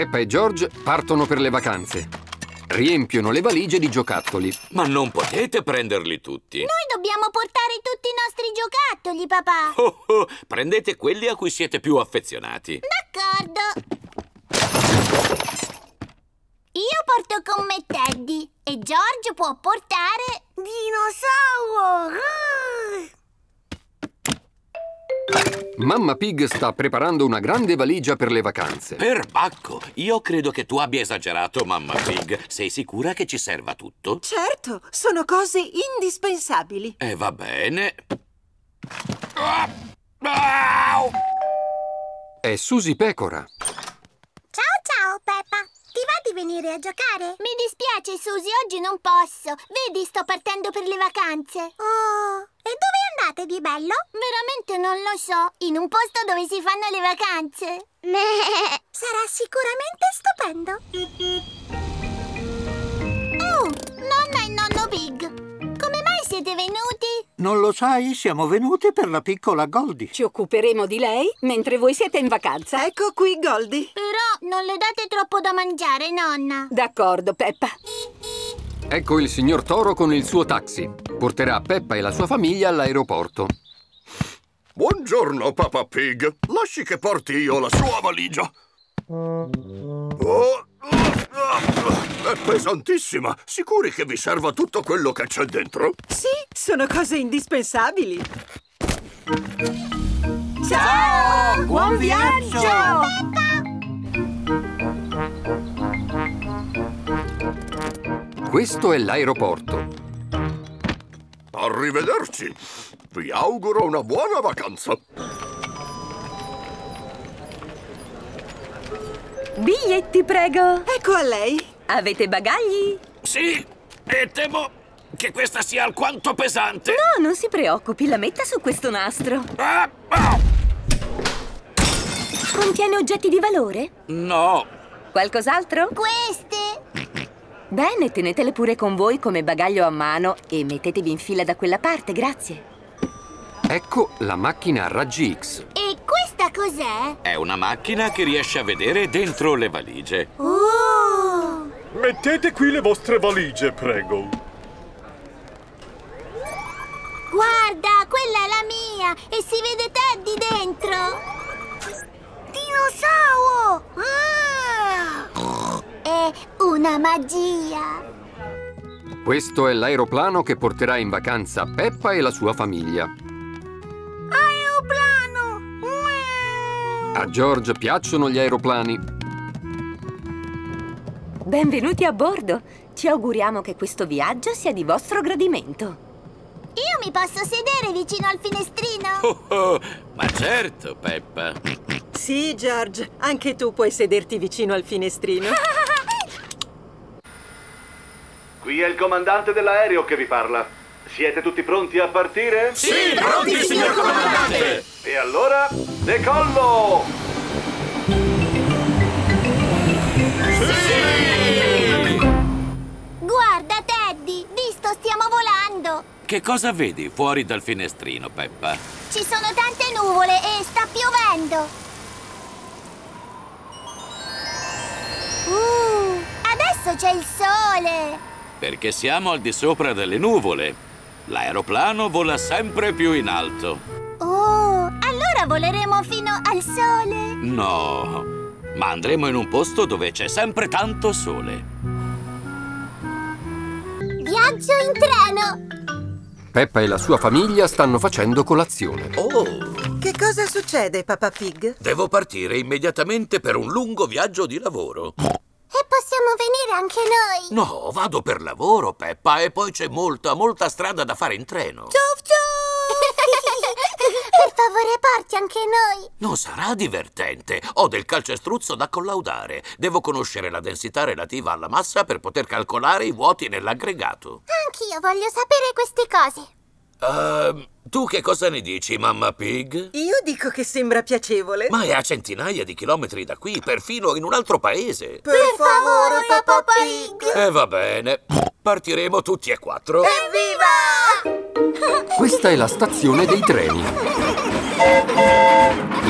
Peppa e George partono per le vacanze. Riempiono le valigie di giocattoli. Ma non potete prenderli tutti. Noi dobbiamo portare tutti i nostri giocattoli, papà. Oh, oh, prendete quelli a cui siete più affezionati. D'accordo. Io porto con me Teddy e George può portare... Dinosauro! Mamma Pig sta preparando una grande valigia per le vacanze. Perbacco, io credo che tu abbia esagerato, mamma Pig. Sei sicura che ci serva tutto? Certo, sono cose indispensabili. E va bene. Ah! È Susie Pecora. Ciao ciao, Peppa. Ti va di venire a giocare? Mi dispiace, Susie, oggi non posso. Vedi, sto partendo per le vacanze. Oh, e dove andate di bello? Veramente non lo so. In un posto dove si fanno le vacanze. Sarà sicuramente stupendo. Siete venuti? Non lo sai? Siamo venuti per la piccola Goldie. Ci occuperemo di lei mentre voi siete in vacanza. Ecco qui Goldie. Però non le date troppo da mangiare, nonna. D'accordo, Peppa. Ecco il signor Toro con il suo taxi. Porterà Peppa e la sua famiglia all'aeroporto. Buongiorno, Papa Pig. Lasci che porti io la sua valigia. Oh, è pesantissima. Sicuri che vi serva tutto quello che c'è dentro? Sì, sono cose indispensabili. Ciao! Buon viaggio! Questo è l'aeroporto. Arrivederci. Vi auguro una buona vacanza. Biglietti, prego. Ecco a lei. Avete bagagli? Sì, e temo che questa sia alquanto pesante. No, non si preoccupi, la metta su questo nastro. Ah, ah. Contiene oggetti di valore? No, Qualcos'altro? Queste? Bene, tenetele pure con voi come bagaglio a mano e mettetevi in fila da quella parte, grazie. Ecco la macchina a raggi X. E questa cos'è? è una macchina che riesce a vedere dentro le valigie. Oh! Mettete qui le vostre valigie, prego. Guarda, quella è la mia e si vede Teddy dentro. Dinosauro! Ah! È una magia. Questo è l'aeroplano che porterà in vacanza Peppa e la sua famiglia. Aeroplano! A George piacciono gli aeroplani. Benvenuti a bordo. Ci auguriamo che questo viaggio sia di vostro gradimento. Io mi posso sedere vicino al finestrino? Oh, oh, ma certo, Peppa. Sì, George, anche tu puoi sederti vicino al finestrino. Qui è il comandante dell'aereo che vi parla. Siete tutti pronti a partire? Sì, pronti, signor comandante! E allora, decollo! Guarda, Teddy, visto, stiamo volando. Che cosa vedi fuori dal finestrino, Peppa? Ci sono tante nuvole e sta piovendo. Uh, adesso c'è il sole. Perché siamo al di sopra delle nuvole. L'aeroplano vola sempre più in alto. Voleremo fino al sole. No, ma andremo in un posto dove c'è sempre tanto sole. Viaggio in treno. Peppa e la sua famiglia stanno facendo colazione. Oh, Che cosa succede, Papa Pig? devo partire immediatamente per un lungo viaggio di lavoro. E possiamo venire anche noi. No, vado per lavoro, Peppa, e poi c'è molta, molta strada da fare in treno. Ciuf per favore, porti anche noi. Non sarà divertente. Ho del calcestruzzo da collaudare. Devo conoscere la densità relativa alla massa per poter calcolare i vuoti nell'aggregato. Anch'io voglio sapere queste cose. Ehm, tu che cosa ne dici, mamma Pig? Io dico che sembra piacevole. Ma è a centinaia di chilometri da qui, perfino in un altro paese. Per, favore, Papa Pig. E va bene. Partiremo tutti e quattro. Evviva! Questa è la stazione dei treni.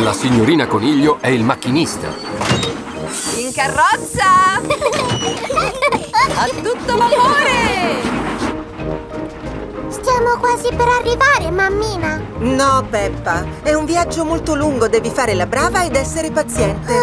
La signorina Coniglio è il macchinista. In carrozza! A tutto vapore! Stiamo quasi per arrivare, mammina. No, Peppa. È un viaggio molto lungo, devi fare la brava ed essere paziente.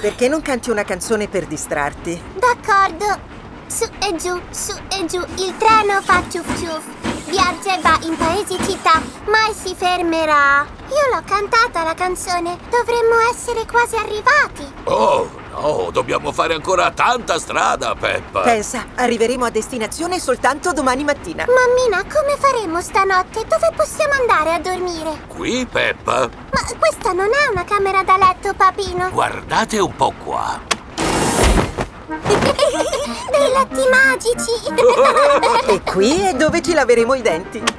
Perché non canti una canzone per distrarti? D'accordo. Su e giù, su e giù, il treno fa ciuf ciuf. Viaggia e va in paesi e città, mai si fermerà. Io l'ho cantata la canzone, dovremmo essere quasi arrivati. Oh, no, dobbiamo fare ancora tanta strada, Peppa. Pensa, arriveremo a destinazione soltanto domani mattina. Mammina, come faremo stanotte? Dove possiamo andare a dormire? Qui, Peppa. Ma questa non è una camera da letto, papino. Guardate un po' qua. Dei letti magici. E qui è dove ci laveremo i denti. Evviva,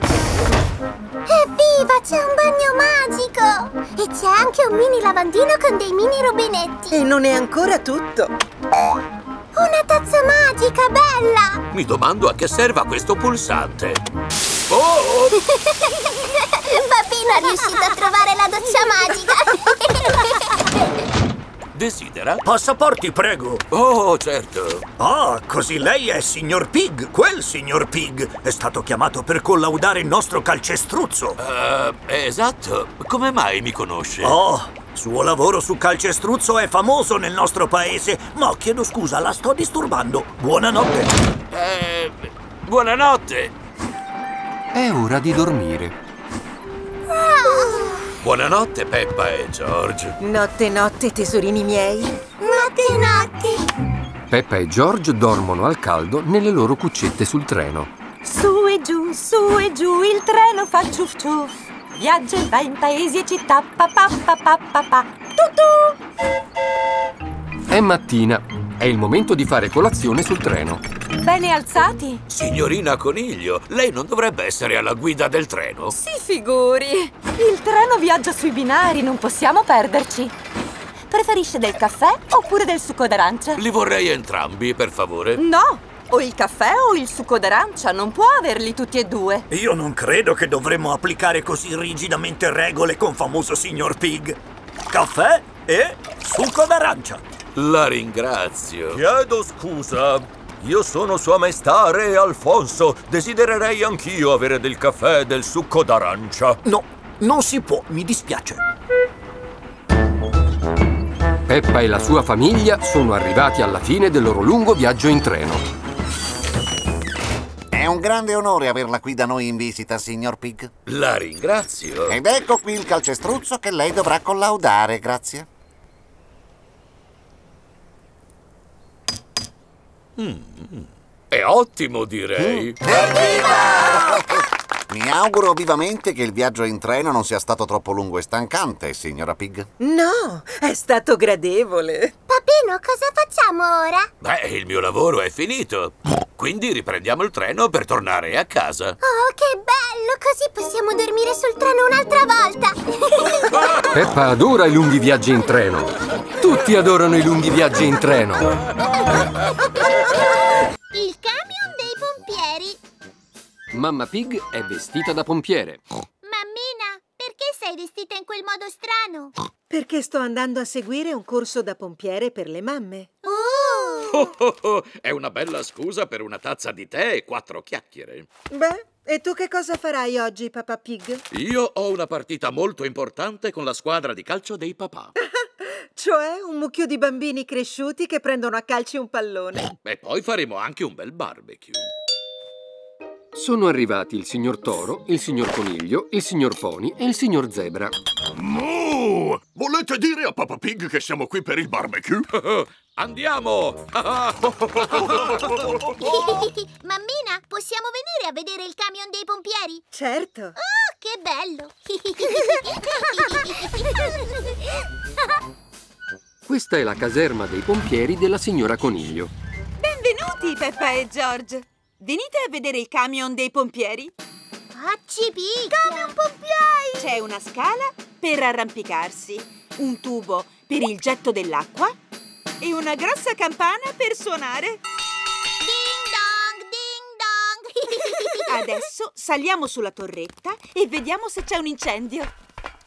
c'è un bagno magico! E c'è anche un mini lavandino con dei mini rubinetti. E non è ancora tutto. Una tazza magica, bella! Mi domando a che serva questo pulsante. Oh! Papino è riuscito a trovare la doccia magica. Desidera? Passaporti, prego. Oh, certo. Ah, così lei è signor Pig, quel signor Pig. È stato chiamato per collaudare il nostro calcestruzzo. Uh, esatto. Come mai mi conosce? Oh, suo lavoro su calcestruzzo è famoso nel nostro paese. Ma chiedo scusa, la sto disturbando. Buonanotte. Eh, buonanotte. È ora di dormire. Buonanotte, Peppa e George. Notte, notte, tesorini miei. Notte, notte. Peppa e George dormono al caldo nelle loro cuccette sul treno. Su e giù, su e giù, il treno fa ciuf ciuf. Viaggia e va in paesi e città, pa pa pa pa pa pa. Tutù! È mattina. È il momento di fare colazione sul treno. Bene alzati? Signorina Coniglio, lei non dovrebbe essere alla guida del treno? Si figuri. Il treno viaggia sui binari, non possiamo perderci. Preferisce del caffè oppure del succo d'arancia? Li vorrei entrambi, per favore. No! O il caffè o il succo d'arancia, non può averli tutti e due. Io non credo che dovremmo applicare così rigidamente regole con famoso signor Pig. Caffè e succo d'arancia. La ringrazio. Chiedo scusa. Io sono Sua Maestà Re Alfonso. Desidererei anch'io avere del caffè e del succo d'arancia. No, non si può, mi dispiace. Peppa e la sua famiglia sono arrivati alla fine del loro lungo viaggio in treno. È un grande onore averla qui da noi in visita, signor Pig. La ringrazio. Ed ecco qui il calcestruzzo che lei dovrà collaudare, grazie. Mm. È ottimo, direi. Mi auguro vivamente che il viaggio in treno non sia stato troppo lungo e stancante, signora Pig. No, è stato gradevole. Papino, cosa facciamo ora? Beh, il mio lavoro è finito. Quindi riprendiamo il treno per tornare a casa. Oh, che bello! Così possiamo dormire sul treno un'altra volta. Peppa adora i lunghi viaggi in treno. Tutti adorano i lunghi viaggi in treno. Il pompieri. Mamma Pig è vestita da pompiere. Mammina, perché sei vestita in quel modo strano? Perché sto andando a seguire un corso da pompiere per le mamme. Uh! Oh, oh, oh, è una bella scusa per una tazza di tè e quattro chiacchiere. Beh, e tu che cosa farai oggi, Papa Pig? Io ho una partita molto importante con la squadra di calcio dei papà. Cioè un mucchio di bambini cresciuti che prendono a calci un pallone. E poi faremo anche un bel barbecue. Sono arrivati il signor Toro, il signor Coniglio, il signor Pony e il signor Zebra. Mu! Volete dire a Papa Pig che siamo qui per il barbecue? Andiamo! Mammina, possiamo venire a vedere il camion dei pompieri? Certo. Oh, che bello! Questa è la caserma dei pompieri della signora Coniglio. Benvenuti, Peppa e George. Venite a vedere il camion dei pompieri. ACP! Camion pompieri! C'è una scala per arrampicarsi, un tubo per il getto dell'acqua e una grossa campana per suonare. Ding dong, ding dong! Adesso saliamo sulla torretta e vediamo se c'è un incendio.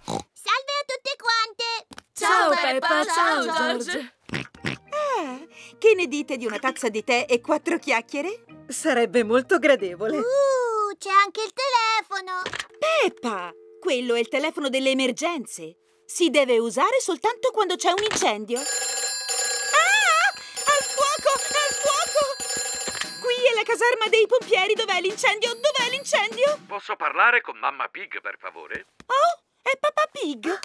Salve a tutte quante! Ciao, Peppa. Ciao, George. Ah, che ne dite di una tazza di tè e quattro chiacchiere? Sarebbe molto gradevole. Uh, c'è anche il telefono. Peppa, quello è il telefono delle emergenze. Si deve usare soltanto quando c'è un incendio. Ah! Al fuoco! Al fuoco! Qui è la caserma dei pompieri. Dov'è l'incendio? Dov'è l'incendio? Posso parlare con Mamma Pig, per favore? Oh, è Peppa Pig.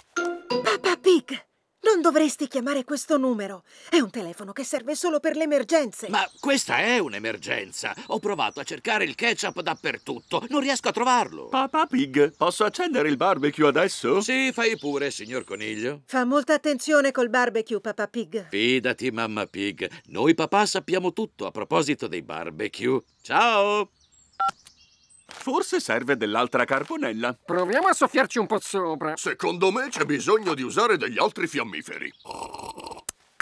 Papà Pig, non dovresti chiamare questo numero. È un telefono che serve solo per le emergenze. Ma questa è un'emergenza. Ho provato a cercare il ketchup dappertutto. Non riesco a trovarlo. Papà Pig, posso accendere il barbecue adesso? Sì, fai pure, signor coniglio. Fa molta attenzione col barbecue, Papà Pig. Fidati, mamma Pig. Noi papà sappiamo tutto a proposito dei barbecue. Ciao! Forse serve dell'altra carbonella. Proviamo a soffiarci un po' sopra. Secondo me c'è bisogno di usare degli altri fiammiferi.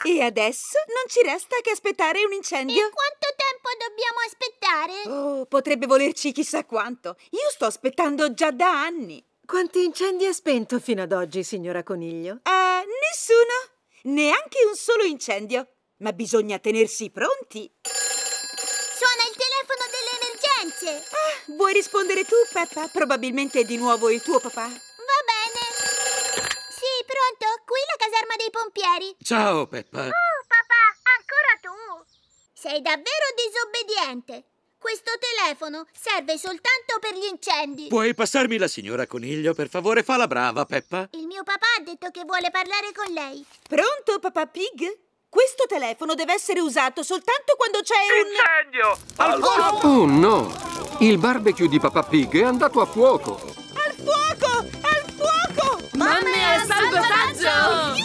E adesso non ci resta che aspettare un incendio. E quanto tempo dobbiamo aspettare? Oh, potrebbe volerci chissà quanto. Io sto aspettando già da anni. Quanti incendi ha spento fino ad oggi, signora Coniglio? Ah, nessuno. Neanche un solo incendio. Ma bisogna tenersi pronti. Suona il telefono delle emergenze. Vuoi rispondere tu, Peppa? Probabilmente è di nuovo il tuo papà. Va bene. Sì, pronto? Qui la caserma dei pompieri. Ciao, Peppa. Oh, papà, ancora tu? Sei davvero disobbediente. Questo telefono serve soltanto per gli incendi. Puoi passarmi la signora Coniglio, per favore? Fa la brava, Peppa. Il mio papà ha detto che vuole parlare con lei. Pronto, papà Pig? Questo telefono deve essere usato soltanto quando c'è un... Incendio! Oh no! Il barbecue di Papà Pig è andato a fuoco. Al fuoco! Al fuoco! Mamme al salvataggio!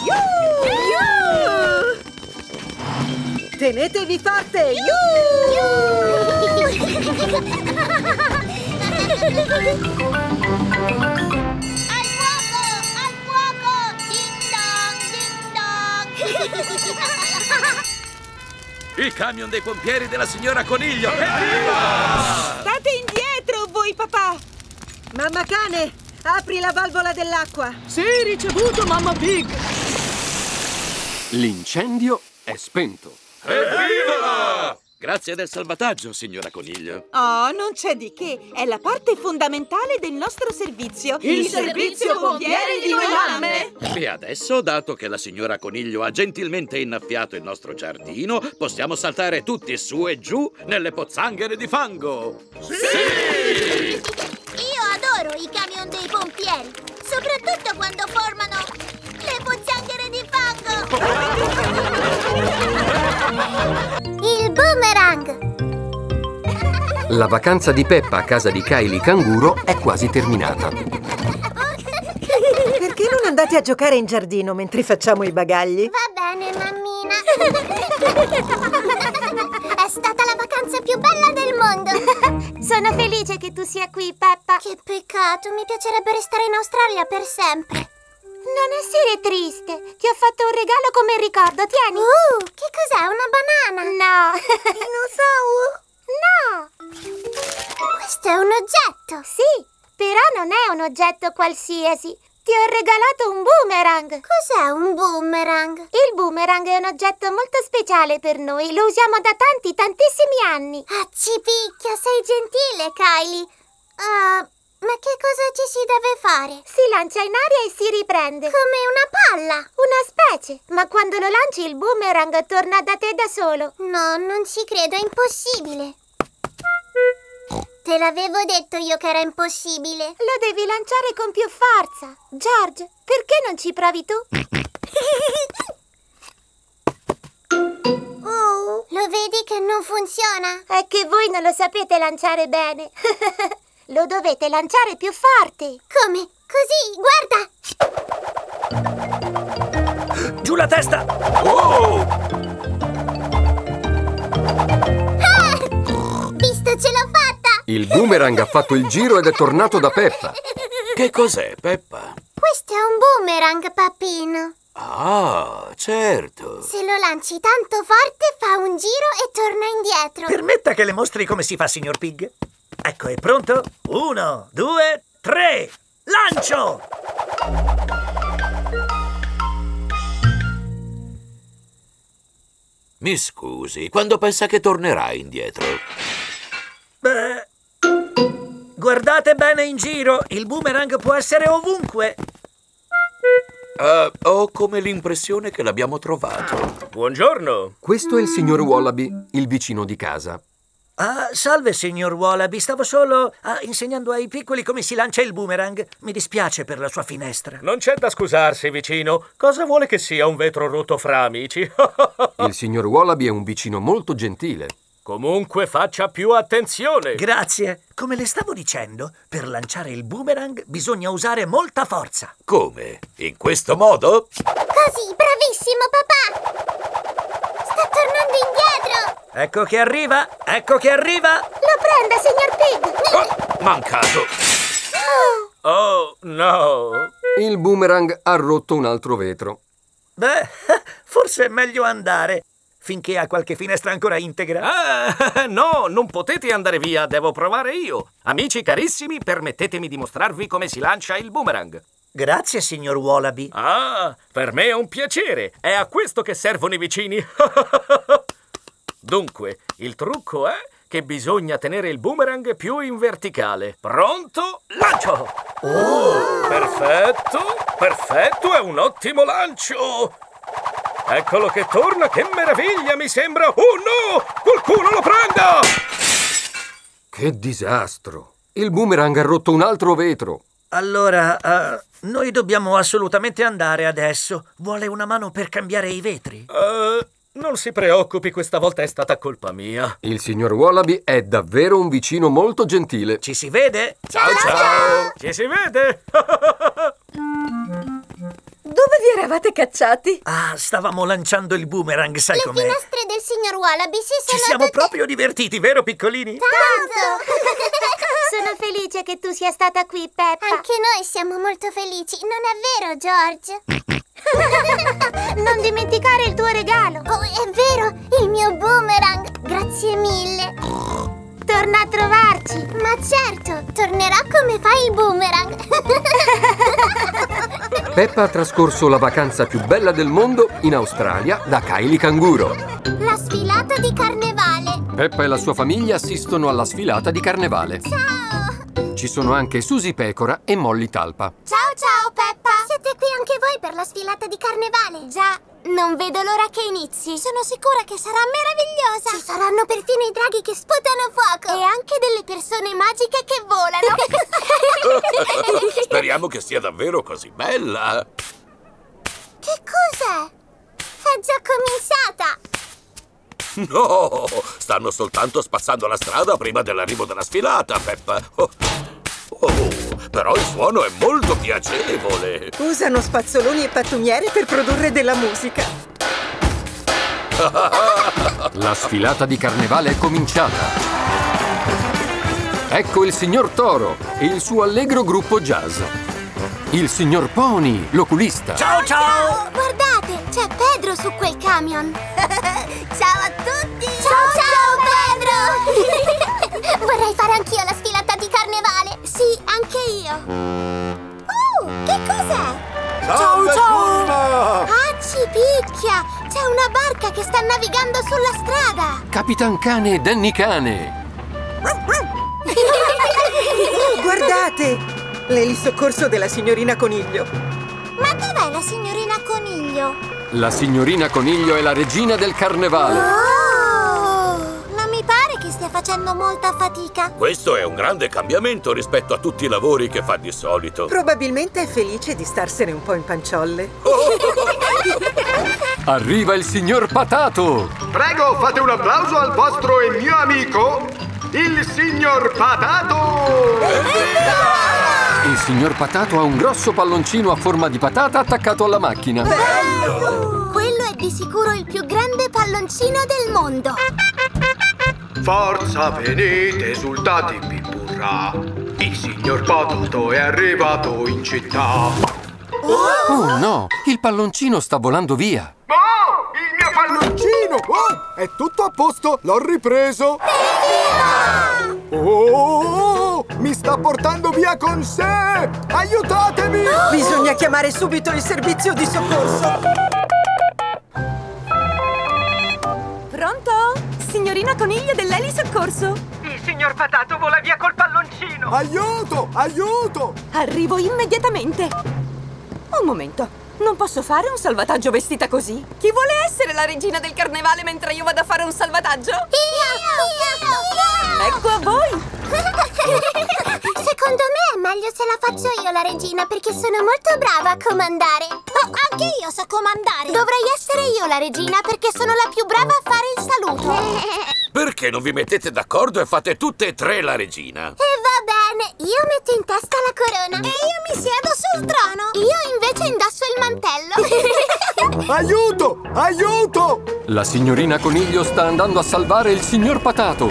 Tenetevi forte! Al fuoco! Al fuoco! Ding dong! Ding dong! Il camion dei pompieri della signora Coniglio! Evviva! State indietro, voi papà! Mamma cane, apri la valvola dell'acqua. Sì, ricevuto, mamma Pig. L'incendio è spento. Evviva! Grazie del salvataggio, signora Coniglio. Oh, non c'è di che. È la parte fondamentale del nostro servizio. Il servizio pompieri di noi mamme. E adesso, dato che la signora Coniglio ha gentilmente innaffiato il nostro giardino, possiamo saltare tutti su e giù nelle pozzanghere di fango. Io adoro i camion dei pompieri, soprattutto quando formano Il boomerang. La vacanza di Peppa a casa di Kylie Canguro è quasi terminata. Perché non andate a giocare in giardino mentre facciamo i bagagli? Va bene, mammina. È stata la vacanza più bella del mondo. Sono felice che tu sia qui, Peppa. Che peccato, mi piacerebbe restare in Australia per sempre. Non essere triste. Ti ho fatto un regalo come ricordo, tieni. Uh, che cos'è? Una banana? No. Dinosauro? No. Questo è un oggetto. Sì, però non è un oggetto qualsiasi. Ti ho regalato un boomerang. Cos'è un boomerang? Il boomerang è un oggetto molto speciale per noi. Lo usiamo da tanti, tantissimi anni. Ah, ci picchia, sei gentile, Kylie. Uh, ma che cosa ci si deve fare? Si lancia in aria e si riprende. Come una palla? Una specie. Ma quando lo lanci il boomerang torna da te da solo. No, non ci credo, è impossibile. Te l'avevo detto io che era impossibile. Lo devi lanciare con più forza. George, perché non ci provi tu? oh, lo vedi che non funziona? È che voi non lo sapete lanciare bene. lo dovete lanciare più forte. Come? Così, guarda! Giù la testa! Ah! Visto, ce l'ho fatta! Il boomerang ha fatto il giro ed è tornato da Peppa. Che cos'è, Peppa? Questo è un boomerang, papino. Ah, certo. Se lo lanci tanto forte fa un giro e torna indietro. Permetta che le mostri come si fa, signor Pig. Ecco, è pronto? Uno, due, tre! Lancio! Mi scusi, quando pensa che tornerà indietro? Beh... Guardate bene in giro, il boomerang può essere ovunque. Uh, ho come l'impressione che l'abbiamo trovato. Buongiorno. Questo è il signor Wallaby, il vicino di casa. Ah, salve, signor Wallaby. Stavo solo ah, insegnando ai piccoli come si lancia il boomerang. Mi dispiace per la sua finestra. Non c'è da scusarsi, vicino. Cosa vuole che sia un vetro rotto fra amici? il signor Wallaby è un vicino molto gentile. Comunque faccia più attenzione. Grazie. Come le stavo dicendo, per lanciare il boomerang bisogna usare molta forza. Come? In questo modo? Così, bravissimo, papà! Sta tornando indietro! Ecco che arriva! Ecco che arriva! Lo prenda, signor Pig! Oh, mancato! Oh, no! Il boomerang ha rotto un altro vetro. Beh, forse è meglio andare finché ha qualche finestra ancora integra. Ah, no, non potete andare via, devo provare io. Amici carissimi, permettetemi di mostrarvi come si lancia il boomerang. Grazie, signor Wallaby. Ah, per me è un piacere. È a questo che servono i vicini. Dunque, il trucco è che bisogna tenere il boomerang più in verticale. Pronto? Lancio! Oh, perfetto, perfetto, è un ottimo lancio! Eccolo che torna, che meraviglia mi sembra! Oh no! Qualcuno lo prenda! Che disastro! Il boomerang ha rotto un altro vetro. Allora, uh, noi dobbiamo assolutamente andare adesso. Vuole una mano per cambiare i vetri? Uh, non si preoccupi, questa volta è stata colpa mia. Il signor Wallaby è davvero un vicino molto gentile. Ci si vede? Ciao ciao! ciao. Ci si vede! Dove vi eravate cacciati? Ah, stavamo lanciando il boomerang, sai com'è? Le finestre del signor Wallaby si sono Ci siamo tutte... proprio divertiti, vero piccolini? Tanto! sono felice che tu sia stata qui, Peppa. Anche noi siamo molto felici, non è vero, George? non dimenticare il tuo regalo. Oh, è vero, il mio boomerang. Grazie mille. Torna a trovarci. Ma certo, tornerà come fa il boomerang. Peppa ha trascorso la vacanza più bella del mondo in Australia da Kylie Canguro. La sfilata di carnevale. Peppa e la sua famiglia assistono alla sfilata di carnevale. Ciao! Ci sono anche Susi Pecora e Molly Talpa. Ciao ciao Peppa! Siete qui anche voi per la sfilata di carnevale? Già, non vedo l'ora che inizi. Sono sicura che sarà meravigliosa. Ci saranno perfino i draghi che sputano fuoco. E anche delle persone magiche che volano. Speriamo che sia davvero così bella. Che cos'è? È già cominciata. No, stanno soltanto spazzando la strada prima dell'arrivo della sfilata, Peppa. Oh. Oh, però il suono è molto piacevole. Usano spazzoloni e pattumiere per produrre della musica. La sfilata di carnevale è cominciata. Ecco il signor Toro e il suo allegro gruppo jazz. Il signor Pony, l'oculista. Ciao, ciao! Guardate, c'è Pedro su quel camion. ciao a tutti! Ciao, ciao, Pedro! Vorrei fare anch'io la sfilata di carnevale. Sì, anche io. Oh, che cos'è? Ciao, ciao! Ah, ci picchia! C'è una barca che sta navigando sulla strada. Capitan Cane Danny Cane. Guardate! L'elisoccorso della signorina Coniglio. Ma dov'è la signorina Coniglio? La signorina Coniglio è la regina del carnevale. Oh! Stia facendo molta fatica. Questo è un grande cambiamento rispetto a tutti i lavori che fa di solito. Probabilmente è felice di starsene un po' in panciolle. Arriva il signor Patato. Prego, fate un applauso al vostro e mio amico, il signor Patato! Il signor Patato ha un grosso palloncino a forma di patata attaccato alla macchina. Quello è di sicuro il più grande palloncino del mondo. Forza, venite, esultati, pipurra! Il signor Patato è arrivato in città! Oh no, il palloncino sta volando via. Oh, il mio palloncino! Oh, è tutto a posto, l'ho ripreso! Oh, mi sta portando via con sé! Aiutatemi! Bisogna chiamare subito il servizio di soccorso. Signorina Coniglio dell'Eli Soccorso. Il signor Patato vola via col palloncino. Aiuto! Aiuto! Arrivo immediatamente. Un momento. Non posso fare un salvataggio vestita così. Chi vuole essere la regina del carnevale mentre io vado a fare un salvataggio? Io! Ecco a voi! Secondo me è meglio se la faccio io la regina perché sono molto brava a comandare. Oh, anche io so comandare. Dovrei essere io la regina perché sono la più brava a fare il saluto. Perché non vi mettete d'accordo e fate tutte e tre la regina? E va bene, io metto in testa la corona. E io mi siedo sul trono. Io invece indosso il mantello. Aiuto! Aiuto! La signorina Coniglio sta andando a salvare il signor Patato.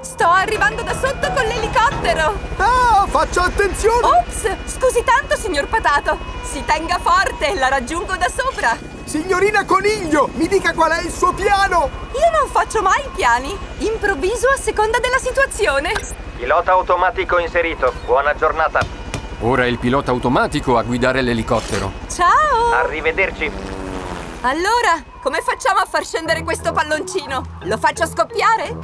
Sto arrivando da sotto con l'elicottero! Ah, faccia attenzione! Ops! Scusi tanto, signor Patato! Si tenga forte, la raggiungo da sopra! Signorina Coniglio, mi dica qual è il suo piano! Io non faccio mai piani! Improvviso a seconda della situazione! Pilota automatico inserito. Buona giornata. Ora è il pilota automatico a guidare l'elicottero. Ciao! Arrivederci. Allora, come facciamo a far scendere questo palloncino? Lo faccio scoppiare?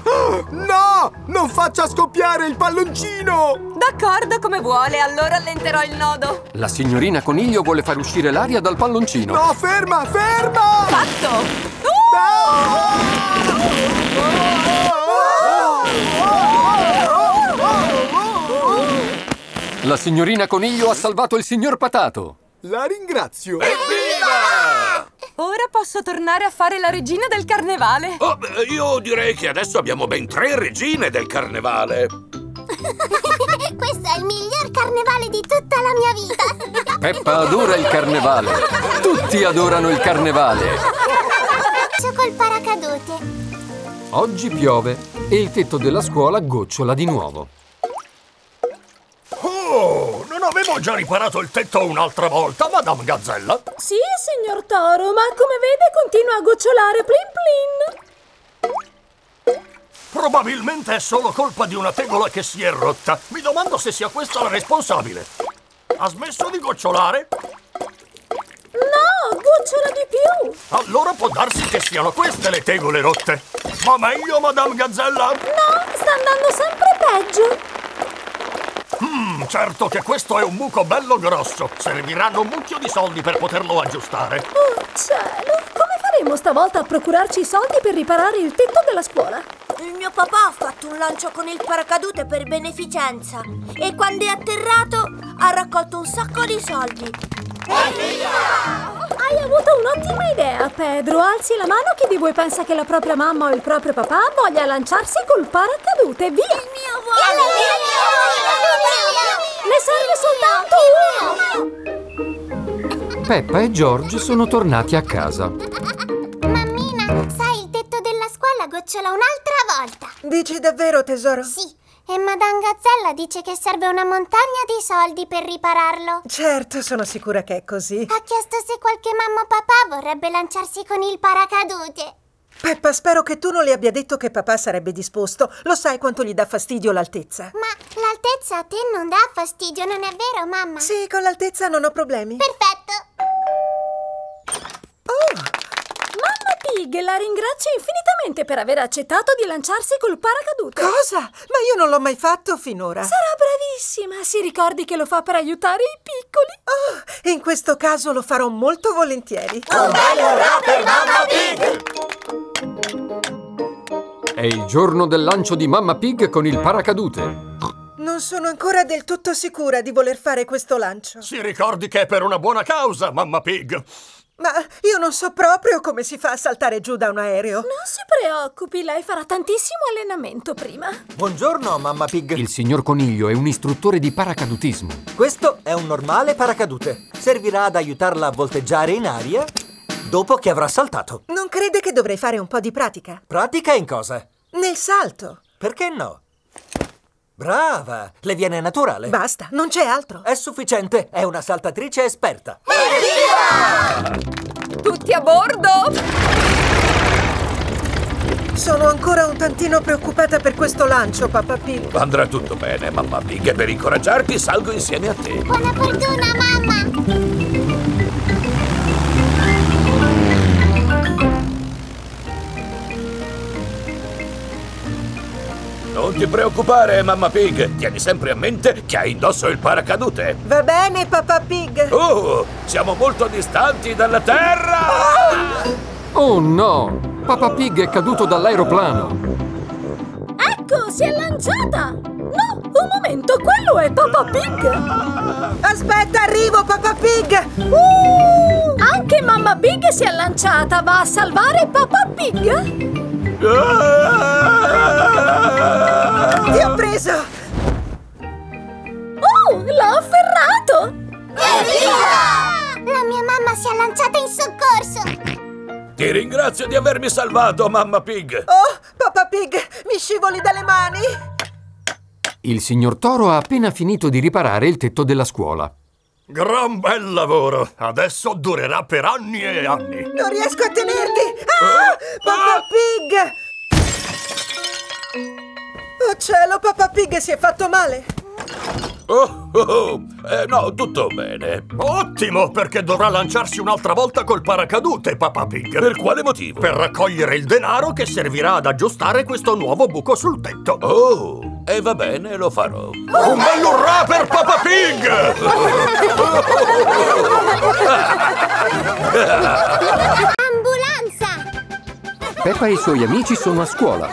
No! Non faccia scoppiare il palloncino! D'accordo, come vuole, allora allenterò il nodo. La signorina Coniglio vuole far uscire l'aria dal palloncino. No, ferma, ferma! Fatto! La signorina Coniglio ha salvato il signor Patato. La ringrazio. Evviva! Ora posso tornare a fare la regina del carnevale. Oh, beh, io direi che adesso abbiamo ben tre regine del carnevale. Questo è il miglior carnevale di tutta la mia vita. Peppa adora il carnevale. Tutti adorano il carnevale. Faccio col paracadute. Oggi piove e il tetto della scuola gocciola di nuovo. Oh, non avevo già riparato il tetto un'altra volta, Madame Gazzella? Sì, signor Toro, ma come vede continua a gocciolare plin plin. Probabilmente è solo colpa di una tegola che si è rotta. Mi domando se sia questa la responsabile. Ha smesso di gocciolare? No, gocciola di più. Allora può darsi che siano queste le tegole rotte. Ma meglio, Madame Gazzella? No, sta andando sempre peggio. Mmm, certo che questo è un buco bello grosso. Serviranno un mucchio di soldi per poterlo aggiustare. Oh, cielo! Come faremo stavolta a procurarci i soldi per riparare il tetto della scuola? Il mio papà ha fatto un lancio con il paracadute per beneficenza e quando è atterrato ha raccolto un sacco di soldi. Hai avuto un'ottima idea, Pedro. Alzi la mano chi di voi pensa che la propria mamma o il proprio papà voglia lanciarsi col paracadute. Via! Il mio vuole! Ne serve soltanto uno! Peppa e George sono tornati a casa. Mammina, sai, il tetto della scuola gocciola un'altra volta. Dici davvero, tesoro? Sì. E Madame Gazzella dice che serve una montagna di soldi per ripararlo. Certo, sono sicura che è così. Ha chiesto se qualche mamma o papà vorrebbe lanciarsi con il paracadute. Peppa, spero che tu non le abbia detto che papà sarebbe disposto. Lo sai quanto gli dà fastidio l'altezza? Ma l'altezza a te non dà fastidio, non è vero, mamma? Sì, con l'altezza non ho problemi. Perfetto. Oh! Mamma Pig la ringrazio infinitamente per aver accettato di lanciarsi col paracadute. Cosa? Ma io non l'ho mai fatto finora. Sarà bravissima. Si ricordi che lo fa per aiutare i piccoli. Oh, in questo caso lo farò molto volentieri. Un bello rap per Mamma Pig! È il giorno del lancio di Mamma Pig con il paracadute. Non sono ancora del tutto sicura di voler fare questo lancio. Si ricordi che è per una buona causa, Mamma Pig. Ma io non so proprio come si fa a saltare giù da un aereo. Non si preoccupi, lei farà tantissimo allenamento prima. Buongiorno, Mamma Pig. Il signor Coniglio è un istruttore di paracadutismo. Questo è un normale paracadute. Servirà ad aiutarla a volteggiare in aria dopo che avrà saltato. Non crede che dovrei fare un po' di pratica? Pratica in cosa? Nel salto. Perché no? Brava! Le viene naturale. Basta, non c'è altro. È sufficiente, è una saltatrice esperta. Tutti a bordo! Sono ancora un tantino preoccupata per questo lancio, Papà Pig. Andrà tutto bene, Mamma Pig, e per incoraggiarti salgo insieme a te. Buona fortuna, mamma! Ti preoccupare, mamma Pig. Tieni sempre a mente che hai indosso il paracadute. Va bene, papà Pig. Oh, siamo molto distanti dalla Terra! Oh no! Papà Pig è caduto dall'aeroplano. Ecco, si è lanciata! No, un momento, quello è Papà Pig! Aspetta, arrivo, papà Pig! Uh, anche Mamma Pig si è lanciata! Va a salvare Papà Pig? Ti ho preso! Oh, l'ho afferrato! Evviva! La mia mamma si è lanciata in soccorso! Ti ringrazio di avermi salvato, mamma Pig. Oh, papà Pig, mi scivoli dalle mani! Il signor Toro ha appena finito di riparare il tetto della scuola. Gran bel lavoro! Adesso durerà per anni e anni. Non riesco a tenerti! Ah! Papà Pig! Oh cielo, papà Pig si è fatto male! Oh, oh, oh. Eh, no, tutto bene. Ottimo, perché dovrà lanciarsi un'altra volta col paracadute, papà Pig. Per quale motivo? Per raccogliere il denaro che servirà ad aggiustare questo nuovo buco sul tetto. Oh, e va bene, lo farò. Un bel urrà per papà Pig! Ambulanza! Peppa e i suoi amici sono a scuola.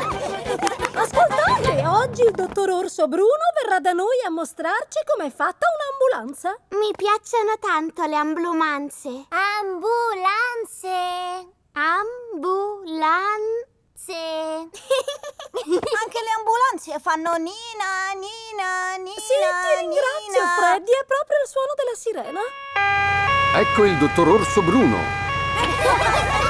Ascoltate, oggi il dottor Orso Bruno verrà da noi a mostrarci com'è fatta un'ambulanza. Mi piacciono tanto le ambulanze. Ambulanze! Ambulanze! Anche le ambulanze fanno Nina, Nina, Nina. Sì, ti ringrazio, Nina. Freddy, è proprio il suono della sirena. Ecco il dottor Orso Bruno.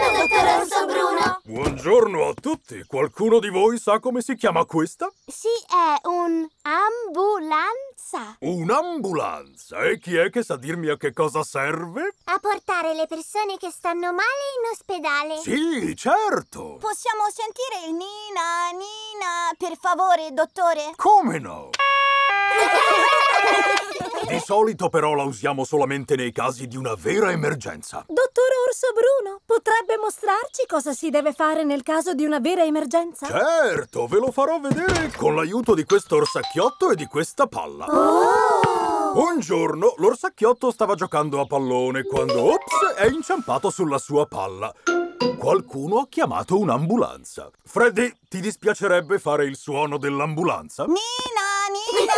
Buongiorno, dottor Orso Bruno! Buongiorno a tutti. Qualcuno di voi sa come si chiama questa? Sì, è un'ambulanza. Un'ambulanza. E chi è che sa dirmi a che cosa serve? A portare le persone che stanno male in ospedale. Sì, certo. Possiamo sentire il Nina, Nina, per favore, dottore? Come no? Di solito però la usiamo solamente nei casi di una vera emergenza. Dottor Orso Bruno, potrebbe mostrarci cosa si deve fare nel caso di una vera emergenza? Certo, ve lo farò vedere con l'aiuto di questo orsacchiotto e di questa palla. Un giorno l'orsacchiotto stava giocando a pallone quando, ops, è inciampato sulla sua palla. Qualcuno ha chiamato un'ambulanza. Freddy, ti dispiacerebbe fare il suono dell'ambulanza? Nina, Nina.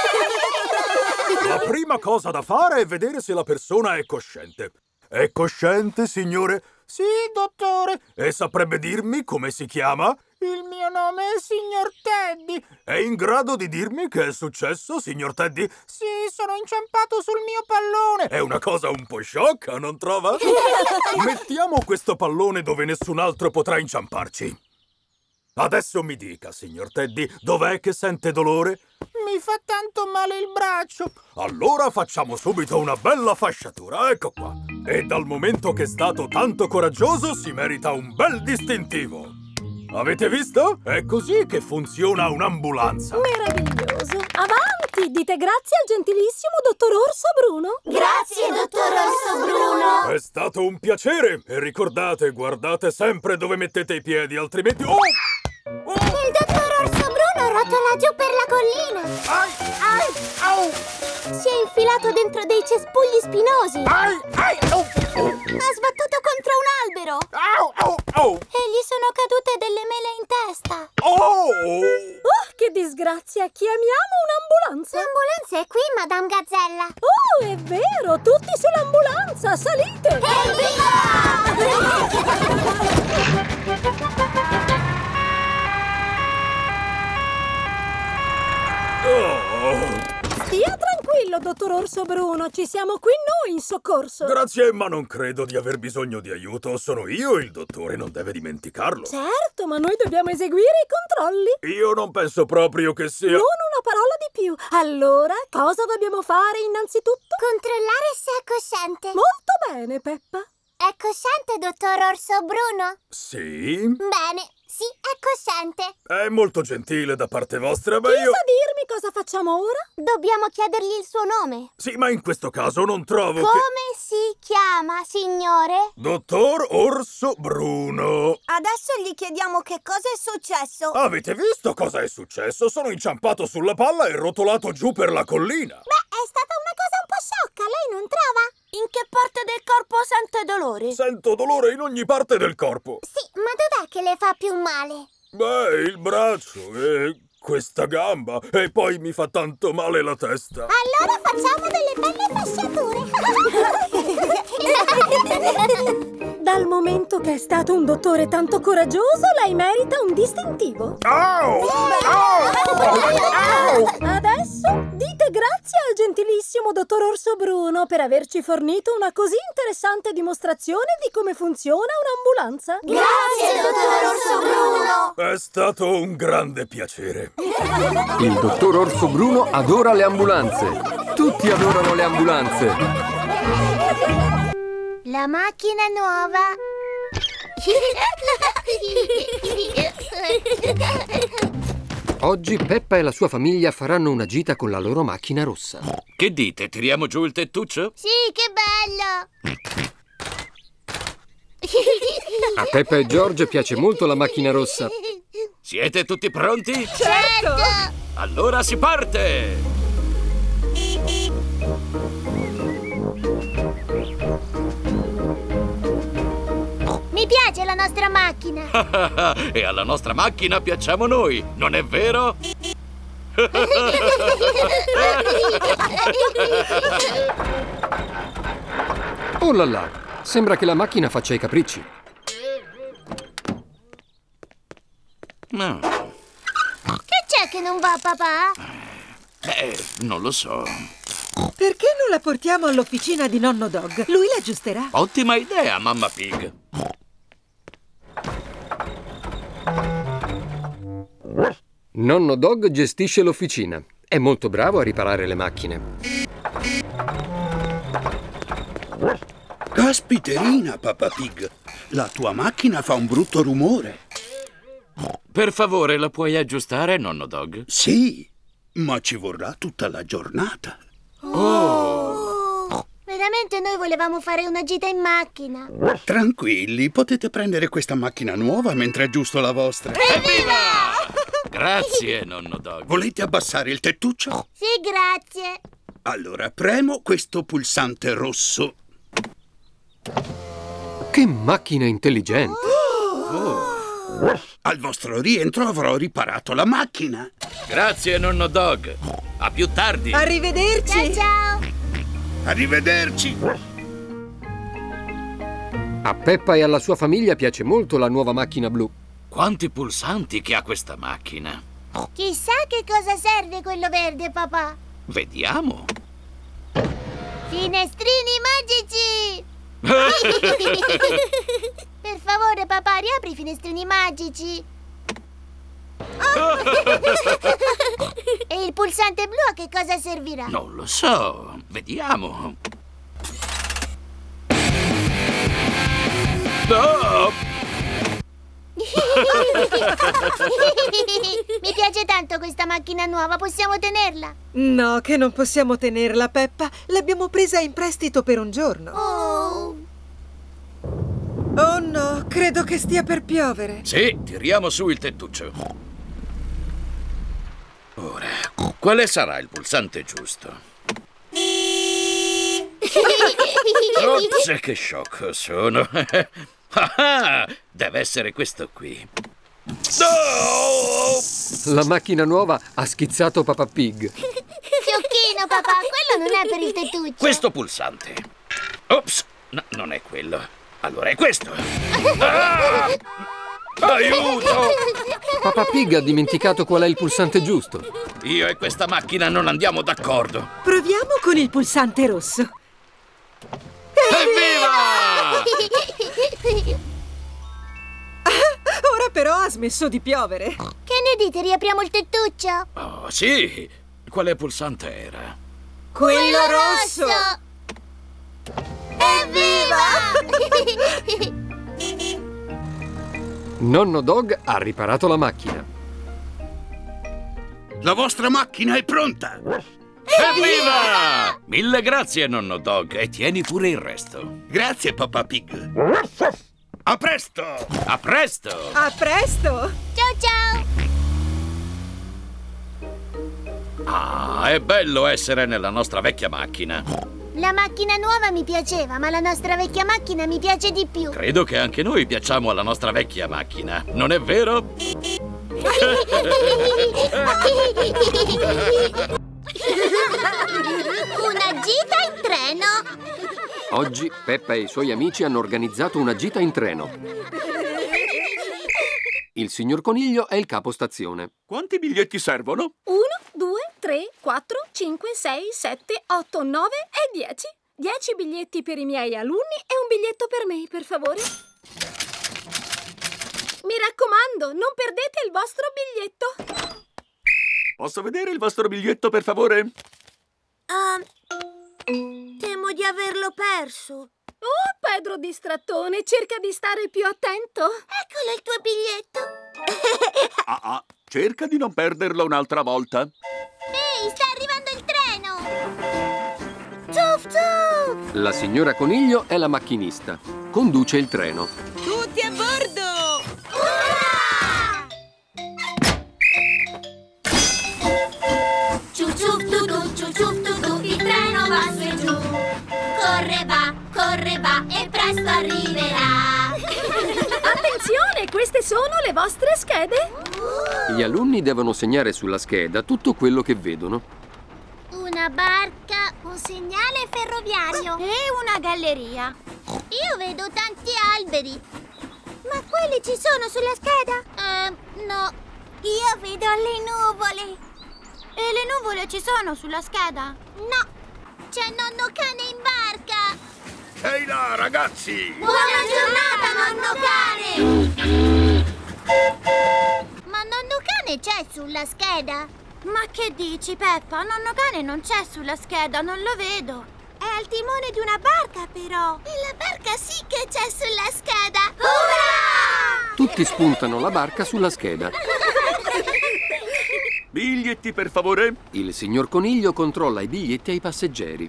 La prima cosa da fare è vedere se la persona è cosciente. È cosciente, signore? Sì, dottore. E saprebbe dirmi come si chiama? Il mio nome è signor Teddy. È in grado di dirmi che è successo, signor Teddy? Sì, sono inciampato sul mio pallone. È una cosa un po' sciocca, non trova? Mettiamo questo pallone dove nessun altro potrà inciamparci. Adesso mi dica, signor Teddy, dov'è che sente dolore? Mi fa tanto male il braccio. Allora facciamo subito una bella fasciatura, ecco qua. E dal momento che è stato tanto coraggioso, si merita un bel distintivo. Avete visto? È così che funziona un'ambulanza. Meraviglioso! Avanti! Dite grazie al gentilissimo dottor Orso Bruno! Grazie, dottor Orso Bruno! È stato un piacere! E ricordate, guardate sempre dove mettete i piedi, altrimenti... Oh! Il dottor Orso Bruno rotola giù per la collina! Ai! Ai! Au! Si è infilato dentro dei cespugli spinosi! Ai! Ai! Au! Ha sbattuto contro un albero! Au! Au! Au! E gli sono cadute delle mele in testa! Oh! Oh, che disgrazia! Chiamiamo un'ambulanza! L'ambulanza è qui, Madame Gazzella! Oh, è vero! Tutti sull'ambulanza! Salite! Oh! Stia tranquillo, dottor Orso Bruno! Ci siamo qui noi in soccorso! Grazie, ma non credo di aver bisogno di aiuto. Sono io il dottore, non deve dimenticarlo. Certo, ma noi dobbiamo eseguire i controlli! Io non penso proprio che sia... Non una parola di più! Allora, cosa dobbiamo fare innanzitutto? Controllare se è cosciente! Molto bene, Peppa! È cosciente, dottor Orso Bruno? Sì? Bene, Sì, è cosciente. È molto gentile da parte vostra, ma Chi io... sa dirmi cosa facciamo ora? Dobbiamo chiedergli il suo nome. Sì, ma in questo caso non trovo che... Come si chiama, signore? Dottor Orso Bruno. Adesso gli chiediamo che cosa è successo. Avete visto cosa è successo? Sono inciampato sulla palla e rotolato giù per la collina. Beh, è stata una cosa un po' sciocca, lei non trova? In che parte del corpo sente dolore? Sento dolore in ogni parte del corpo. Sì, ma dov'è che le fa più male? Beh, il braccio e questa gamba. E poi mi fa tanto male la testa. Allora facciamo delle belle fasciature. Dal momento che è stato un dottore tanto coraggioso, lei merita un distintivo. Au! Adesso dite grazie al gentilissimo dottor Orso Bruno per averci fornito una così interessante dimostrazione di come funziona un'ambulanza. Grazie, dottor Orso Bruno! È stato un grande piacere. Il dottor Orso Bruno adora le ambulanze. Tutti adorano le ambulanze. La macchina nuova. Oggi Peppa e la sua famiglia faranno una gita con la loro macchina rossa. Che dite? Tiriamo giù il tettuccio? sì, che bello! A Peppa e George piace molto la macchina rossa. Siete tutti pronti? Certo! Allora si parte! Mi piace la nostra macchina. e alla nostra macchina piacciamo noi, non è vero? Oh là là, sembra che la macchina faccia i capricci. No. Che c'è che non va, papà? Eh, non lo so. Perché non la portiamo all'officina di nonno Dog? Lui la aggiusterà. Ottima idea, mamma Pig. Nonno Dog gestisce l'officina. È molto bravo a riparare le macchine. Caspiterina, Papà Pig. La tua macchina fa un brutto rumore. Per favore, la puoi aggiustare, nonno Dog? Sì, ma ci vorrà tutta la giornata. Oh. Veramente noi volevamo fare una gita in macchina. Tranquilli, potete prendere questa macchina nuova mentre aggiusto la vostra. Evviva! Grazie, nonno Dog. Volete abbassare il tettuccio? Sì, grazie. Allora premo questo pulsante rosso. Che macchina intelligente! Al vostro rientro avrò riparato la macchina. Grazie, nonno Dog. A più tardi. Arrivederci! Ciao, ciao. Arrivederci! A Peppa e alla sua famiglia piace molto la nuova macchina blu. Quanti pulsanti che ha questa macchina. Chissà che cosa serve quello verde, papà. Vediamo. Finestrini magici! per favore, papà, riapri i finestrini magici. E il pulsante blu a che cosa servirà? Non lo so. Vediamo. No! Mi piace tanto questa macchina nuova, possiamo tenerla? No, che non possiamo tenerla, Peppa. L'abbiamo presa in prestito per un giorno. Oh. Oh no, credo che stia per piovere. Sì, tiriamo su il tettuccio. Ora, quale sarà il pulsante giusto? Ops, che sciocco sono. Ah, deve essere questo qui. No! La macchina nuova ha schizzato Papa Pig. Sciocchino, papà, quello non è per il tettuccio. Questo pulsante. Ops, no, non è quello. Allora è questo. Ah! Aiuto! Papa Pig ha dimenticato qual è il pulsante giusto. Io e questa macchina non andiamo d'accordo. Proviamo con il pulsante rosso. Evviva! Ora però ha smesso di piovere. Che ne dite, riapriamo il tettuccio? Oh, sì. Quale pulsante era? Quello, rosso. Evviva! Nonno Dog ha riparato la macchina. La vostra macchina è pronta! Evviva! Mille grazie, nonno Dog, e tieni pure il resto. Grazie, papà Pig. A presto! A presto! A presto! Ciao ciao! Ah, è bello essere nella nostra vecchia macchina. La macchina nuova mi piaceva, ma la nostra vecchia macchina mi piace di più. Credo che anche noi piacciamo alla nostra vecchia macchina, non è vero? Una gita in treno! Oggi Peppa e i suoi amici hanno organizzato una gita in treno. Il signor Coniglio è il capostazione. Quanti biglietti servono? 1, 2, 3, 4, 5, 6, 7, 8, 9 e 10. 10 biglietti per i miei alunni e un biglietto per me, per favore. Mi raccomando, non perdete il vostro biglietto. Posso vedere il vostro biglietto, per favore? temo di averlo perso. Oh, Pedro distrattone, cerca di stare più attento. Eccolo il tuo biglietto. Ah, ah, cerca di non perderlo un'altra volta. Ehi, sta arrivando il treno! Ciuf ciuf! La signora Coniglio è la macchinista. Conduce il treno. Tutti a bordo! Ciu ciuf tu tu, ciu ciuf tu tu, il treno va su e giù. Corre va, corre va e presto arriverà. Attenzione, queste sono le vostre schede. Gli alunni devono segnare sulla scheda tutto quello che vedono. Una barca, un segnale ferroviario e una galleria. Io vedo tanti alberi. Ma quelli ci sono sulla scheda? Eh, no. Io vedo le nuvole. E le nuvole ci sono sulla scheda? No. C'è nonno cane in barca. Ehi là, ragazzi! Buona giornata, nonno cane! Ma nonno cane c'è sulla scheda? Ma che dici, Peppa? Nonno cane non c'è sulla scheda, non lo vedo. È al timone di una barca, però. E la barca sì che c'è sulla scheda. Ura! Tutti spuntano la barca sulla scheda. Biglietti, per favore? Il signor Coniglio controlla i biglietti ai passeggeri.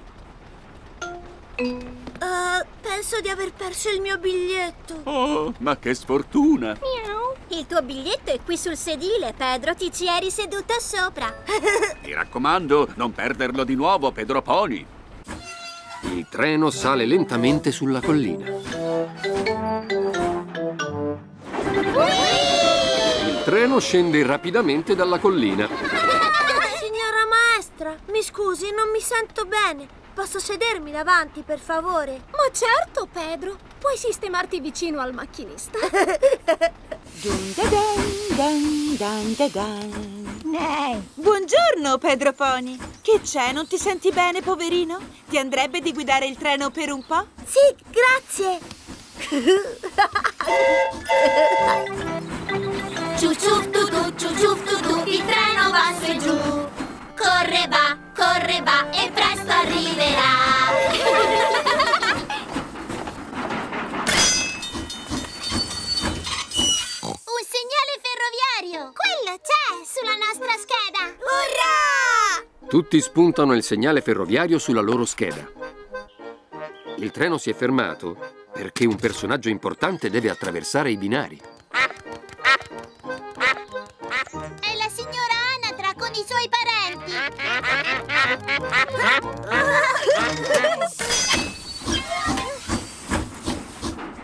Uh, penso di aver perso il mio biglietto. Oh, ma che sfortuna! Il tuo biglietto è qui sul sedile, Pedro. Ti ci eri seduto sopra. Mi raccomando, non perderlo di nuovo, Pedro Pony. Il treno sale lentamente sulla collina. Il treno scende rapidamente dalla collina. Signora maestra, mi scusi, non mi sento bene. Posso sedermi davanti, per favore? Ma certo, Pedro. Puoi sistemarti vicino al macchinista. Dan. Buongiorno, Pedro Pony. Che c'è? Non ti senti bene, poverino? Ti andrebbe di guidare il treno per un po'? Sì, grazie. Ciu ciuf tu tu, ciu ciuf tu tu, il treno va su e giù. Corre va, corre va e presto arriverà. Un segnale ferroviario! Quello c'è sulla nostra scheda! Urrà! Tutti spuntano il segnale ferroviario sulla loro scheda. Il treno si è fermato perché un personaggio importante deve attraversare i binari.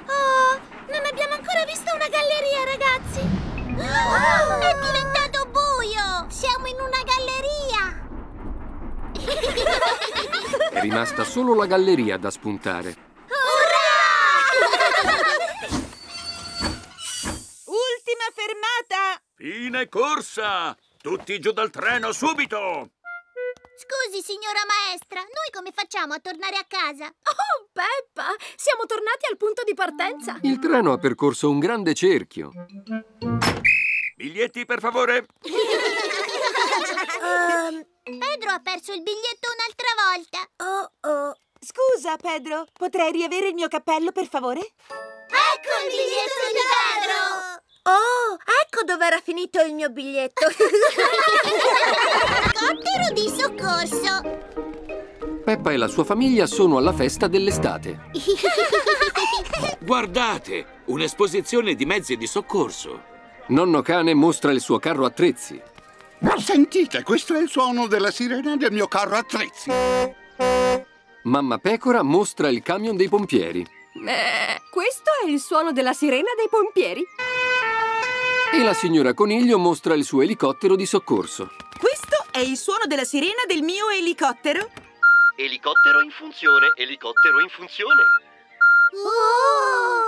Oh, non abbiamo ancora visto una galleria, ragazzi. È diventato buio. Siamo in una galleria. È rimasta solo la galleria da spuntare. Ultima fermata! Fine corsa! Tutti giù dal treno, subito! Scusi, signora maestra, noi come facciamo a tornare a casa? Oh, Peppa! Siamo tornati al punto di partenza. Il treno ha percorso un grande cerchio. Biglietti, per favore? Ehm, Pedro ha perso il biglietto un'altra volta. Oh oh. Scusa, Pedro, potrei riavere il mio cappello, per favore? Ecco il biglietto di Pedro! Oh, ecco dove era finito il mio biglietto. Elicottero di soccorso! Peppa e la sua famiglia sono alla festa dell'estate. Guardate, un'esposizione di mezzi di soccorso. Nonno cane mostra il suo carro attrezzi. Sentite, questo è il suono della sirena del mio carro attrezzi. Mamma pecora mostra il camion dei pompieri. Eh, questo è il suono della sirena dei pompieri. E la signora coniglio mostra il suo elicottero di soccorso. Questo è il suono della sirena del mio elicottero. Elicottero in funzione, elicottero in funzione.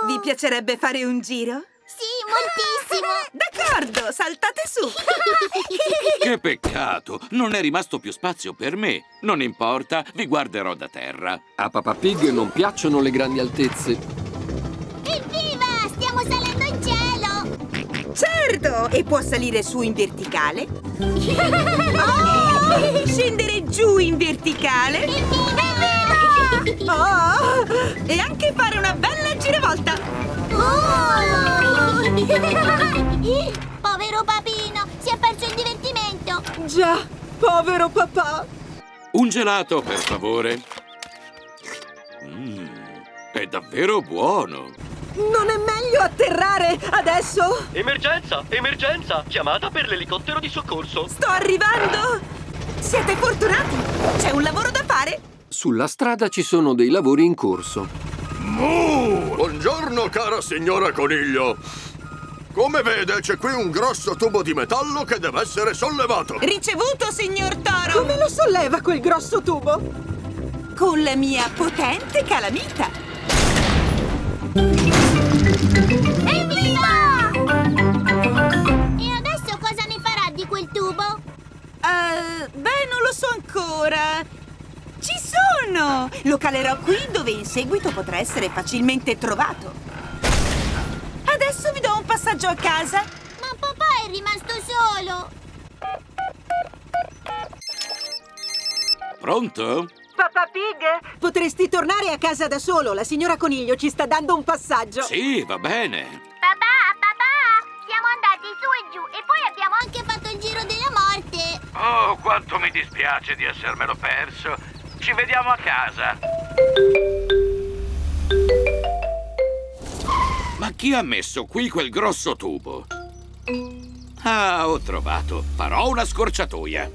Vi piacerebbe fare un giro? Sì, moltissimo! D'accordo, saltate su! Che peccato, non è rimasto più spazio per me. Non importa, vi guarderò da terra. A Papa Pig non piacciono le grandi altezze. Cielo! Certo! E può salire su in verticale? Oh! Scendere giù in verticale? Oh! E anche fare una bella giravolta! Povero papino, si è perso il divertimento! Già, povero papà! Un gelato, per favore. Mm, è davvero buono. Non è meglio atterrare adesso? Emergenza, emergenza! Chiamata per l'elicottero di soccorso. Sto arrivando! Siete fortunati! C'è un lavoro da fare! Sulla strada ci sono dei lavori in corso. Mu! Buongiorno, cara signora Coniglio. Come vede, c'è qui un grosso tubo di metallo che deve essere sollevato. Ricevuto, signor Toro! Come lo solleva quel grosso tubo? Con la mia potente calamita! So ancora. Ci sono! Lo calerò qui dove in seguito potrà essere facilmente trovato. Adesso vi do un passaggio a casa. Ma papà è rimasto solo! Pronto? Papà Pig, potresti tornare a casa da solo. La signora Coniglio ci sta dando un passaggio. Sì, va bene. Papà, papà! Siamo andati su e giù e poi abbiamo anche fatto il giro della morte! Oh, quanto mi dispiace di essermelo perso. Ci vediamo a casa. Ma chi ha messo qui quel grosso tubo? Ah, ho trovato. Farò una scorciatoia.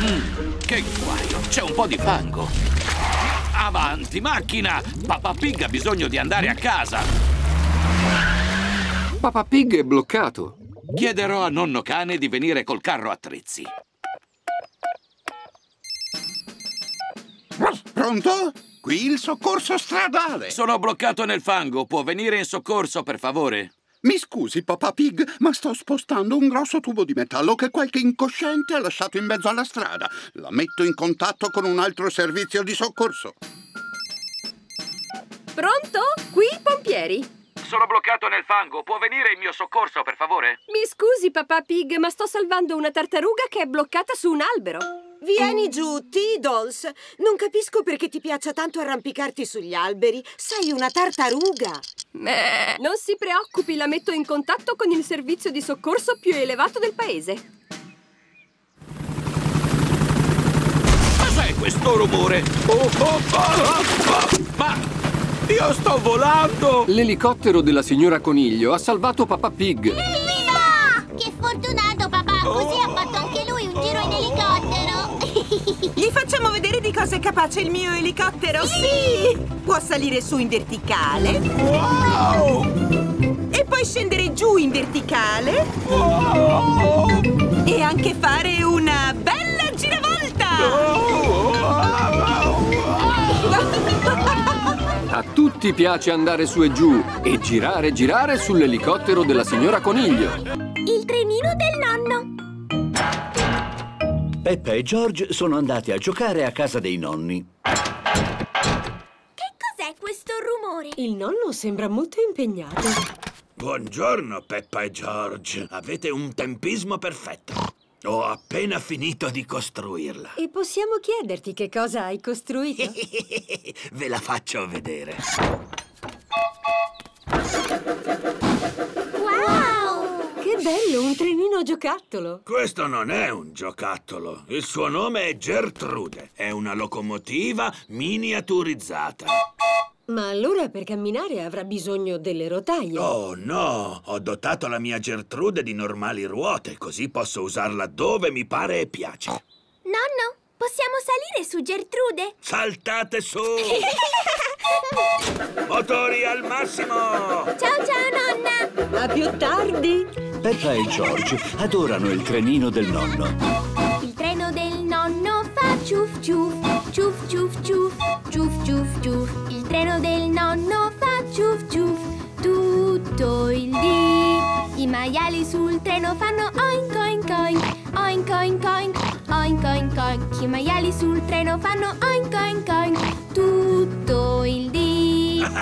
Mm, che guaio, c'è un po' di fango. Avanti, macchina! Papà Pig ha bisogno di andare a casa. Papa Pig è bloccato. Chiederò a nonno cane di venire col carro attrezzi. Pronto? Qui il soccorso stradale. Sono bloccato nel fango. Può venire in soccorso, per favore? Mi scusi, Papà Pig, ma sto spostando un grosso tubo di metallo che qualche incosciente ha lasciato in mezzo alla strada. La metto in contatto con un altro servizio di soccorso. Pronto? Qui i pompieri. Sono bloccato nel fango. Può venire in mio soccorso, per favore? Mi scusi, papà Pig, ma sto salvando una tartaruga che è bloccata su un albero. Vieni giù, Tiddles. Non capisco perché ti piaccia tanto arrampicarti sugli alberi. Sei una tartaruga. Non si preoccupi, la metto in contatto con il servizio di soccorso più elevato del paese. Cos'è questo rumore? Oh, oh, ah, ah, ma io sto volando! L'elicottero della signora Coniglio ha salvato Papa Pig. Evviva! Che fortunato papà, così ha fatto anche lui un giro in elicottero. Gli facciamo vedere di cosa è capace il mio elicottero? Sì! Può salire su in verticale. Wow! E poi scendere giù in verticale. Wow! E anche fare una bella giravolta! A tutti piace andare su e giù e girare girare sull'elicottero della signora Coniglio. Il trenino del nonno. Peppa e George sono andati a giocare a casa dei nonni. Che cos'è questo rumore? Il nonno sembra molto impegnato. Buongiorno, Peppa e George. Avete un tempismo perfetto. Ho appena finito di costruirla. E possiamo chiederti che cosa hai costruito? Ve la faccio vedere. Wow! Che bello, un trenino giocattolo. Questo non è un giocattolo. Il suo nome è Gertrude. È una locomotiva miniaturizzata. Ma allora per camminare avrà bisogno delle rotaie. Oh no! Ho dotato la mia Gertrude di normali ruote, così posso usarla dove mi pare e piace. Nonno, possiamo salire su Gertrude? Saltate su! Motori al massimo! Ciao ciao nonna! A più tardi! Peppa e George adorano il trenino del nonno. Il treno del nonno fa ciuf ciuf, ciuf ciuf ciuf, ciuf ciuf ciuf. Il treno del nonno fa ciuf ciuf tutto il dì. I maiali sul treno fanno oink oink oink, oink oink oink, oink oink oink. I maiali sul treno fanno oink oink oink tutto il dì.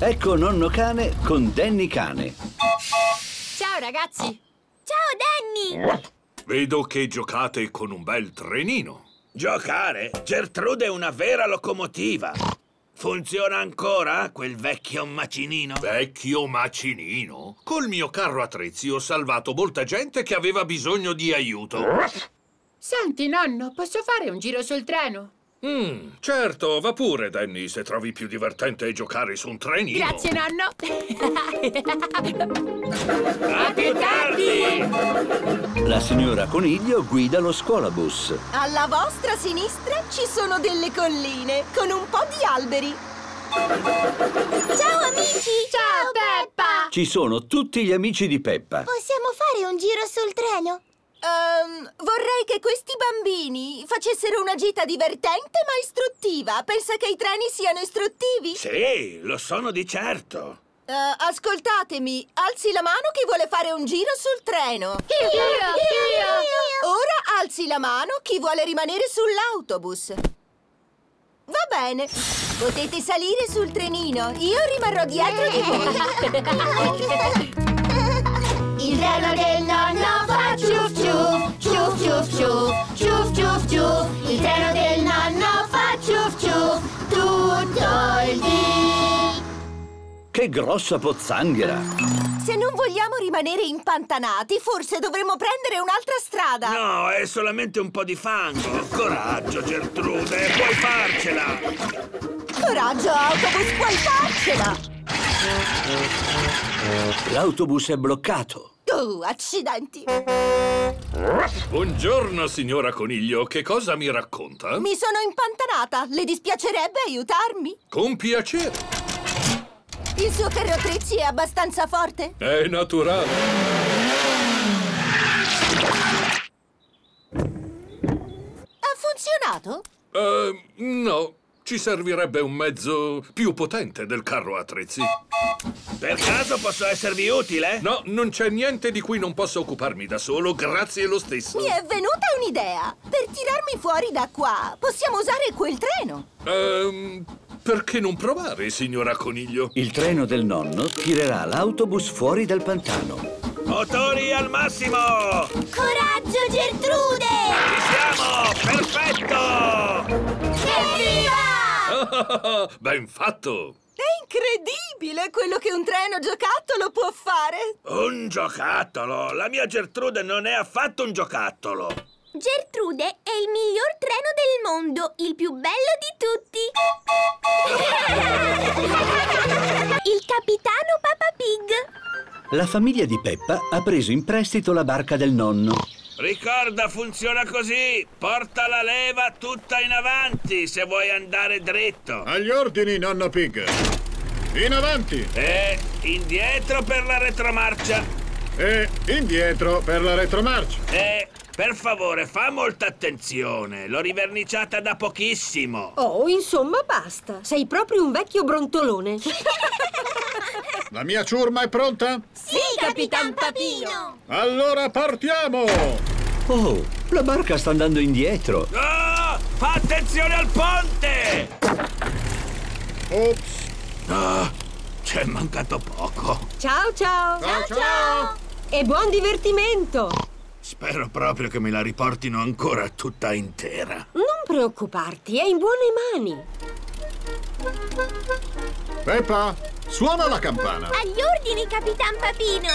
Ecco nonno cane con Danny cane. Ciao ragazzi! Ciao Danny! Vedo che giocate con un bel trenino. Giocare? Gertrude è una vera locomotiva. Funziona ancora quel vecchio macinino? Vecchio macinino? Col mio carro attrezzi ho salvato molta gente che aveva bisogno di aiuto. Senti, nonno, posso fare un giro sul treno? Mm, certo, va pure, Danny, se trovi più divertente giocare su un trenino. Grazie, nonno! A più tardi! La signora Coniglio guida lo scuolabus. Alla vostra sinistra ci sono delle colline con un po' di alberi. Ciao amici! Ciao Peppa! Ci sono tutti gli amici di Peppa. Possiamo fare un giro sul treno? Ehm, vorrei che questi bambini facessero una gita divertente ma istruttiva. Pensa che i treni siano istruttivi? Sì, lo sono di certo. Eh, ascoltatemi, alzi la mano chi vuole fare un giro sul treno. Io! Io! Ora alzi la mano chi vuole rimanere sull'autobus. Va bene, potete salire sul trenino. Io rimarrò dietro di voi. Il treno del nonno fa ciuf ciuf, ciuf ciuf ciuf, ciuf ciuf ciuf. Il treno del nonno fa ciuf ciuf tutto il dì. Che grossa pozzanghera! Se non vogliamo rimanere impantanati, forse dovremmo prendere un'altra strada. No, è solamente un po' di fango. Coraggio, Gertrude, puoi farcela! Coraggio, autobus, puoi farcela! L'autobus è bloccato. Oh, accidenti! Buongiorno, signora Coniglio. Che cosa mi racconta? Mi sono impantanata. Le dispiacerebbe aiutarmi? Con piacere. Il suo carro attrezzi è abbastanza forte? È naturale. Ha funzionato? Eh, no. Ci servirebbe un mezzo più potente del carro attrezzi. Per caso posso esservi utile? No, non c'è niente di cui non possa occuparmi da solo, grazie lo stesso. Mi è venuta un'idea. Per tirarmi fuori da qua, possiamo usare quel treno. Ehm, perché non provare, signora Coniglio? Il treno del nonno tirerà l'autobus fuori dal pantano. Motori al massimo! Coraggio, Gertrude! Ci siamo! Perfetto! Ben fatto! È incredibile quello che un treno giocattolo può fare. Un giocattolo! La mia Gertrude non è affatto un giocattolo! Gertrude è il miglior treno del mondo, il più bello di tutti. il capitano. La famiglia di Peppa ha preso in prestito la barca del nonno. Ricorda, funziona così! Porta la leva tutta in avanti se vuoi andare dritto! Agli ordini, nonno Pig! In avanti! E indietro per la retromarcia! E indietro per la retromarcia! E per favore, fa molta attenzione! L'ho riverniciata da pochissimo! Oh, insomma, basta. Sei proprio un vecchio brontolone. La mia ciurma è pronta? Sì, Capitan Papino! Allora partiamo! Oh, la barca sta andando indietro. Fa attenzione al ponte! Ops! Ah, c'è mancato poco. Ciao, ciao. Ciao, ciao! E buon divertimento. Spero proprio che me la riportino ancora tutta intera. Non preoccuparti, è in buone mani. Peppa, suona la campana. Agli ordini, Capitan Papino!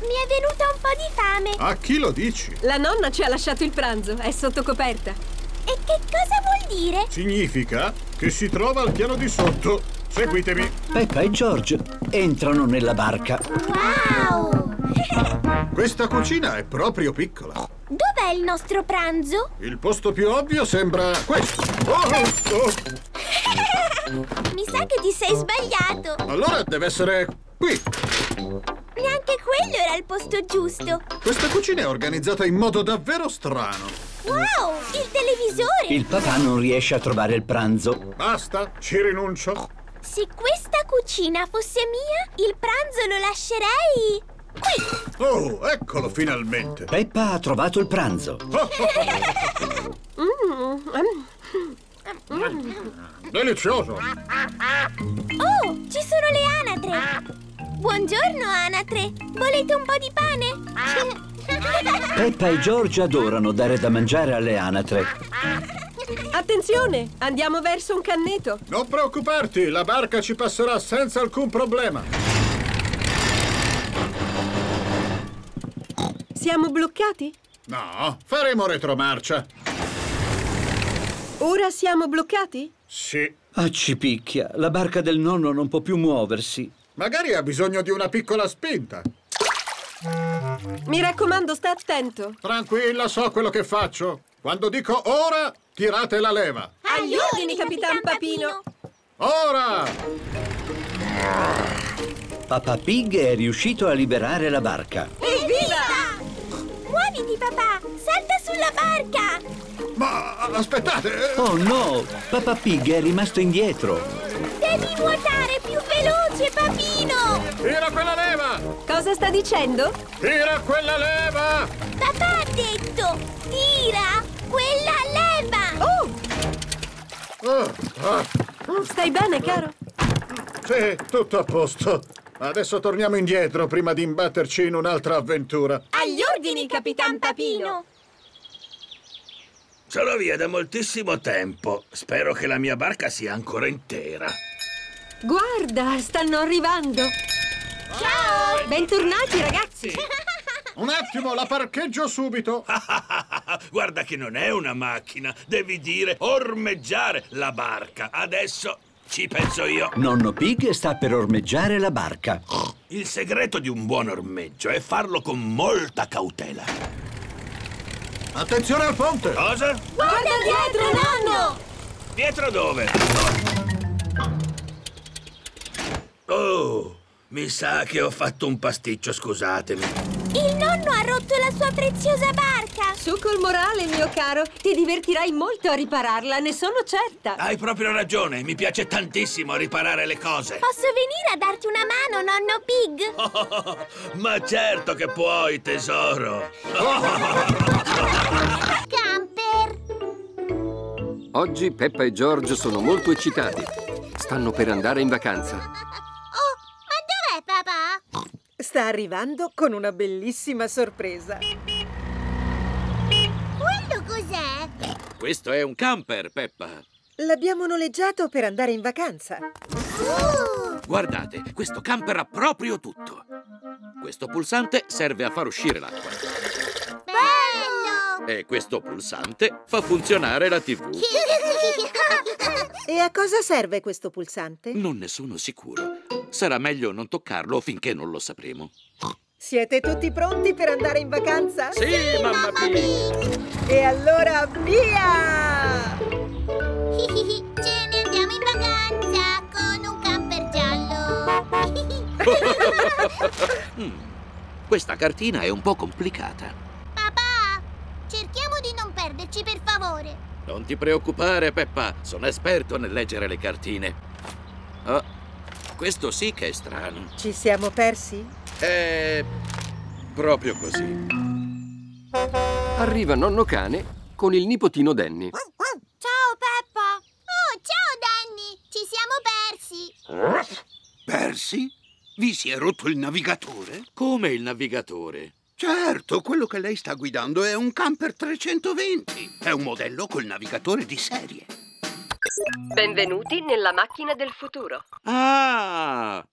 Mi è venuta un po' di fame. A chi lo dici? La nonna ci ha lasciato il pranzo, è sotto coperta. E che cosa vuol dire? Significa che si trova al piano di sotto. Seguitemi. Peppa e George entrano nella barca. Wow! Questa cucina è proprio piccola. Dov'è il nostro pranzo? Il posto più ovvio sembra questo. Oh, oh. Mi sa che ti sei sbagliato. Allora deve essere qui. Neanche quello era il posto giusto. Questa cucina è organizzata in modo davvero strano. Wow! Il televisore! Il papà non riesce a trovare il pranzo. Basta, ci rinuncio. Se questa cucina fosse mia, il pranzo lo lascerei qui. Oh, eccolo finalmente. Peppa ha trovato il pranzo. Delizioso. Oh, ci sono le anatre. Buongiorno, anatre. Volete un po' di pane? Peppa e George adorano dare da mangiare alle anatre. Attenzione, andiamo verso un canneto. Non preoccuparti, la barca ci passerà senza alcun problema. Siamo bloccati? No, faremo retromarcia. Ora siamo bloccati? Sì. Accipicchia, la barca del nonno non può più muoversi. Magari ha bisogno di una piccola spinta. Mi raccomando, sta attento. Tranquilla, so quello che faccio. Quando dico ora, tirate la leva. Agli ordini, Capitan Papino. Ora! Papà Pig è riuscito a liberare la barca. Evviva! Muoviti, papà! Salta sulla barca! Ma aspettate! Oh no! Papà Pig è rimasto indietro. Devi nuotare più veloce, papino! Tira quella leva! Cosa sta dicendo? Tira quella leva! Papà ha detto, tira quella leva! Oh! Oh, ah, Stai bene, caro? sì, tutto a posto. Adesso torniamo indietro prima di imbatterci in un'altra avventura. Agli ordini, Capitan Papino. Sono via da moltissimo tempo. Spero che la mia barca sia ancora intera. Guarda, stanno arrivando. Ciao! Bentornati, ragazzi. Un attimo, la parcheggio subito. Guarda che non è una macchina. Devi dire ormeggiare la barca. Adesso ci penso io. Nonno Pig sta per ormeggiare la barca. Il segreto di un buon ormeggio è farlo con molta cautela. Attenzione al ponte! Cosa? Guarda dietro, nonno! Dietro dove? Oh, mi sa che ho fatto un pasticcio, scusatemi. Il nonno ha rotto la sua preziosa barca! Su col morale, mio caro. Ti divertirai molto a ripararla, ne sono certa. Hai proprio ragione, mi piace tantissimo riparare le cose. Posso venire a darti una mano, nonno Pig? Ma certo che puoi, tesoro. Camper! Oggi Peppa e George sono molto eccitati. Stanno per andare in vacanza. Sta arrivando con una bellissima sorpresa. Quello cos'è? Questo è un camper, Peppa. L'abbiamo noleggiato per andare in vacanza. Uh, Guardate, questo camper ha proprio tutto. Questo pulsante serve a far uscire l'acqua. bello! E questo pulsante fa funzionare la TV. E a cosa serve questo pulsante? Non ne sono sicuro. Sarà meglio non toccarlo finché non lo sapremo. Siete tutti pronti per andare in vacanza? Sì, mamma Pig! E allora via! Ce ne andiamo in vacanza con un camper giallo! Mm, Questa cartina è un po' complicata. Papà, cerchiamo di non perderci, per favore! Non ti preoccupare, Peppa. Sono esperto nel leggere le cartine. Oh, questo sì che è strano. Ci siamo persi? È proprio così. Arriva nonno cane con il nipotino Danny. Ciao, Peppa! Oh, ciao, Danny! Ci siamo persi! Persi? Vi si è rotto il navigatore? Come il navigatore? Certo, quello che lei sta guidando è un camper 320. È un modello col navigatore di serie. Benvenuti nella macchina del futuro. Ah!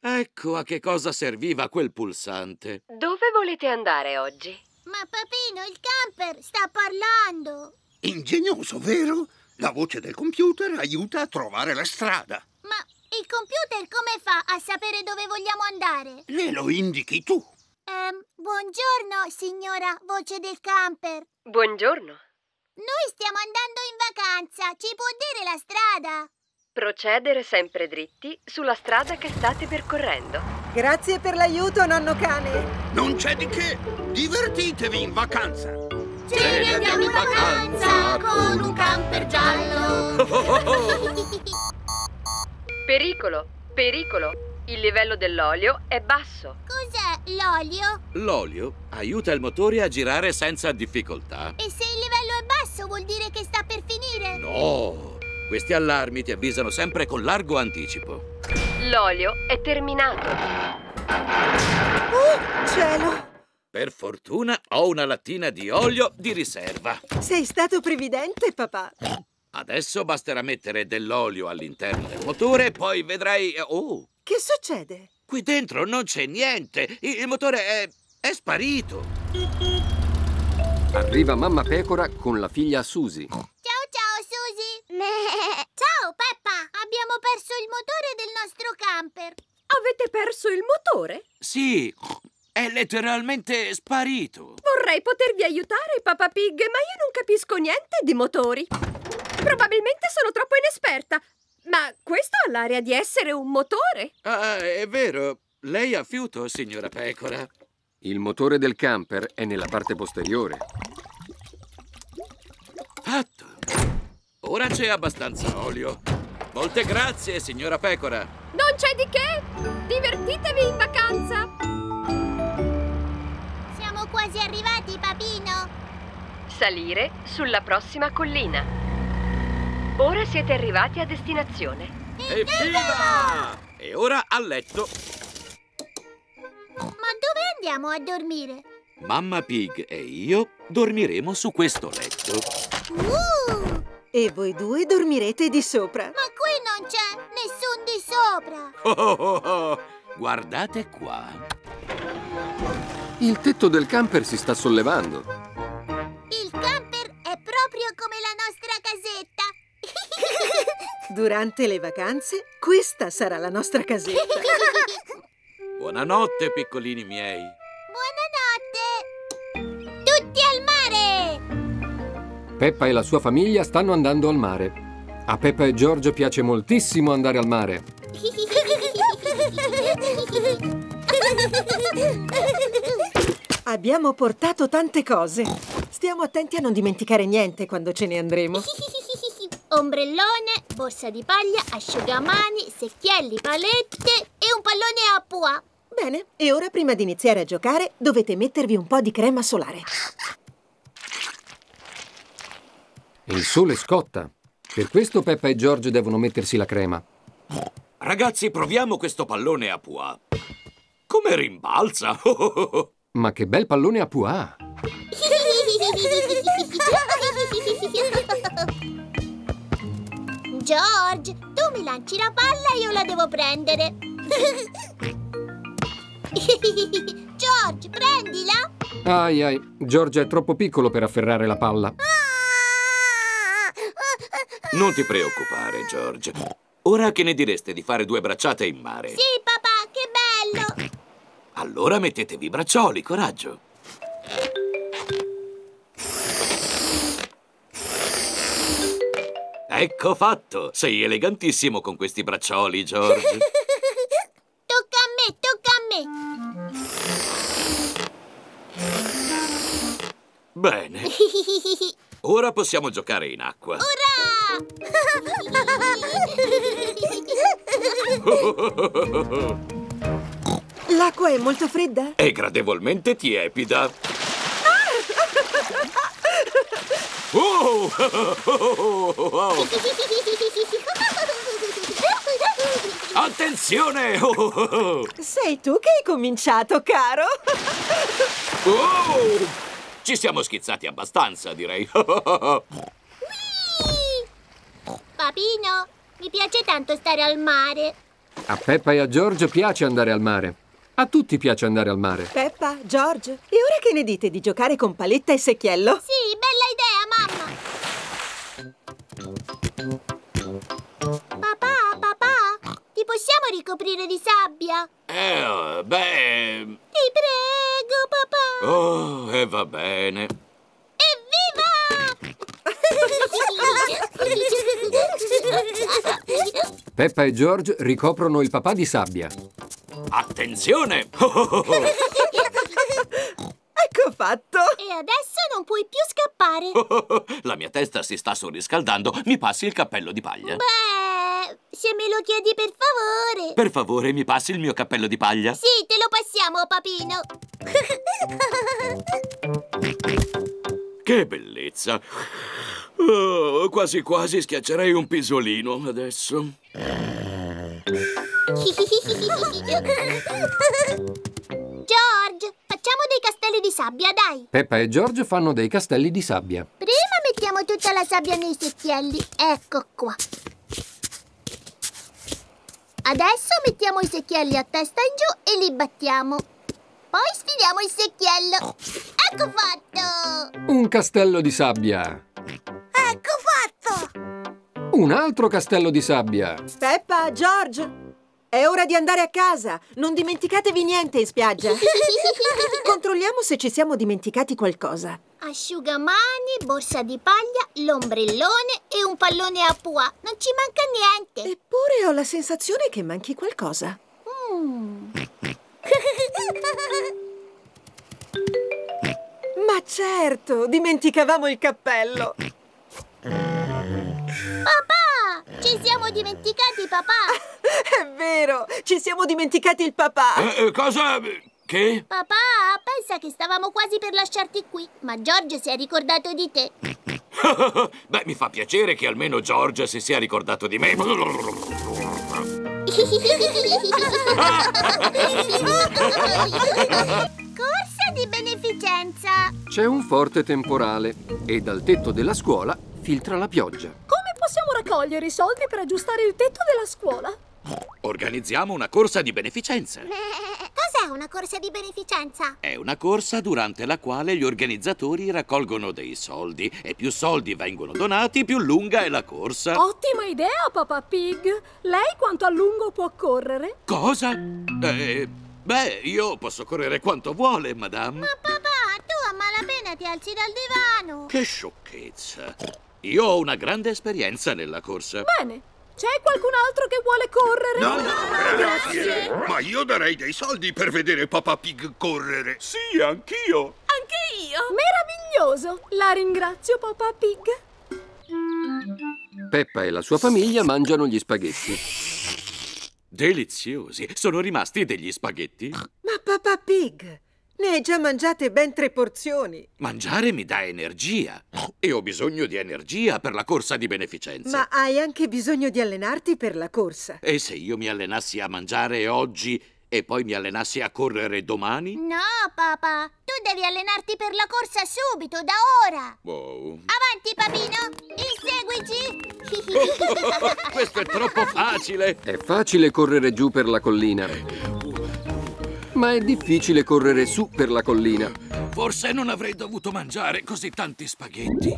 Ecco a che cosa serviva quel pulsante. Dove volete andare oggi? Ma Papino, il camper sta parlando. Ingegnoso, vero? La voce del computer aiuta a trovare la strada. Ma il computer come fa a sapere dove vogliamo andare? Le lo indichi tu. Ehm, buongiorno, signora voce del camper. Buongiorno. Noi stiamo andando in vacanza. Ci può dire la strada? Procedere sempre dritti sulla strada che state percorrendo. Grazie per l'aiuto, nonno cane. Non c'è di che. Divertitevi in vacanza. Ce ne andiamo in vacanza con un camper giallo. Pericolo, pericolo. Il livello dell'olio è basso. Cos'è l'olio? L'olio aiuta il motore a girare senza difficoltà. E se il livello è basso vuol dire che sta per finire? No! Questi allarmi ti avvisano sempre con largo anticipo. L'olio è terminato. Oh, cielo! Per fortuna ho una lattina di olio di riserva. Sei stato previdente, papà. Adesso basterà mettere dell'olio all'interno del motore e poi vedrai... Oh! Che succede? Qui dentro non c'è niente. Il motore è... è sparito. Arriva mamma pecora con la figlia Susie. Ciao ciao Susie! Ciao Peppa! Abbiamo perso il motore del nostro camper. Avete perso il motore? Sì, è letteralmente sparito. Vorrei potervi aiutare, Papa Pig, ma io non capisco niente di motori. Probabilmente sono troppo inesperta, ma questo ha l'aria di essere un motore. Ah, è vero. Lei ha fiuto, signora Pecora. Il motore del camper è nella parte posteriore. Fatto. Ora c'è abbastanza olio. Molte grazie, signora Pecora. Non c'è di che! Divertitevi in vacanza! Siamo quasi arrivati, Papino. Salire sulla prossima collina. Ora siete arrivati a destinazione. Evviva! E ora a letto. Ma dove andiamo a dormire? Mamma Pig e io dormiremo su questo letto. Uh! E voi due dormirete di sopra. Ma qui non c'è nessun di sopra. Oh, oh, oh. Guardate qua. Il tetto del camper si sta sollevando. Il camper è proprio come la nostra casetta. Durante le vacanze, questa sarà la nostra casetta. Buonanotte, piccolini miei. Buonanotte! Tutti al mare! Peppa e la sua famiglia stanno andando al mare. A Peppa e Giorgio piace moltissimo andare al mare. Abbiamo portato tante cose. Stiamo attenti a non dimenticare niente quando ce ne andremo. Ombrellone, borsa di paglia, asciugamani, secchielli, palette e un pallone a pua. Bene, e ora prima di iniziare a giocare dovete mettervi un po' di crema solare. Il sole scotta. Per questo Peppa e Giorgio devono mettersi la crema. Ragazzi, proviamo questo pallone a pois. Come rimbalza! Ma che bel pallone a pois! George, tu mi lanci la palla e io la devo prendere. George, prendila! Ai ai, Giorgio è troppo piccolo per afferrare la palla. Non ti preoccupare, George. Ora che ne direste di fare due bracciate in mare? Sì, papà, che bello! Allora mettetevi i braccioli, coraggio. Ecco fatto! Sei elegantissimo con questi braccioli, George. tocca a me, tocca a me! Bene. Ora possiamo giocare in acqua. L'acqua è molto fredda? È gradevolmente tiepida. Oh! Attenzione! Sei tu che hai cominciato, caro! Oh! Ci siamo schizzati abbastanza, direi. Papino, mi piace tanto stare al mare. A Peppa e a George piace andare al mare. A tutti piace andare al mare. Peppa, George, e ora che ne dite di giocare con paletta e secchiello? Sì, bella idea, mamma. Papà, papà, ti possiamo ricoprire di sabbia? Eh, beh... Ti prego, papà. Oh, e va bene. Peppa e George ricoprono il papà di sabbia. Attenzione! Ecco fatto! E adesso non puoi più scappare. La mia testa si sta surriscaldando. Mi passi il cappello di paglia? Beh, se me lo chiedi per favore. Per favore, mi passi il mio cappello di paglia? Sì, te lo passiamo, papino. Che bellezza! Oh, quasi quasi schiaccerei un pisolino adesso. George, facciamo dei castelli di sabbia, dai. Peppa e George fanno dei castelli di sabbia. Prima mettiamo tutta la sabbia nei secchielli. Ecco qua. Adesso mettiamo i secchielli a testa in giù e li battiamo. Poi sfiliamo il secchiello. Ecco fatto! Un castello di sabbia. Ecco fatto! Un altro castello di sabbia. Peppa, George, è ora di andare a casa. Non dimenticatevi niente in spiaggia. Controlliamo se ci siamo dimenticati qualcosa. Asciugamani, borsa di paglia, l'ombrellone e un pallone a pua. Non ci manca niente. Eppure ho la sensazione che manchi qualcosa. Mm. Ma certo, dimenticavamo il cappello. Papà! Ci siamo dimenticati, papà! È vero, ci siamo dimenticati il papà. Eh, eh, cosa? Che? Papà, pensa che stavamo quasi per lasciarti qui, ma George si è ricordato di te. Beh, mi fa piacere che almeno George si sia ricordato di me. Corsa di beneficenza! C'è un forte temporale e dal tetto della scuola filtra la pioggia. Come possiamo raccogliere i soldi per aggiustare il tetto della scuola? Organizziamo una corsa di beneficenza. Cos'è una corsa di beneficenza? È una corsa durante la quale gli organizzatori raccolgono dei soldi e più soldi vengono donati, più lunga è la corsa. Ottima idea, Papa Pig! Lei quanto a lungo può correre? Cosa? Eh, beh, io posso correre quanto vuole, madame. Ma papà, tu a malapena ti alzi dal divano! Che sciocchezza! Io ho una grande esperienza nella corsa. Bene, c'è qualcun altro che vuole correre? No, grazie. Ma io darei dei soldi per vedere Papa Pig correre. Sì, anch'io. Anche io! Meraviglioso! La ringrazio, Papa Pig. Peppa e la sua famiglia mangiano gli spaghetti. Deliziosi. Sono rimasti degli spaghetti? Ma Papa Pig, ne hai già mangiate ben tre porzioni. Mangiare mi dà energia. E ho bisogno di energia per la corsa di beneficenza. Ma hai anche bisogno di allenarti per la corsa. E se io mi allenassi a mangiare oggi e poi mi allenassi a correre domani? No, papà, tu devi allenarti per la corsa subito, da ora! Wow. Avanti, papino! Inseguici! Questo è troppo facile! È facile correre giù per la collina. Ma è difficile correre su per la collina. Forse non avrei dovuto mangiare così tanti spaghetti.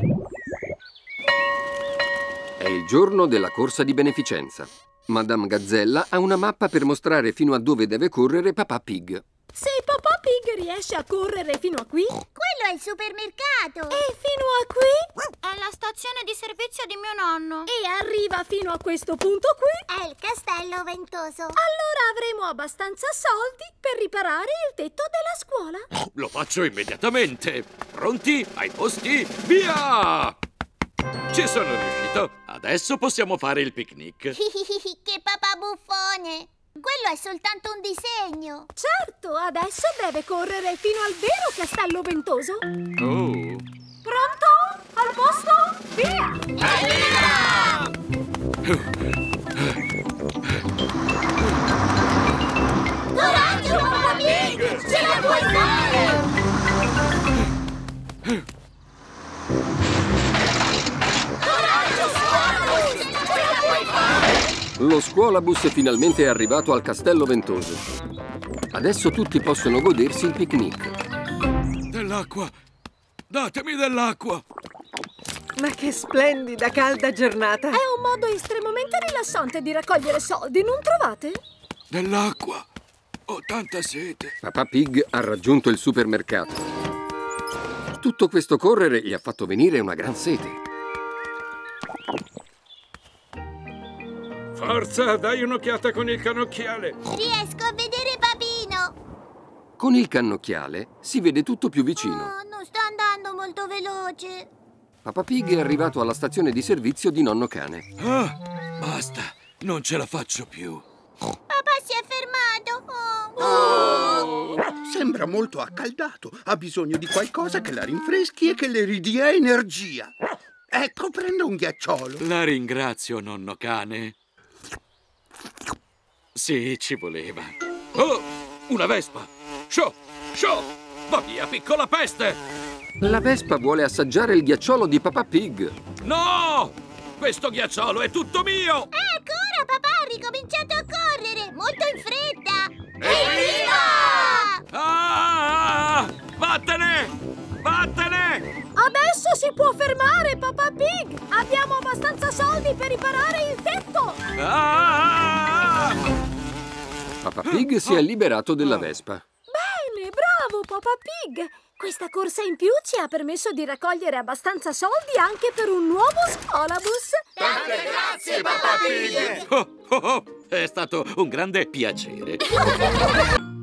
È il giorno della corsa di beneficenza. Madame Gazzella ha una mappa per mostrare fino a dove deve correre Papà Pig. Se Papà Pig riesce a correre fino a qui... Quello è il supermercato! E fino a qui... È la stazione di servizio di mio nonno! E arriva fino a questo punto qui... È il castello ventoso! Allora avremo abbastanza soldi per riparare il tetto della scuola! Lo faccio immediatamente! Pronti? Ai posti? Via! Ci sono riuscito! Adesso possiamo fare il picnic! che papà buffone! Quello è soltanto un disegno! Certo, adesso deve correre fino al vero castello ventoso! Oh! Pronto? Al posto? Via! Coraggio, Papà Pig! Ce la puoi fare! Lo scuolabus finalmente è arrivato al Castello Ventoso. Adesso tutti possono godersi il picnic. Dell'acqua! Datemi dell'acqua! Ma che splendida, calda giornata! È un modo estremamente rilassante di raccogliere soldi, non trovate? Dell'acqua! Ho tanta sete! Papà Pig ha raggiunto il supermercato. Tutto questo correre gli ha fatto venire una gran sete. Forza, dai un'occhiata con il cannocchiale! Riesco a vedere Papino! Con il cannocchiale si vede tutto più vicino. Oh, non sta andando molto veloce. Papà Pig è arrivato alla stazione di servizio di nonno cane. Ah, basta, non ce la faccio più. Papà si è fermato. Oh. Sembra molto accaldato. Ha bisogno di qualcosa che la rinfreschi e che le ridia energia. Ecco, prenda un ghiacciolo. La ringrazio, nonno cane. Sì, ci voleva. Oh, una vespa! Show! Show! Va via, piccola peste! La vespa vuole assaggiare il ghiacciolo di Papà Pig. No! Questo ghiacciolo è tutto mio! Ecco, ora papà ha ricominciato a correre, molto in fretta. Evviva! Ah! Vattene! Vattene! Adesso si può fermare, Papà Pig! Abbiamo abbastanza soldi per riparare il tetto! Ah! Papà Pig si è liberato della vespa. Bene, bravo, Papà Pig! Questa corsa in più ci ha permesso di raccogliere abbastanza soldi anche per un nuovo scuolabus! Tante grazie, Papà Pig! Oh, oh, oh, è stato un grande piacere.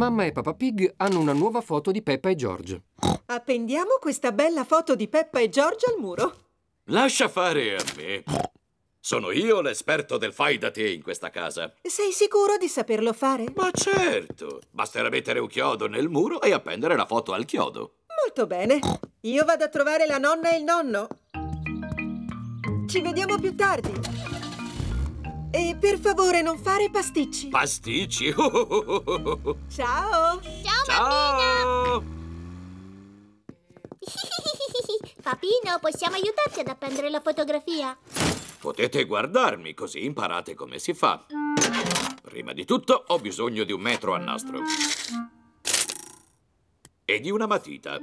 Mamma e Papà Pig hanno una nuova foto di Peppa e George. Appendiamo questa bella foto di Peppa e George al muro. Lascia fare a me. Sono io l'esperto del fai da te in questa casa. Sei sicuro di saperlo fare? Ma certo! Basterà mettere un chiodo nel muro e appendere la foto al chiodo. Molto bene. Io vado a trovare la nonna e il nonno. Ci vediamo più tardi. E per favore non fare pasticci. Pasticci! Ciao! Ciao, Ciao! Papino, possiamo aiutarti ad appendere la fotografia? Potete guardarmi così imparate come si fa. Prima di tutto ho bisogno di un metro a nastro. E di una matita.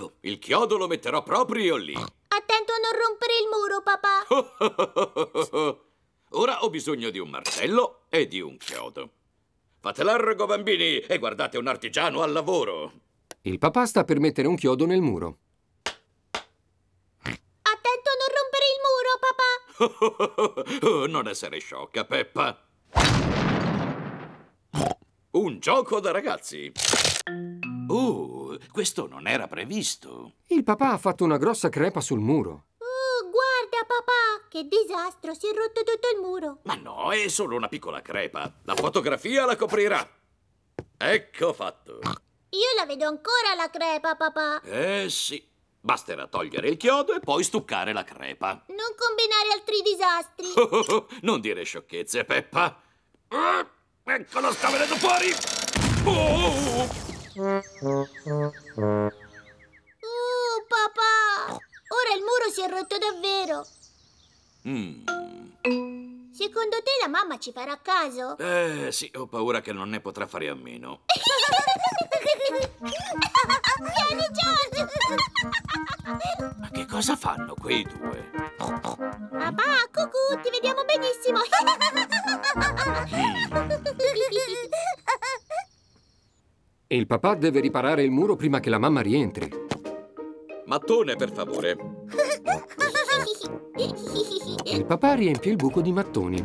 Ecco, il chiodo lo metterò proprio lì. Attento a non rompere il muro, papà. Ora ho bisogno di un martello e di un chiodo. Fate largo, bambini, e guardate un artigiano al lavoro. Il papà sta per mettere un chiodo nel muro. Attento a non rompere il muro, papà. Oh, non essere sciocca, Peppa. Un gioco da ragazzi. Oh, questo non era previsto. Il papà ha fatto una grossa crepa sul muro. Oh, guarda, papà. Che disastro, si è rotto tutto il muro. Ma no, è solo una piccola crepa. La fotografia la coprirà. Ecco fatto. Io la vedo ancora la crepa, papà. Eh sì. Basterà togliere il chiodo e poi stuccare la crepa. Non combinare altri disastri. non dire sciocchezze, Peppa. Ah, eccolo, sta venendo fuori. Oh! Oh, papà. Ora il muro si è rotto davvero. Mm. Secondo te la mamma ci farà caso? Eh sì, ho paura che non ne potrà fare a meno. Vieni, George! Ma che cosa fanno quei due? Papà, cucù, ti vediamo benissimo! Il papà deve riparare il muro prima che la mamma rientri. Mattone, per favore. Il papà riempie il buco di mattoni.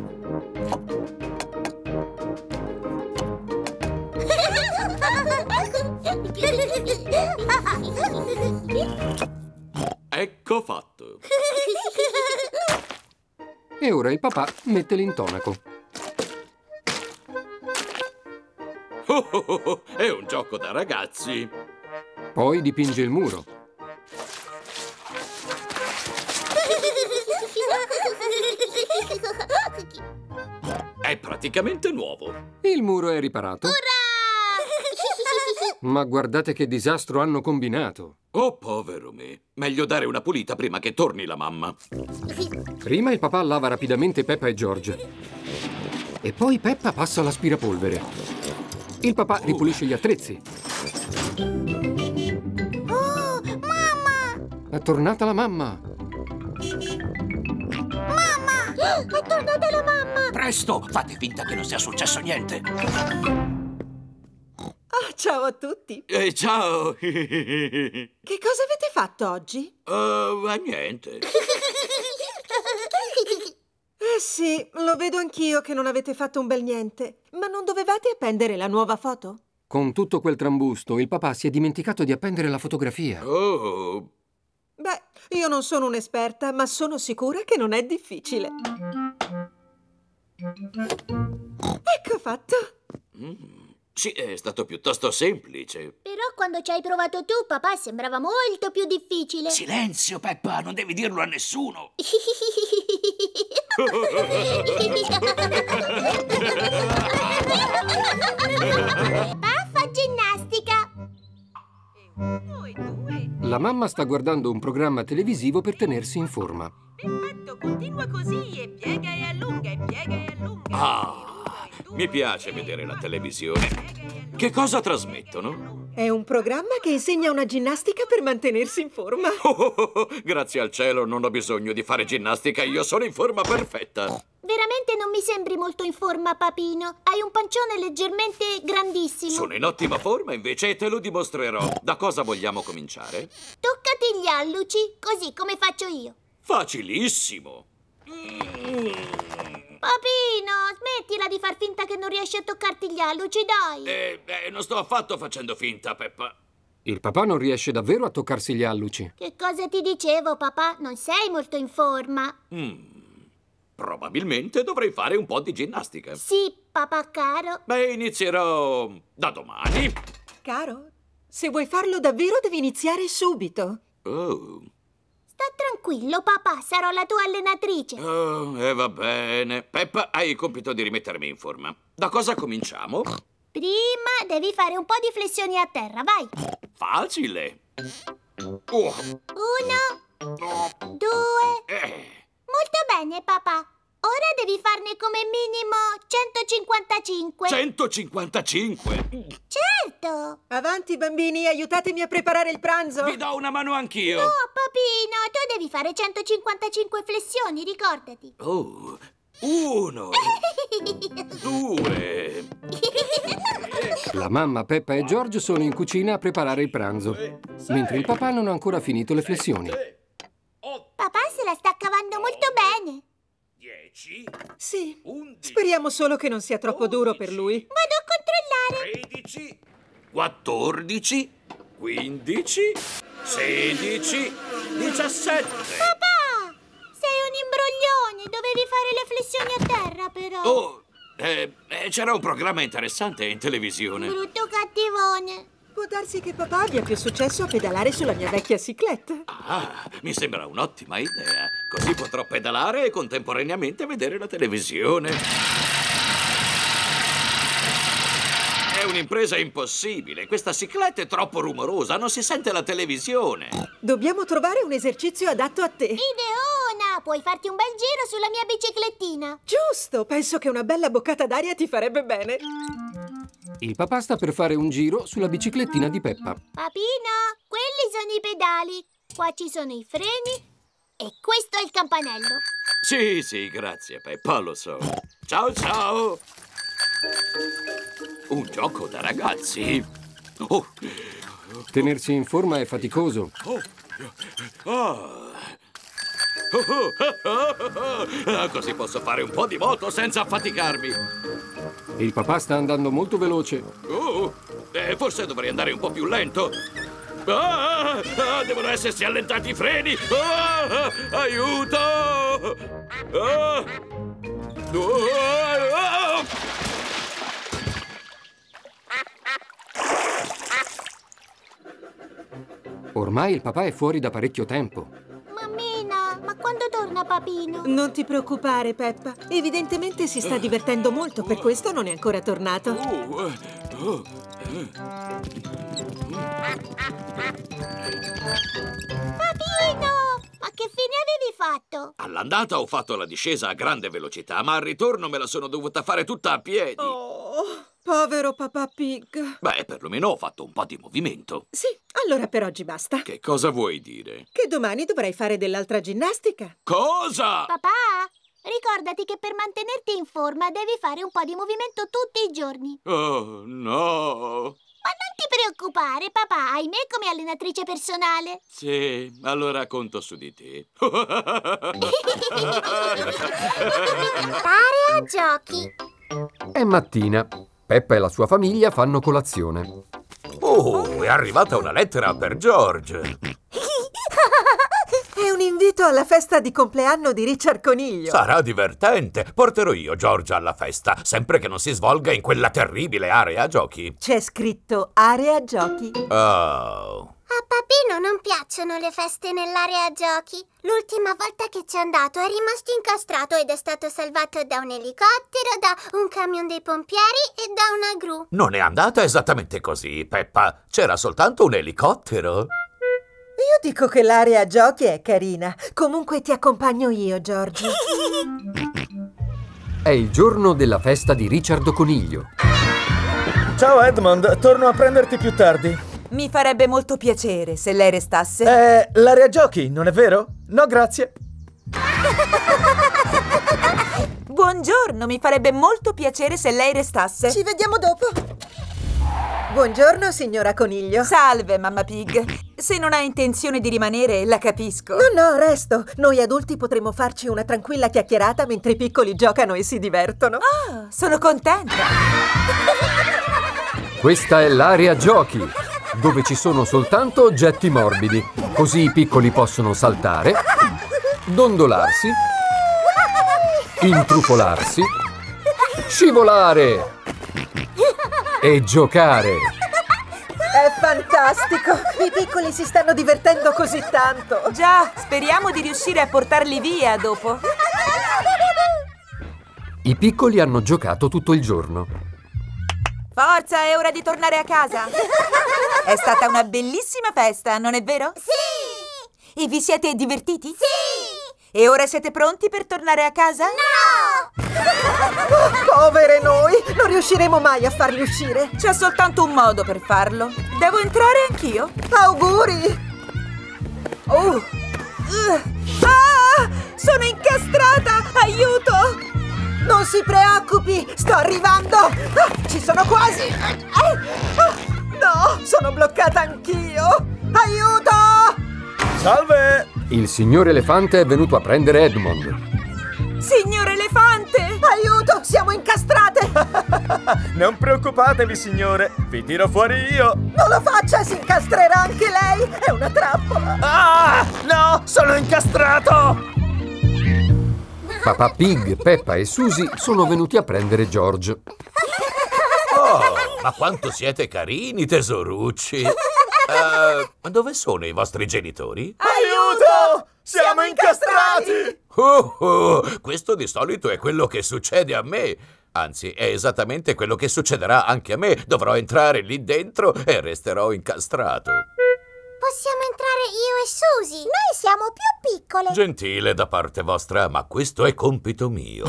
Ecco fatto. E ora il papà mette l'intonaco. Oh, oh, oh, è un gioco da ragazzi. Poi dipinge il muro. È praticamente nuovo. Il muro è riparato. Ma guardate che disastro hanno combinato. Oh, povero me. Meglio dare una pulita prima che torni la mamma. Prima il papà lava rapidamente Peppa e George. E poi Peppa passa l'aspirapolvere. Il papà ripulisce gli attrezzi. Oh, mamma! È tornata la mamma. Mamma! È tornata la mamma! Presto, fate finta che non sia successo niente. Ah, ciao a tutti. Eh, ciao. Che cosa avete fatto oggi? Uh, niente. Eh sì, lo vedo anch'io che non avete fatto un bel niente. Ma non dovevate appendere la nuova foto? Con tutto quel trambusto, il papà si è dimenticato di appendere la fotografia. Oh. Beh, io non sono un'esperta, ma sono sicura che non è difficile. Ecco fatto. Mm. Sì, è stato piuttosto semplice. Però quando ci hai provato tu, papà, sembrava molto più difficile. Silenzio, Peppa, non devi dirlo a nessuno. Papà fa ginnastica. La mamma sta guardando un programma televisivo per tenersi in forma. Perfetto, continua così e piega e allunga e piega e allunga. Ah, mi piace vedere la televisione. Che cosa trasmettono? È un programma che insegna una ginnastica per mantenersi in forma. Oh, grazie al cielo non ho bisogno di fare ginnastica, io sono in forma perfetta. Veramente non mi sembri molto in forma, papino. Hai un pancione leggermente grandissimo. Sono in ottima forma invece e te lo dimostrerò. Da cosa vogliamo cominciare? Toccati gli alluci, così come faccio io. Facilissimo. Papino, smettila di far finta che non riesci a toccarti gli alluci, dai. Eh, eh, non sto affatto facendo finta, Peppa. Il papà non riesce davvero a toccarsi gli alluci. Che cosa ti dicevo, papà? Non sei molto in forma. Mm. Probabilmente dovrei fare un po' di ginnastica. Sì, papà caro. Beh, inizierò da domani. Caro, se vuoi farlo davvero devi iniziare subito. Oh. Sta tranquillo, papà, sarò la tua allenatrice. Oh, e eh, va bene. Peppa, hai il compito di rimettermi in forma. Da cosa cominciamo? Prima devi fare un po' di flessioni a terra, vai. Facile. Oh. Uno, due. Eh. Molto bene, papà. Ora devi farne come minimo 155. 155? Certo! Avanti, bambini, aiutatemi a preparare il pranzo. Vi do una mano anch'io. No, papino, tu devi fare 155 flessioni, ricordati. Oh, uno, due. La mamma, Peppa e George sono in cucina a preparare il pranzo, mentre il papà non ha ancora finito le flessioni. Papà se la sta cavando molto bene. 10. Sì. Speriamo solo che non sia troppo duro per lui. Vado a controllare. 13. 14. 15. 16. 17. Papà! Sei un imbroglione. Dovevi fare le flessioni a terra, però. Oh, eh, eh, c'era un programma interessante in televisione. Brutto cattivone. Può darsi che papà abbia più successo a pedalare sulla mia vecchia cicletta. Ah, mi sembra un'ottima idea. Così potrò pedalare e contemporaneamente vedere la televisione. È un'impresa impossibile. Questa cicletta è troppo rumorosa, non si sente la televisione. Dobbiamo trovare un esercizio adatto a te. Ideona! Puoi farti un bel giro sulla mia biciclettina. Giusto! Penso che una bella boccata d'aria ti farebbe bene. Il papà sta per fare un giro sulla biciclettina di Peppa. Papino, quelli sono i pedali. Qua ci sono i freni e questo è il campanello. Sì, sì, grazie, Peppa, lo so. Ciao, ciao! Un gioco da ragazzi. Oh. Tenersi in forma è faticoso. Oh. Oh. Così posso fare un po' di moto senza affaticarmi. Il papà sta andando molto veloce. Oh, eh, forse dovrei andare un po' più lento. Ah, ah, devono essersi allentati i freni. Ah, aiuto! Ah, ah, Ormai il papà è fuori da parecchio tempo. Quando torna papino? Non ti preoccupare, Peppa. Evidentemente si sta divertendo molto, per questo non è ancora tornato. Oh, Papino! Ma che fine avevi fatto? All'andata ho fatto la discesa a grande velocità, ma al ritorno me la sono dovuta fare tutta a piedi. Oh, povero papà Pig. Beh, perlomeno ho fatto un po' di movimento. Sì, allora per oggi basta. Che cosa vuoi dire? Che domani dovrai fare dell'altra ginnastica. Cosa? Papà, ricordati che per mantenerti in forma devi fare un po' di movimento tutti i giorni. Oh, no. Ma non ti preoccupare, papà, hai me come allenatrice personale. Sì, allora conto su di te. Area giochi. È mattina. Peppa e la sua famiglia fanno colazione. Oh, è arrivata una lettera per George. È un invito alla festa di compleanno di Richard Coniglio. Sarà divertente. Porterò io George alla festa, sempre che non si svolga in quella terribile area giochi. C'è scritto area giochi. Oh. A Papino non piacciono le feste nell'area giochi. L'ultima volta che ci è andato è rimasto incastrato ed è stato salvato da un elicottero, da un camion dei pompieri e da una gru. Non è andata esattamente così, Peppa. C'era soltanto un elicottero. Io dico che l'area giochi è carina. Comunque ti accompagno io, Giorgio. È il giorno della festa di Richard Coniglio. Ciao Edmond, torno a prenderti più tardi. Mi farebbe molto piacere se lei restasse. È l'area giochi, non è vero? No, grazie. Buongiorno, mi farebbe molto piacere se lei restasse. Ci vediamo dopo. Buongiorno, signora Coniglio. Salve, mamma Pig. Se non ha intenzione di rimanere, la capisco. No, no, resto. Noi adulti potremo farci una tranquilla chiacchierata mentre i piccoli giocano e si divertono. Ah, sono contenta. Questa è l'area giochi, dove ci sono soltanto oggetti morbidi. Così i piccoli possono saltare, dondolarsi, intrufolarsi, scivolare e giocare. È fantastico! I piccoli si stanno divertendo così tanto! Già, speriamo di riuscire a portarli via dopo. I piccoli hanno giocato tutto il giorno. Forza, è ora di tornare a casa. È stata una bellissima festa, non è vero? Sì! E vi siete divertiti? Sì! E ora siete pronti per tornare a casa? No! Povere noi! Non riusciremo mai a farli uscire! C'è soltanto un modo per farlo. Devo entrare anch'io? Auguri! Oh! Uh. Ah! Sono incastrata! Aiuto! Non si preoccupi! Sto arrivando! Ah, ci sono quasi! Ah, no! Sono bloccata anch'io! Aiuto! Salve! Il signor Elefante è venuto a prendere Edmond. Signor Elefante! Aiuto! Siamo incastrate! non preoccupatevi, signore. Vi tiro fuori io. Non lo faccia! Si incastrerà anche lei! È una trappola! Ah! No! Sono incastrato! Papà Pig, Peppa e Susie sono venuti a prendere George. Oh, ma quanto siete carini, tesorucci. Uh, dove sono i vostri genitori? Aiuto! Siamo incastrati! Oh, oh, questo di solito è quello che succede a me. Anzi, è esattamente quello che succederà anche a me. Dovrò entrare lì dentro e resterò incastrato. Possiamo entrare io e Susie. Noi siamo più piccole. Gentile da parte vostra, ma questo è compito mio.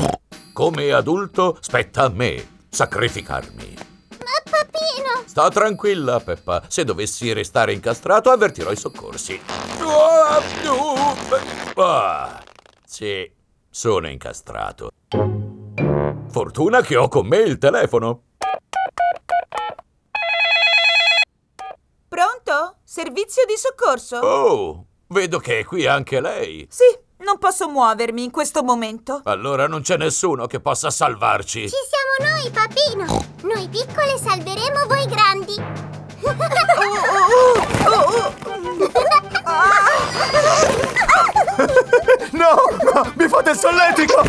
Come adulto, spetta a me sacrificarmi. Ma papino! Sta tranquilla, Peppa. Se dovessi restare incastrato, avvertirò i soccorsi. Ah, sì, sono incastrato. Fortuna che ho con me il telefono. Pronto? Servizio di soccorso? Oh, vedo che è qui anche lei. Sì, non posso muovermi in questo momento. Allora non c'è nessuno che possa salvarci. Ci siamo noi, papino. Noi piccole salveremo voi grandi. Oh, oh, oh, oh. No, no, mi fate il solletico!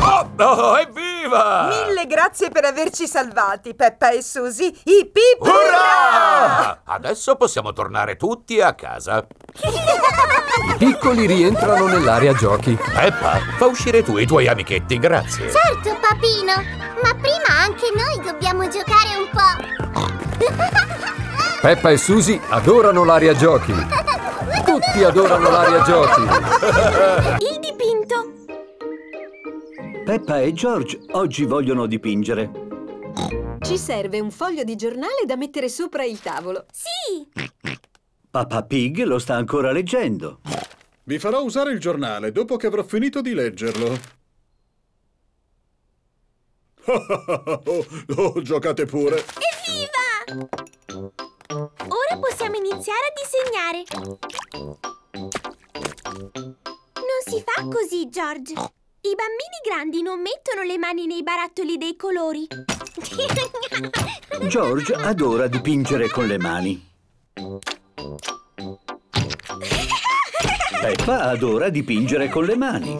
Oh, oh, evviva! Mille grazie per averci salvati, Peppa e Susie. Ip ip Urrà! Adesso possiamo tornare tutti a casa. I piccoli rientrano nell'area giochi. Peppa, fa uscire tu e i tuoi amichetti, grazie. Certo, papino. Ma prima anche noi dobbiamo giocare un po'. Peppa e Susie adorano l'area giochi. Tutti adorano l'area giochi. Il dipinto. Peppa e George oggi vogliono dipingere. Ci serve un foglio di giornale da mettere sopra il tavolo. Sì! Papà Pig lo sta ancora leggendo. Vi farò usare il giornale dopo che avrò finito di leggerlo. oh, giocate pure. Evviva! Possiamo iniziare a disegnare. Non si fa così, George. I bambini grandi non mettono le mani nei barattoli dei colori. George adora dipingere con le mani. Peppa adora dipingere con le mani.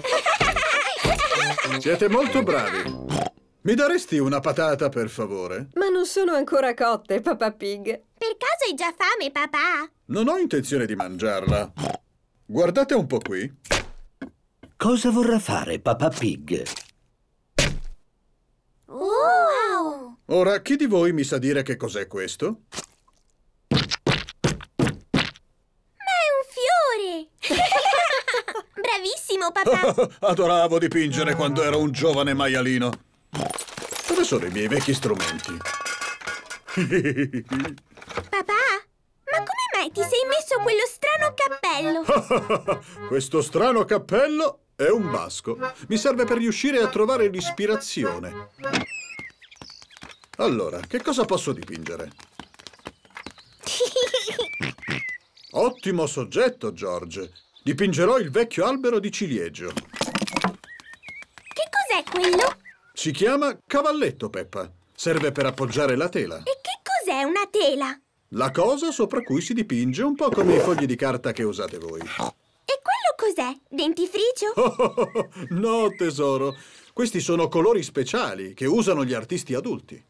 Siete molto bravi. Mi daresti una patata, per favore? Ma non sono ancora cotte, Papà Pig. Per caso hai già fame, papà? Non ho intenzione di mangiarla. Guardate un po' qui. Cosa vorrà fare Papà Pig? Wow! Ora, chi di voi mi sa dire che cos'è questo? Ma è un fiore! Bravissimo, papà! Adoravo dipingere quando ero un giovane maialino. Dove sono i miei vecchi strumenti? Papà, ma come mai ti sei messo quello strano cappello? Questo strano cappello è un basco. Mi serve per riuscire a trovare l'ispirazione. Allora, che cosa posso dipingere? Ottimo soggetto, George. Dipingerò il vecchio albero di ciliegio. Che cos'è quello? Si chiama cavalletto, Peppa. Serve per appoggiare la tela. E che cos'è una tela? La cosa sopra cui si dipinge, un po' come i fogli di carta che usate voi. E quello cos'è? Dentifricio? no, tesoro. Questi sono colori speciali che usano gli artisti adulti.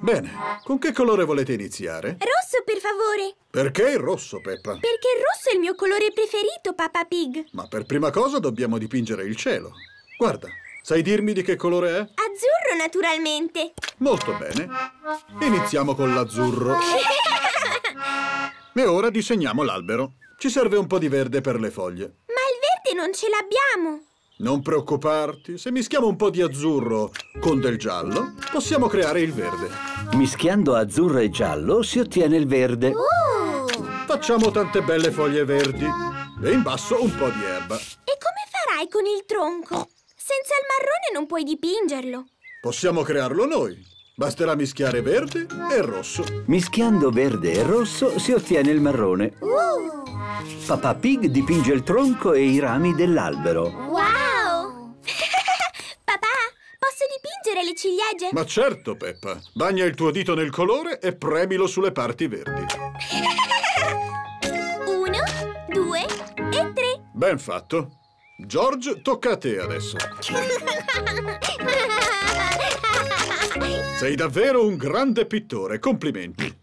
Bene, con che colore volete iniziare? Rosso, per favore. Perché il rosso, Peppa? Perché il rosso è il mio colore preferito, Papà Pig. Ma per prima cosa dobbiamo dipingere il cielo. Guarda, sai dirmi di che colore è? Azzurro, naturalmente. Molto bene. Iniziamo con l'azzurro. E ora disegniamo l'albero. Ci serve un po' di verde per le foglie. Ma il verde non ce l'abbiamo. Non preoccuparti, se mischiamo un po' di azzurro con del giallo, possiamo creare il verde. Mischiando azzurro e giallo si ottiene il verde. Uh! Facciamo tante belle foglie verdi e in basso un po' di erba. E come farai con il tronco? Senza il marrone non puoi dipingerlo. Possiamo crearlo noi. Basterà mischiare verde e rosso. Mischiando verde e rosso si ottiene il marrone. Uh! Papà Pig dipinge il tronco e i rami dell'albero. Wow! Dipingere le ciliegie? Ma certo, Peppa. Bagna il tuo dito nel colore e premilo sulle parti verdi. Uno, due e tre. Ben fatto. George, tocca a te adesso. Sei davvero un grande pittore, complimenti.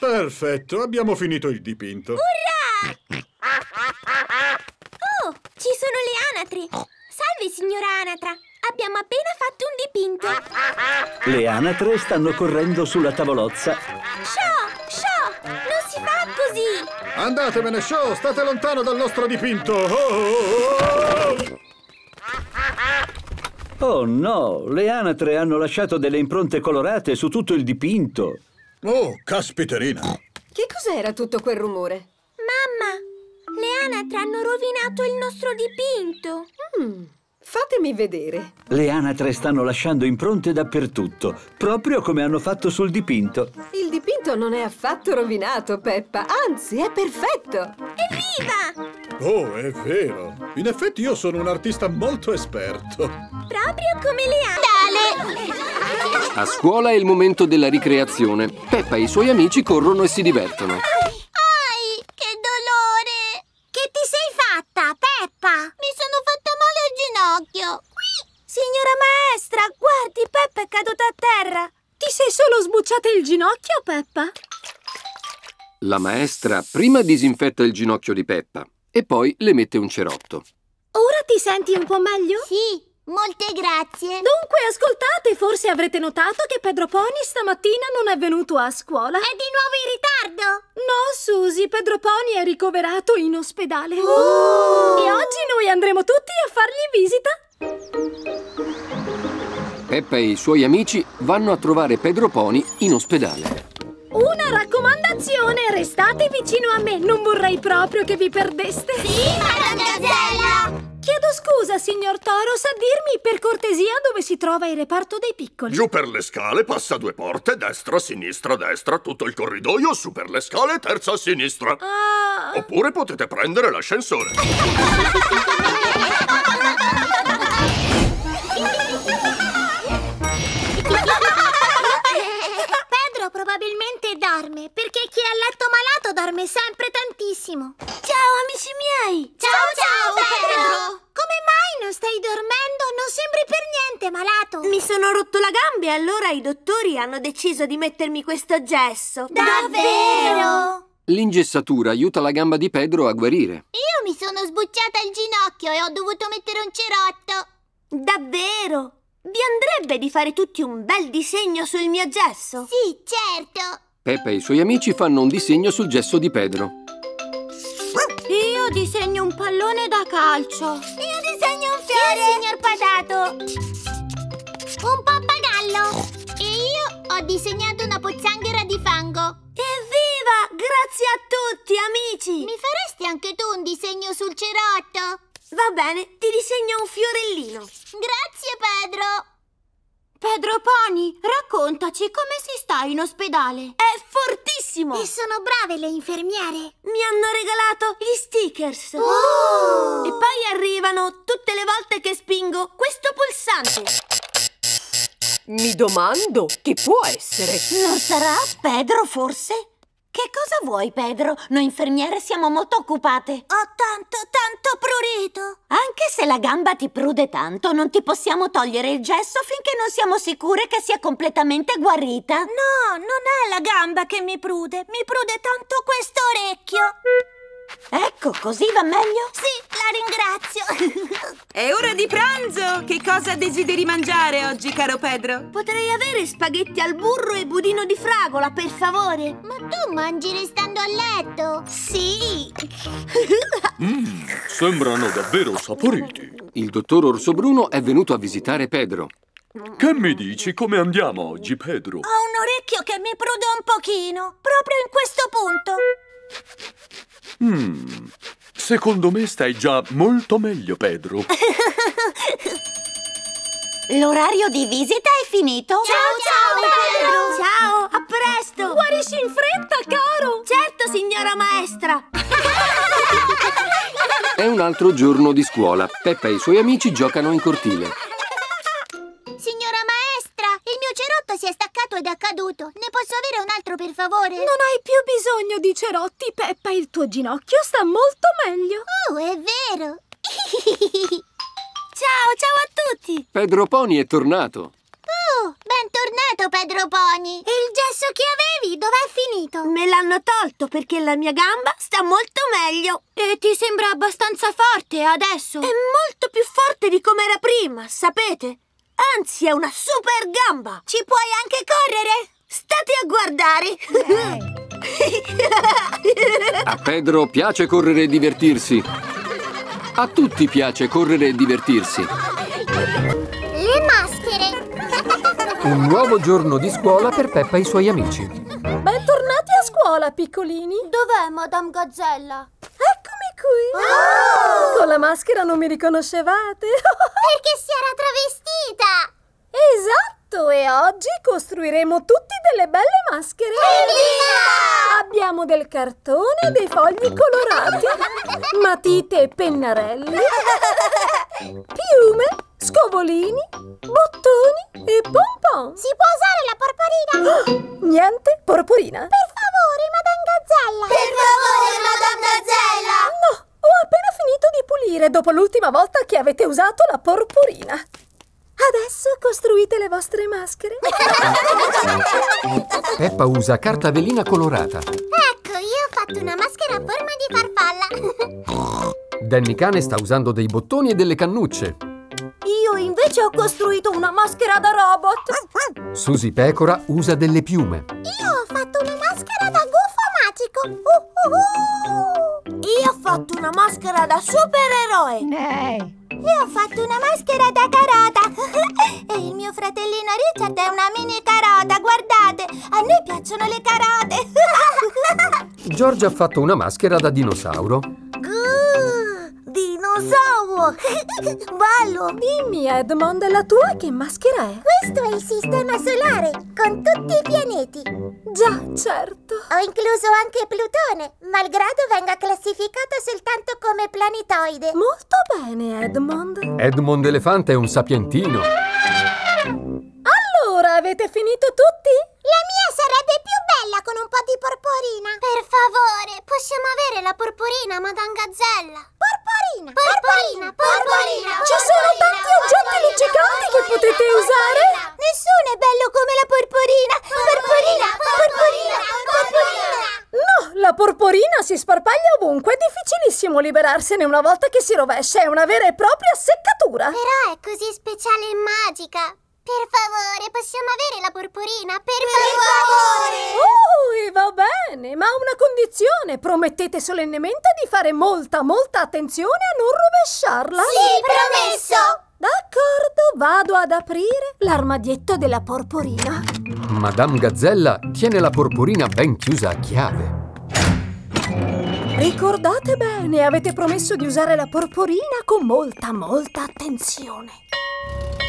Perfetto, abbiamo finito il dipinto. Urrà! Oh, ci sono le anatre. Salve, signora Anatra. Abbiamo appena fatto un dipinto. Le anatre stanno correndo sulla tavolozza. Show, show, non si fa così. Andatevene, show, state lontano dal nostro dipinto. Oh, oh, oh. Oh no, le anatre hanno lasciato delle impronte colorate su tutto il dipinto. Oh, caspiterina. Che cos'era tutto quel rumore? Mamma, le anatre hanno rovinato il nostro dipinto. Mm, fatemi vedere. Le anatre stanno lasciando impronte dappertutto, proprio come hanno fatto sul dipinto. Il dipinto non è affatto rovinato, Peppa. Anzi, è perfetto. Evviva! Oh, è vero. In effetti io sono un artista molto esperto. Proprio come le Dale! A scuola è il momento della ricreazione. Peppa e i suoi amici corrono e si divertono. Ai, che dolore! Che ti sei fatta, Peppa? ginocchio. Signora maestra, guardi, Peppa è caduta a terra. Ti sei solo sbucciata il ginocchio, Peppa? La maestra prima disinfetta il ginocchio di Peppa e poi le mette un cerotto. Ora ti senti un po' meglio? Sì, molte grazie. Dunque, ascoltate, forse avrete notato che Pedro Pony stamattina non è venuto a scuola. È di nuovo in ritardo? No, Susie, Pedro Pony è ricoverato in ospedale. Oh! E oggi noi andremo tutti a fargli visita. Peppa e i suoi amici vanno a trovare Pedro Pony in ospedale. Una raccomandazione, restate vicino a me, non vorrei proprio che vi perdeste. Sì, Madame Gazzella! Chiedo scusa, signor Toro, sa dirmi per cortesia dove si trova il reparto dei piccoli? Giù per le scale, passa due porte, destra, sinistra, destra, tutto il corridoio, su per le scale, terza sinistra. Ah... Oppure potete prendere l'ascensore. probabilmente dorme, perché chi è a letto malato dorme sempre tantissimo. Ciao, amici miei! Ciao, ciao, Pedro! Come mai non stai dormendo? Non sembri per niente malato. Mi sono rotto la gamba e allora i dottori hanno deciso di mettermi questo gesso. Davvero? L'ingessatura aiuta la gamba di Pedro a guarire. Io mi sono sbucciata il ginocchio e ho dovuto mettere un cerotto. Davvero? Vi andrebbe di fare tutti un bel disegno sul mio gesso? Sì, certo. Peppa e i suoi amici fanno un disegno sul gesso di Pedro. Io disegno un pallone da calcio. Io disegno un fiore. Io, signor Patato. Un pappagallo. E io ho disegnato una pozzanghera di fango. Evviva! Grazie a tutti, amici! Mi faresti anche tu un disegno sul cerotto? Va bene, ti disegno un fiorellino. Grazie, Pedro. Pedro Pony, raccontaci come si sta in ospedale. È fortissimo! E sono brave le infermiere. Mi hanno regalato gli stickers. Oh! E poi arrivano tutte le volte che spingo questo pulsante. Mi domando chi può essere. Non sarà Pedro, forse? Che cosa vuoi, Pedro? Noi infermiere siamo molto occupate. Ho tanto, tanto prurito. Anche se la gamba ti prude tanto, non ti possiamo togliere il gesso finché non siamo sicure che sia completamente guarita. No, non è la gamba che mi prude. Mi prude tanto questo orecchio. Ecco, così va meglio? Sì, la ringrazio. È ora di pranzo! Che cosa desideri mangiare oggi, caro Pedro? Potrei avere spaghetti al burro e budino di fragola, per favore. Ma tu mangi restando a letto? Sì. Mmm, sembrano davvero saporiti. Il dottor Orsobruno è venuto a visitare Pedro. Che mi dici come andiamo oggi, Pedro? Ho un orecchio che mi prude un pochino, proprio in questo punto. Hmm, secondo me stai già molto meglio, Pedro. L'orario di visita è finito? Ciao, ciao, Pedro! Ciao, a presto! Guarisci in fretta, caro! Certo, signora maestra! È un altro giorno di scuola. Peppa e i suoi amici giocano in cortile. Signora maestra, il mio cerotto si è staccato ed è caduto. Ne posso avere un altro, per favore? Non hai più bisogno di cerotti, Peppa. Il tuo ginocchio sta molto meglio. Oh, è vero. Ciao, ciao a tutti! Pedro Pony è tornato. Oh, bentornato, Pedro Pony. E il gesso che avevi, dov'è finito? Me l'hanno tolto perché la mia gamba sta molto meglio. E ti sembra abbastanza forte adesso? È molto più forte di come era prima, sapete? Anzi, è una super gamba! Ci puoi anche correre? State a guardare! A Pedro piace correre e divertirsi. A tutti piace correre e divertirsi. Le maschere. Un nuovo giorno di scuola per Peppa e i suoi amici. Bentornati a scuola, piccolini. Dov'è Madame Gazzella? Eccomi qui. Oh! Con la maschera non mi riconoscevate? Perché si era travestita. Esatto, e oggi costruiremo tutti delle belle maschere. Evviva! Abbiamo del cartone, dei fogli colorati, matite e pennarelli, piume, scovolini, bottoni e pompon. Si può usare la porporina? Niente, porporina. Per favore, Madame Gazzella. Per favore, Madame Gazzella. No, ho appena finito di pulire dopo l'ultima volta che avete usato la porporina. Adesso costruite le vostre maschere. Peppa usa carta velina colorata. Ecco, io ho fatto una maschera a forma di farfalla. Danny Cane sta usando dei bottoni e delle cannucce. Io invece ho costruito una maschera da robot. Susie Pecora usa delle piume. Io ho fatto una maschera da gufo magico. Uh, uh, uh. Io ho fatto una maschera da supereroe. Io ho fatto una maschera da carota. Piacciono le carote. George ha fatto una maschera da dinosauro. Dinosauro! Bello! Dimmi, Edmond, la tua che maschera è? Questo è il sistema solare, con tutti i pianeti. Già, certo. Ho incluso anche Plutone, malgrado venga classificato soltanto come planetoide. Molto bene, Edmond. Edmond Elefante è un sapientino. Allora, avete finito tutti? La mia sarebbe più bella con un po' di porporina. Per favore, possiamo avere la porporina, Madame Gazzella? Porporina! Porporina! Porporina! Ci sono tanti oggetti luccicanti che potete usare. Nessuno è bello come la porporina! Porporina! Porporina! Porporina! No, la porporina si sparpaglia ovunque. È difficilissimo liberarsene una volta che si rovescia. È una vera e propria seccatura. Però è così speciale e magica. Per favore, possiamo avere la porporina? Per, favore! Oh, va bene, ma a una condizione. Promettete solennemente di fare molta, molta attenzione a non rovesciarla. Sì, promesso! D'accordo, vado ad aprire l'armadietto della porporina. Madame Gazzella tiene la porporina ben chiusa a chiave. Ricordate bene, avete promesso di usare la porporina con molta, molta attenzione.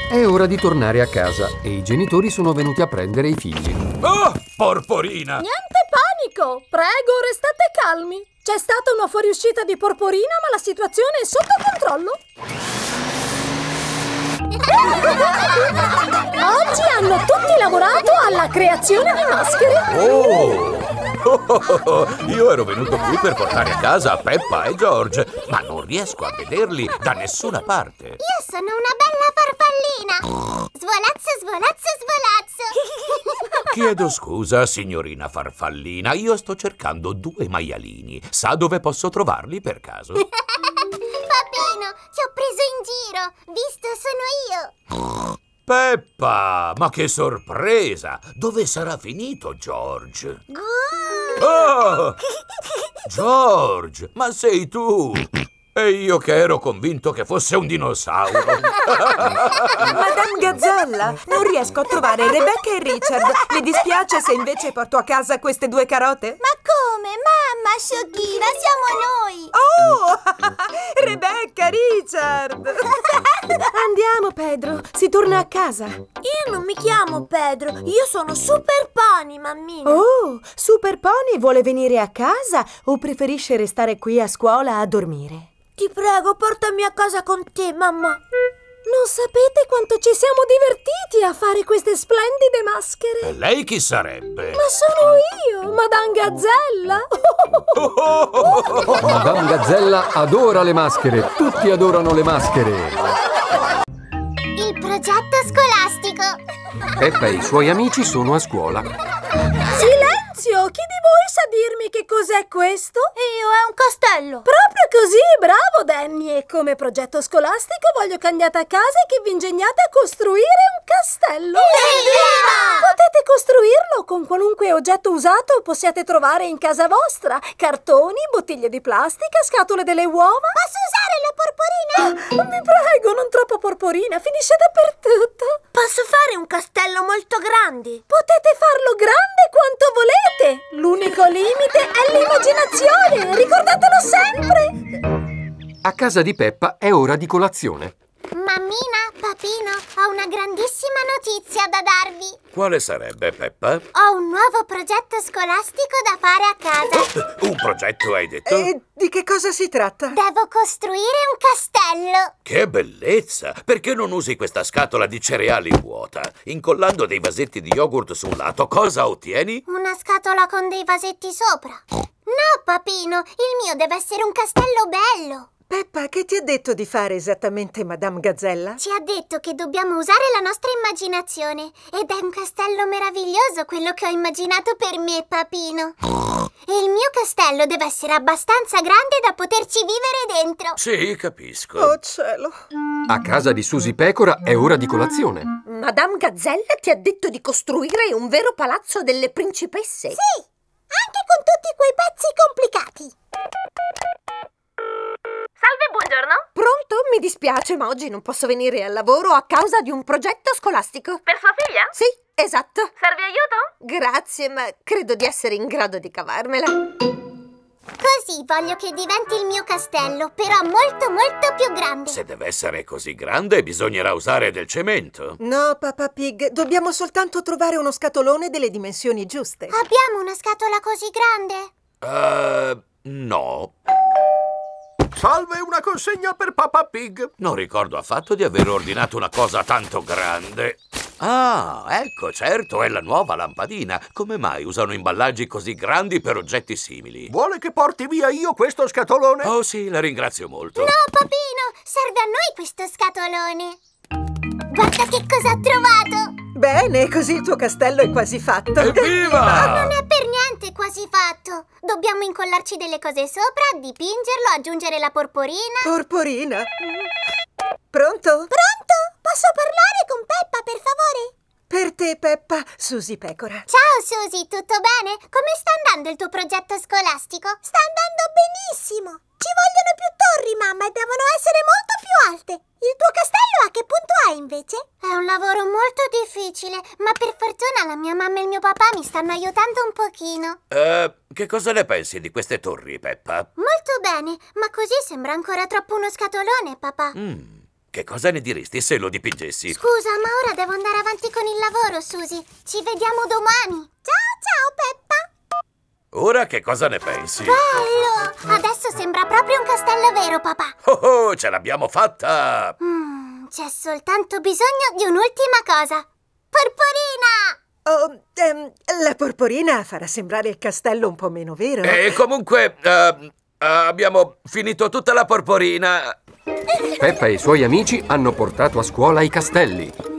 È ora di tornare a casa e i genitori sono venuti a prendere i figli. Oh, porporina! Niente panico! Prego, restate calmi. C'è stata una fuoriuscita di porporina, ma la situazione è sotto controllo. Oggi hanno tutti lavorato alla creazione di maschere. Oh! Io ero venuto qui per portare a casa Peppa e George, ma non riesco a vederli da nessuna parte. Io sono una bella farfallina. Svolazzo, svolazzo, svolazzo. Chiedo scusa, signorina farfallina, io sto cercando due maialini. Sa dove posso trovarli per caso? Papino, ti ho preso in giro. Visto, sono io. Peppa, ma che sorpresa! Dove sarà finito George? Oh! George, ma sei tu! E io che ero convinto che fosse un dinosauro. Madame Gazzella, non riesco a trovare Rebecca e Richard. Mi dispiace se invece porto a casa queste due carote. Ma come? Mamma, sciocchina, siamo noi. Oh! Rebecca, Richard! Andiamo, Pedro. Si torna a casa. Io non mi chiamo Pedro, io sono Super Pony, mammina. Oh, Super Pony vuole venire a casa o preferisce restare qui a scuola a dormire? Ti prego, portami a casa con te, mamma. Non sapete quanto ci siamo divertiti a fare queste splendide maschere. E lei chi sarebbe? Ma sono io, Madame Gazzella. Madame Gazzella adora le maschere. Tutti adorano le maschere. Il progetto scolastico. Peppa e i suoi amici sono a scuola. Silenzio! Chi di voi sa dirmi che cos'è questo? Io, è un castello. Proprio così, bravo Danny! E come progetto scolastico voglio che andiate a casa e che vi ingegnate a costruire un castello. Evviva! Potete costruirlo con qualunque oggetto usato possiate trovare in casa vostra. Cartoni, bottiglie di plastica, scatole delle uova. Posso usare la porporina? Vi prego, non troppo porporina, finisce dappertutto. Posso fare un castello molto grande? Potete farlo grande quanto volete. L'unico limite è l'immaginazione. Ricordatelo sempre. A casa di Peppa è ora di colazione. Mammina, papino, ho una grandissima notizia da darvi. Quale sarebbe, Peppa? Ho un nuovo progetto scolastico da fare a casa. Un progetto, hai detto? E di che cosa si tratta? Devo costruire un castello. Che bellezza! Perché non usi questa scatola di cereali vuota? Incollando dei vasetti di yogurt su un lato, cosa ottieni? Una scatola con dei vasetti sopra. No, papino, il mio deve essere un castello bello. Peppa, che ti ha detto di fare esattamente Madame Gazzella? Ci ha detto che dobbiamo usare la nostra immaginazione. Ed è un castello meraviglioso quello che ho immaginato per me, papino. E il mio castello deve essere abbastanza grande da poterci vivere dentro. Sì, capisco. Oh cielo. A casa di Susi Pecora è ora di colazione. Madame Gazzella ti ha detto di costruire un vero palazzo delle principesse. Sì, anche con tutti quei pezzi complicati. Salve, buongiorno. Pronto? Mi dispiace, ma oggi non posso venire al lavoro a causa di un progetto scolastico. Per sua figlia? Sì, esatto. Serve aiuto? Grazie, ma credo di essere in grado di cavarmela. Così voglio che diventi il mio castello, però molto molto più grande. Se deve essere così grande, bisognerà usare del cemento. No, Papa Pig, dobbiamo soltanto trovare uno scatolone delle dimensioni giuste. Abbiamo una scatola così grande? Uh, no. Salve, una consegna per Papa Pig. Non ricordo affatto di aver ordinato una cosa tanto grande. Ah, ecco, certo, è la nuova lampadina. Come mai usano imballaggi così grandi per oggetti simili? Vuole che porti via io questo scatolone? Oh sì, la ringrazio molto. No, papino, serve a noi questo scatolone. Guarda che cosa ha trovato! Bene, così il tuo castello è quasi fatto. Evviva! Non è per niente quasi fatto. Dobbiamo incollarci delle cose sopra, dipingerlo, aggiungere la porporina. Porporina? Pronto? Pronto? Posso parlare con Peppa, per favore? Per te, Peppa, Susi Pecora. Ciao, Susi, tutto bene? Come sta andando il tuo progetto scolastico? Sta andando benissimo. Ci vogliono più torri, mamma, e devono essere molto più alte. Il tuo castello a che punto è, invece? È un lavoro molto difficile, ma per fortuna la mia mamma e il mio papà mi stanno aiutando un pochino. Eh, che cosa ne pensi di queste torri, Peppa? Molto bene, ma così sembra ancora troppo uno scatolone, papà. Mm, che cosa ne diresti se lo dipingessi? Scusa, ma ora devo andare avanti con il lavoro, Susi. Ci vediamo domani. Ciao, ciao, Peppa. Ora che cosa ne pensi? Bello! Adesso sembra proprio un castello vero, papà. Oh, oh ce l'abbiamo fatta! Mm, c'è soltanto bisogno di un'ultima cosa. Porporina! Oh, ehm, la porporina farà sembrare il castello un po' meno vero. E comunque, eh, abbiamo finito tutta la porporina. Peppa e i suoi amici hanno portato a scuola i castelli.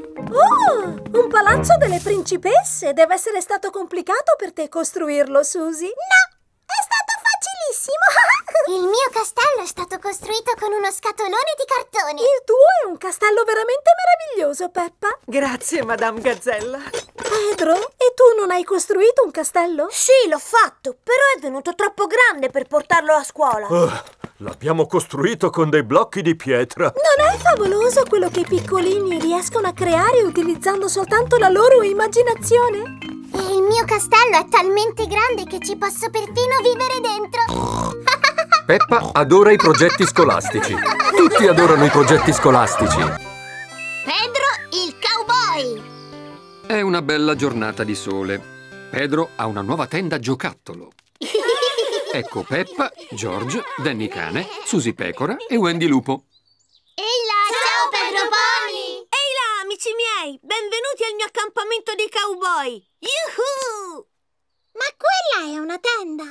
Un palazzo delle principesse! Deve essere stato complicato per te costruirlo, Susie. No, è stato facilissimo! Il mio castello è stato costruito con uno scatolone di cartone. Il tuo è un castello veramente meraviglioso, Peppa. Grazie, Madame Gazzella. Pedro, e tu non hai costruito un castello? Sì, l'ho fatto, però è venuto troppo grande per portarlo a scuola. Oh, l'abbiamo costruito con dei blocchi di pietra. Non è favoloso quello che i piccolini riescono a creare utilizzando soltanto la loro immaginazione? E il mio castello è talmente grande che ci posso perfino vivere dentro. Peppa adora i progetti scolastici. Tutti adorano i progetti scolastici. Pedro, il cowboy! È una bella giornata di sole. Pedro ha una nuova tenda giocattolo. Ecco Peppa, George, Danny Cane, Susi Pecora e Wendy Lupo. Ehi là, ciao, Pedro Pony! Ehi là, amici miei! Benvenuti al mio accampamento dei cowboy! Yuhu! Ma quella è una tenda!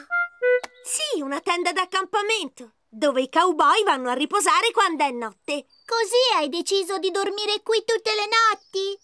Sì, una tenda d'accampamento, dove i cowboy vanno a riposare quando è notte. Così hai deciso di dormire qui tutte le notti?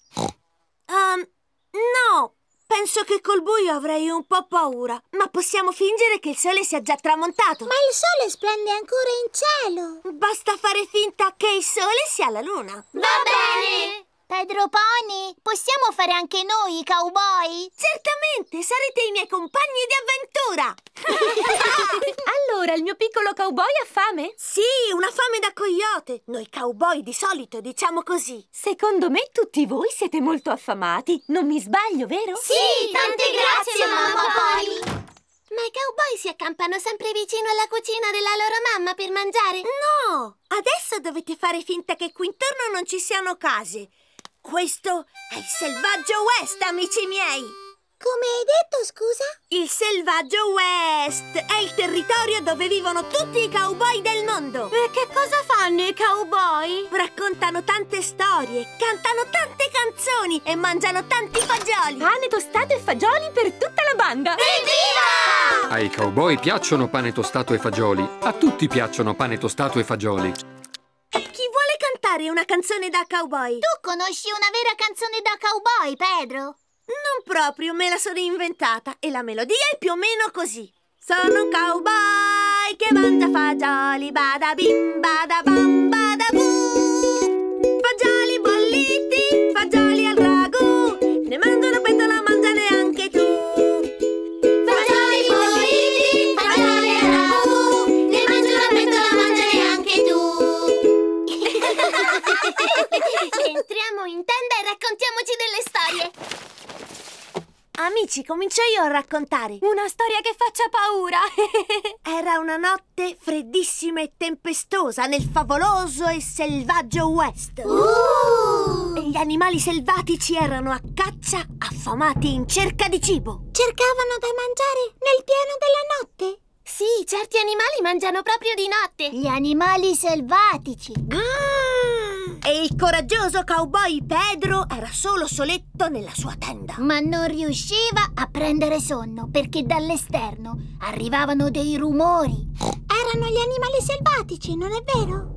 Um, no, penso che col buio avrei un po' paura, ma possiamo fingere che il sole sia già tramontato. Ma il sole splende ancora in cielo! Basta fare finta che il sole sia la luna. Va bene! Pedro Pony, possiamo fare anche noi i cowboy? Certamente, sarete i miei compagni di avventura! allora, il mio piccolo cowboy ha fame? Sì, una fame da coyote. Noi cowboy di solito diciamo così. Secondo me tutti voi siete molto affamati. Non mi sbaglio, vero? Sì, tante grazie, mamma Pony! Ma i cowboy si accampano sempre vicino alla cucina della loro mamma per mangiare? No! Adesso dovete fare finta che qui intorno non ci siano case. Questo è il selvaggio West, amici miei! Come hai detto, scusa? Il selvaggio West è il territorio dove vivono tutti i cowboy del mondo. E che cosa fanno i cowboy? Raccontano tante storie, cantano tante canzoni e mangiano tanti fagioli. Pane tostato e fagioli per tutta la banda. Evviva! Ai cowboy piacciono pane tostato e fagioli. A tutti piacciono pane tostato e fagioli. Cantare una canzone da cowboy? Tu conosci una vera canzone da cowboy, Pedro? Non proprio, me la sono inventata e la melodia è più o meno così. Sono un cowboy che mangia fagioli, bada bim, bada bam, bada boo. Fagioli bolliti, fagioli Entriamo in tenda e raccontiamoci delle storie. Amici, comincio io a raccontare. Una storia che faccia paura. Era una notte freddissima e tempestosa nel favoloso e selvaggio West. Uh! E gli animali selvatici erano a caccia, affamati in cerca di cibo. Cercavano da mangiare nel pieno della notte. Sì, certi animali mangiano proprio di notte. Gli animali selvatici. E il coraggioso cowboy Pedro era solo soletto nella sua tenda. Ma non riusciva a prendere sonno perché dall'esterno arrivavano dei rumori. Erano gli animali selvatici, non è vero?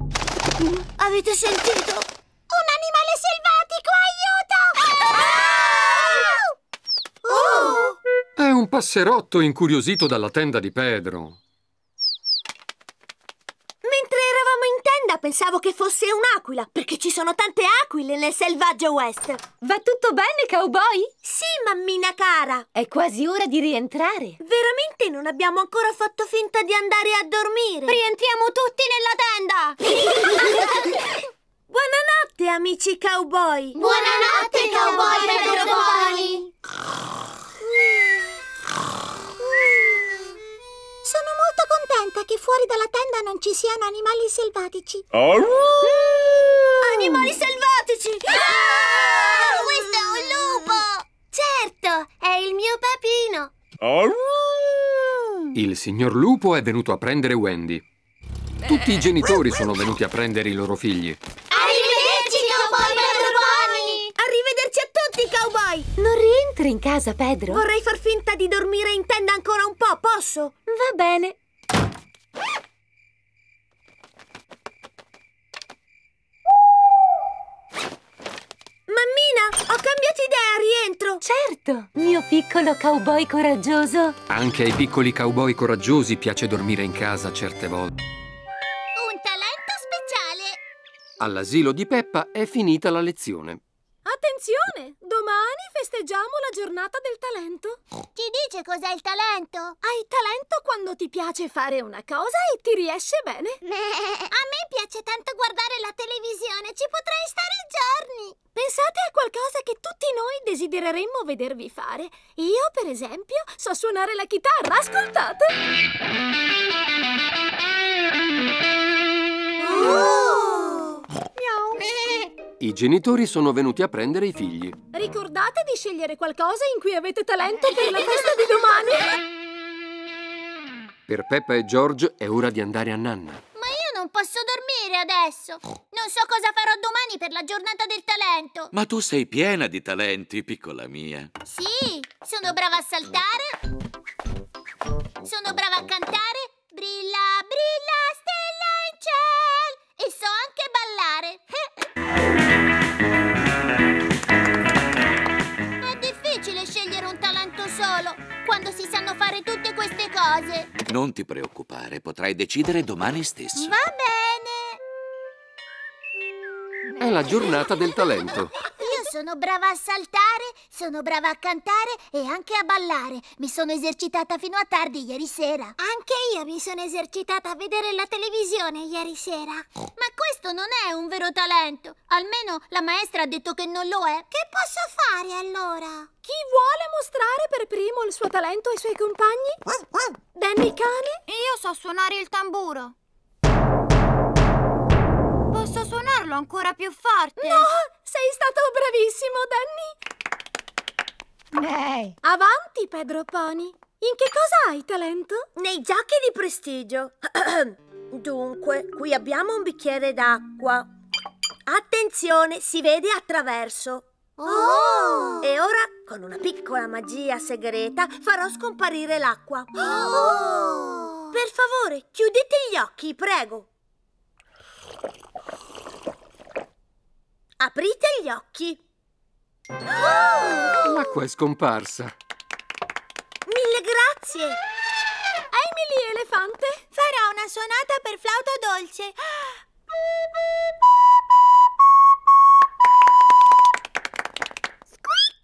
Avete sentito? Un animale selvatico, aiuto! Oh! È un passerotto incuriosito dalla tenda di Pedro. Mentre eravamo pensavo che fosse un'aquila, perché ci sono tante aquile nel selvaggio West. Va tutto bene, cowboy? Sì, mammina cara. È quasi ora di rientrare. Veramente non abbiamo ancora fatto finta di andare a dormire. Rientriamo tutti nella tenda. Buonanotte, amici cowboy. Buonanotte, fuori dalla tenda non ci siano animali selvatici. Animali selvatici! Ah, questo è un lupo! certo, è il mio papino. Il signor Lupo è venuto a prendere Wendy. Tutti i genitori sono venuti a prendere i loro figli. Arrivederci, cowboy Pedro Pony! Arrivederci a tutti, cowboy! Non rientri in casa, Pedro? Vorrei far finta di dormire in tenda ancora un po', posso? Va bene. Mammina, ho cambiato idea, rientro! Certo, mio piccolo cowboy coraggioso. Anche ai piccoli cowboy coraggiosi piace dormire in casa certe volte. Un talento speciale! All'asilo di Peppa è finita la lezione. Attenzione! Domani festeggiamo la giornata del talento. Ci dice cos'è il talento? Hai talento quando ti piace fare una cosa e ti riesce bene. A me piace tanto guardare la televisione, ci potrei stare giorni. Pensate a qualcosa che tutti noi desidereremmo vedervi fare. Io, per esempio, so suonare la chitarra. Ascoltate! Oh! I genitori sono venuti a prendere i figli. Ricordate di scegliere qualcosa in cui avete talento per la festa di domani. Per Peppa e George è ora di andare a nanna. Ma io non posso dormire adesso. Non so cosa farò domani per la giornata del talento. Ma tu sei piena di talenti, piccola mia. Sì, sono brava a saltare. Sono brava a cantare. Brilla, brilla, stella in cielo. E so anche quando si sanno fare tutte queste cose. Non ti preoccupare, potrai decidere domani stesso. Va bene. È la giornata del talento. Sono brava a saltare, sono brava a cantare e anche a ballare. Mi sono esercitata fino a tardi ieri sera. Anche io mi sono esercitata a vedere la televisione ieri sera. Ma questo non è un vero talento. Almeno la maestra ha detto che non lo è. Che posso fare allora? Chi vuole mostrare per primo il suo talento ai suoi compagni? Danny cane? Io so suonare il tamburo. Suonarlo ancora più forte? No! Sei stato bravissimo, Danny! Avanti, Pedro Pony. In che cosa hai talento? Nei giochi di prestigio. Dunque, qui abbiamo un bicchiere d'acqua. Attenzione, si vede attraverso. Oh! E ora, con una piccola magia segreta, farò scomparire l'acqua. Oh! Per favore, chiudete gli occhi, prego. Aprite gli occhi. L'acqua è scomparsa. Mille grazie. Emily Elefante? Farò una suonata per flauto dolce.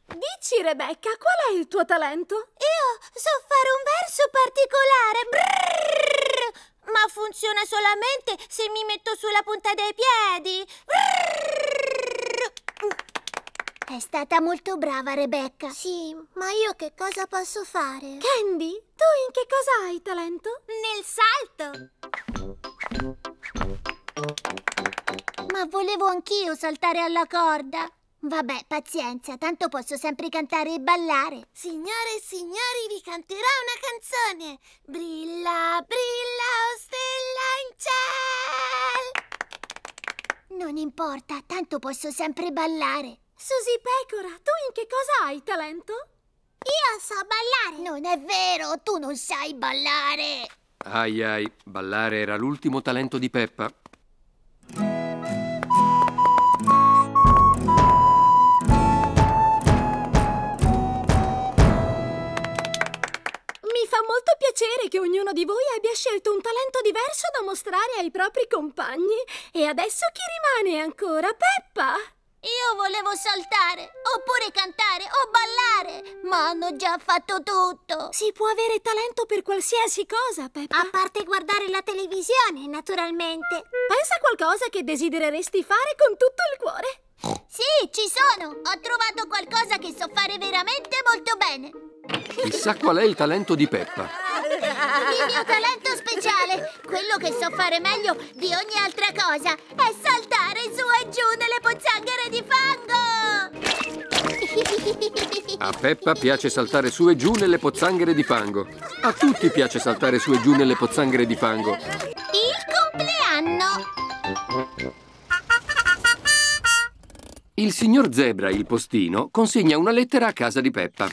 Dici, Rebecca, qual è il tuo talento? Io so fare un verso particolare. Brrr, ma funziona solamente se mi metto sulla punta dei piedi. Brrr. È stata molto brava, Rebecca. Sì, ma io che cosa posso fare? Candy, tu in che cosa hai talento? Nel salto. Ma volevo anch'io saltare alla corda. Vabbè, pazienza, tanto posso sempre cantare e ballare. Signore e signori, vi canterò una canzone. Brilla, brilla, oh stella in ciel. Non importa, tanto posso sempre ballare. Susi Pecora, tu in che cosa hai talento? Io so ballare. Non è vero, tu non sai ballare. Ai ai, ballare era l'ultimo talento di Peppa. Molto piacere che ognuno di voi abbia scelto un talento diverso da mostrare ai propri compagni. E adesso chi rimane ancora? Peppa! Io volevo saltare, oppure cantare o ballare, ma hanno già fatto tutto. Si può avere talento per qualsiasi cosa, Peppa. A parte guardare la televisione, naturalmente. Pensa a qualcosa che desidereresti fare con tutto il cuore. Sì, ci sono. Ho trovato qualcosa che so fare veramente molto bene. Chissà qual è il talento di Peppa. Il mio talento speciale, quello che so fare meglio di ogni altra cosa, è saltare su e giù nelle pozzanghere di fango. A Peppa piace saltare su e giù nelle pozzanghere di fango. A tutti piace saltare su e giù nelle pozzanghere di fango. Il compleanno. Il signor Zebra, il postino, consegna una lettera a casa di Peppa.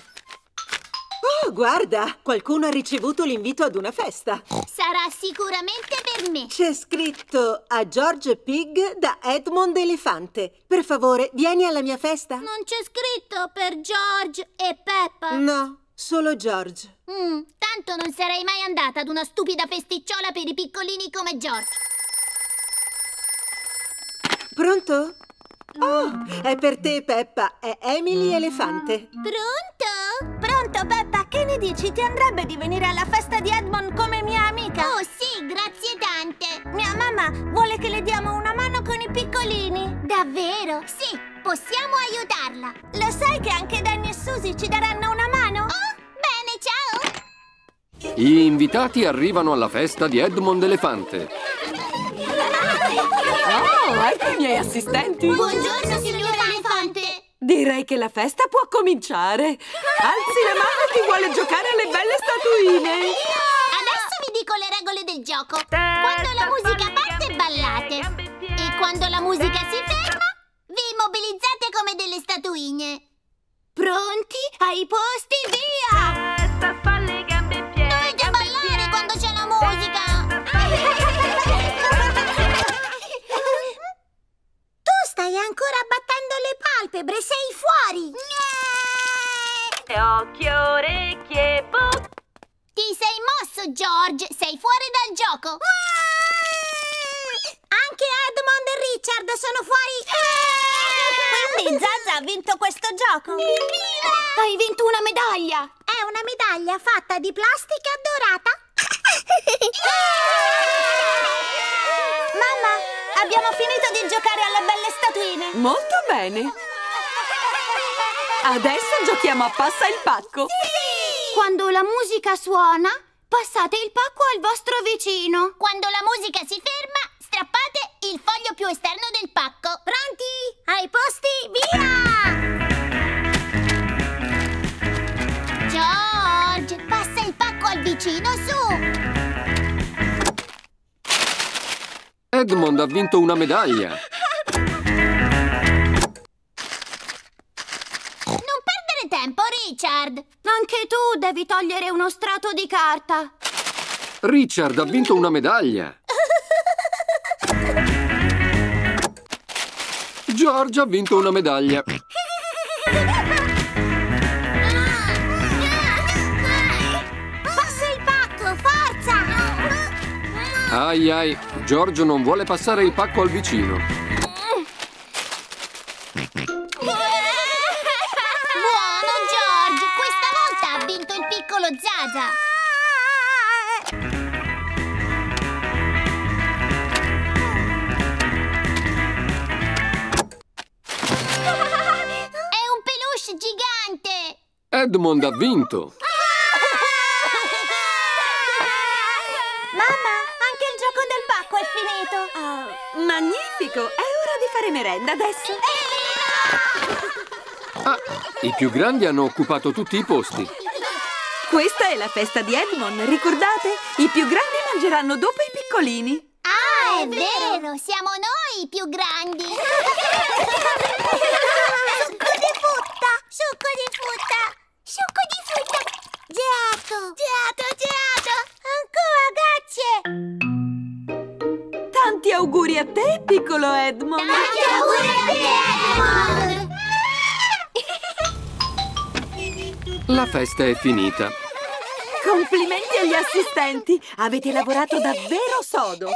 Oh, guarda, qualcuno ha ricevuto l'invito ad una festa. Sarà sicuramente per me. C'è scritto a George Pig da Edmond Elefante. Per favore, vieni alla mia festa? Non c'è scritto per George e Peppa. No, solo George. Mm, tanto non sarei mai andata ad una stupida festicciola per i piccolini come George. Pronto? Oh, è per te, Peppa. È Emily Elefante. Pronto? Pronto, Peppa? Che ne dici? Ti andrebbe di venire alla festa di Edmond come mia amica? Oh, sì, grazie tante. Mia mamma vuole che le diamo una mano con i piccolini. Davvero? Sì, possiamo aiutarla. Lo sai che anche Danny e Susie ci daranno una mano? Oh, bene, ciao. Gli invitati arrivano alla festa di Edmond Elefante. Oh, ecco i miei assistenti. Buongiorno, signor Elefante. Direi che la festa può cominciare. Alzi la mano chi vuole giocare alle belle statuine. Adesso vi dico le regole del gioco. Quando la musica parte, ballate. E quando la musica si ferma, vi immobilizzate come delle statuine. Pronti? Ai posti, via! Stai ancora battendo le palpebre, sei fuori! Occhio, orecchie, boh. Ti sei mosso, George! Sei fuori dal gioco! Anche Edmond e Richard sono fuori! Quindi Zaza ha vinto questo gioco. Evviva! Hai vinto una medaglia! È una medaglia fatta di plastica dorata. Mamma, abbiamo finito di giocare alle belle statuine. Molto bene. Adesso giochiamo a passa il pacco. Quando la musica suona, passate il pacco al vostro vicino. Quando la musica si ferma, strappate il foglio più esterno del pacco. Pronti? Ai posti, via! Edmond ha vinto una medaglia. Non perdere tempo, Richard! Anche tu devi togliere uno strato di carta. Richard ha vinto una medaglia. George ha vinto una medaglia. Passa il pacco, forza! Ai ai, George non vuole passare il pacco al vicino. Buono, George! Questa volta ha vinto il piccolo Zaza! È un peluche gigante! Edmond ha vinto. Mamma, anche il gioco del pacco è finito. Ah, magnifico! È ora di fare merenda adesso. Ah, i più grandi hanno occupato tutti i posti. Questa è la festa di Edmond, ricordate? I più grandi mangeranno dopo i piccolini. Ah, è vero! Siamo noi i più grandi! Succo di frutta! Succo di frutta! Succo di frutta! Gelato! Gelato, gelato! Ancora, grazie! Tanti auguri a te, piccolo Edmond. Tanti auguri a te, Edmond! La festa è finita. Complimenti agli assistenti. Avete lavorato davvero sodo.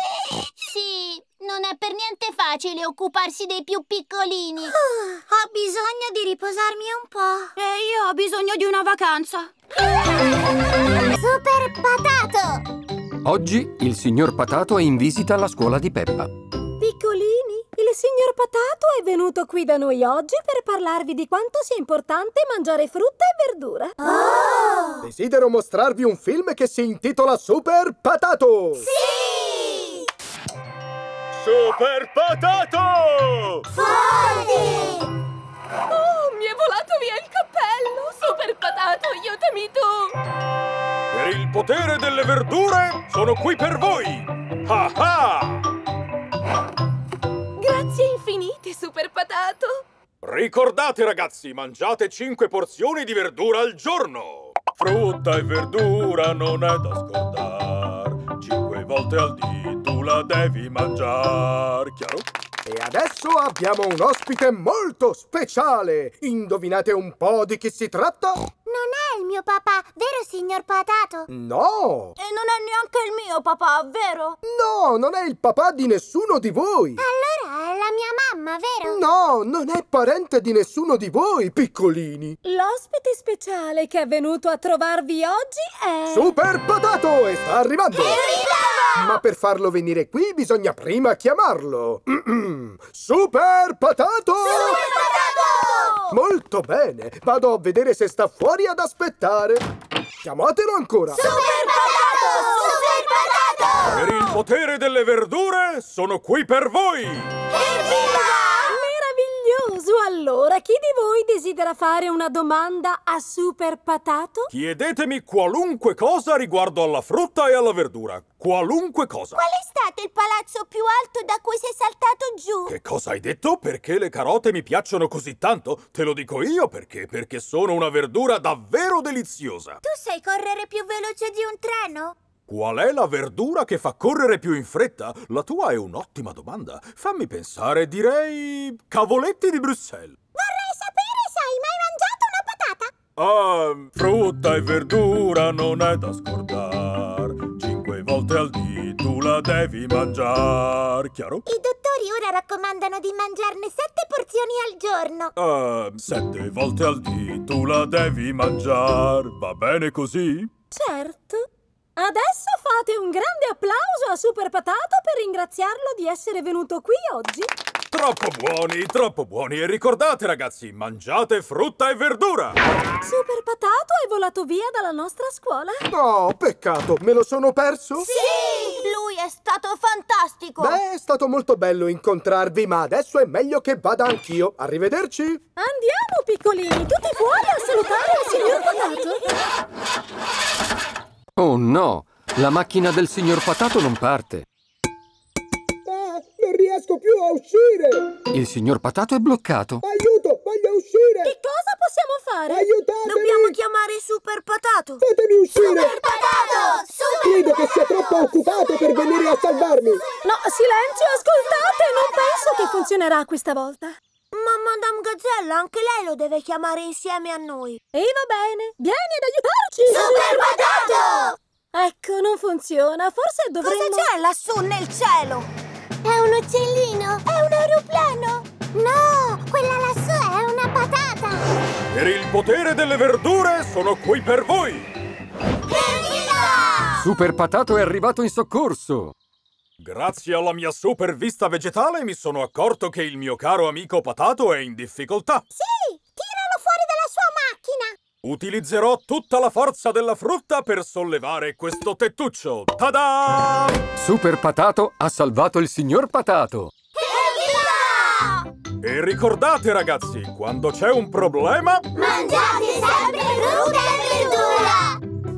Sì, non è per niente facile occuparsi dei più piccolini. ho bisogno di riposarmi un po'. E io ho bisogno di una vacanza. Super patato! Oggi il signor Patato è in visita alla scuola di Peppa. Piccolini, il signor Patato è venuto qui da noi oggi per parlarvi di quanto sia importante mangiare frutta e verdura. Desidero mostrarvi un film che si intitola Super Patato! Sì! Super Patato! Forte! Oh, mi è volato via il cappello! Super patato, aiutami tu! Per il potere delle verdure sono qui per voi! Ah ah! Grazie infinite, super patato! Ricordate ragazzi, mangiate 5 porzioni di verdura al giorno! Frutta e verdura non è da scordare. 5 volte al dì tu la devi mangiare, chiaro? E adesso abbiamo un ospite molto speciale! Indovinate un po' di chi si tratta? Non è il mio papà, vero signor Patato? No! E non è neanche il mio papà, vero? No, non è il papà di nessuno di voi! Allora è la mia mamma, vero? No, non è parente di nessuno di voi, piccolini! L'ospite speciale che è venuto a trovarvi oggi è... Super Patato! E sta arrivando! Ma per farlo venire qui bisogna prima chiamarlo! Super Patato! Super Patato! Molto bene! Vado a vedere se sta fuori ad aspettare! Chiamatelo ancora! Super Patato! Super Patato! Per il potere delle verdure sono qui per voi! Meraviglioso! Allora, chi di voi desidera fare una domanda a Super Patato? Chiedetemi qualunque cosa riguardo alla frutta e alla verdura. Qualunque cosa. Qual è stato il palazzo più alto da cui sei saltato giù? Che cosa hai detto? Perché le carote mi piacciono così tanto? Te lo dico io perché? Perché sono una verdura davvero deliziosa. Tu sai correre più veloce di un treno? Qual è la verdura che fa correre più in fretta? La tua è un'ottima domanda. Fammi pensare, direi cavoletti di Bruxelles. Vorrei sapere se hai mai mangiato una patata. Ah, frutta e verdura non è da scordare. Cinque volte al dì tu la devi mangiare, chiaro? I dottori ora raccomandano di mangiarne sette porzioni al giorno. Ah, sette volte al dì tu la devi mangiare. Va bene così? Certo. Adesso fate un grande applauso a Super Patato per ringraziarlo di essere venuto qui oggi. Troppo buoni, troppo buoni. E ricordate, ragazzi, mangiate frutta e verdura. Super Patato è volato via dalla nostra scuola. No, peccato, me lo sono perso? Sì! Lui è stato fantastico! Beh, è stato molto bello incontrarvi, ma adesso è meglio che vada anch'io. Arrivederci! Andiamo, piccolini, tutti fuori a salutare il signor Patato. Oh no! La macchina del signor Patato non parte. riesco più a uscire! Il signor Patato è bloccato. Aiuto, voglio uscire! Che cosa possiamo fare? Aiutatemi! Dobbiamo chiamare Super Patato! Fatemi uscire! Super Patato! Super Credo che sia troppo occupato per venire a salvarmi! No, silenzio, ascoltate! Non penso che funzionerà questa volta. Ma Madame Gazzella, anche lei lo deve chiamare insieme a noi. E va bene, vieni ad aiutarci! Super Patato! Ecco, non funziona. Forse dovremmo... Cosa c'è lassù nel cielo? È un uccellino? È un aeroplano? No, quella lassù è una patata! Per il potere delle verdure sono qui per voi! Evviva! Super Patato è arrivato in soccorso. Grazie alla mia super vista vegetale mi sono accorto che il mio caro amico Patato è in difficoltà. Sì, tiralo fuori dalla sua macchina! Utilizzerò tutta la forza della frutta per sollevare questo tettuccio. Tada! Super Patato ha salvato il signor Patato. Evviva! E ricordate ragazzi, quando c'è un problema... Mangiate sempre frutta e verdura!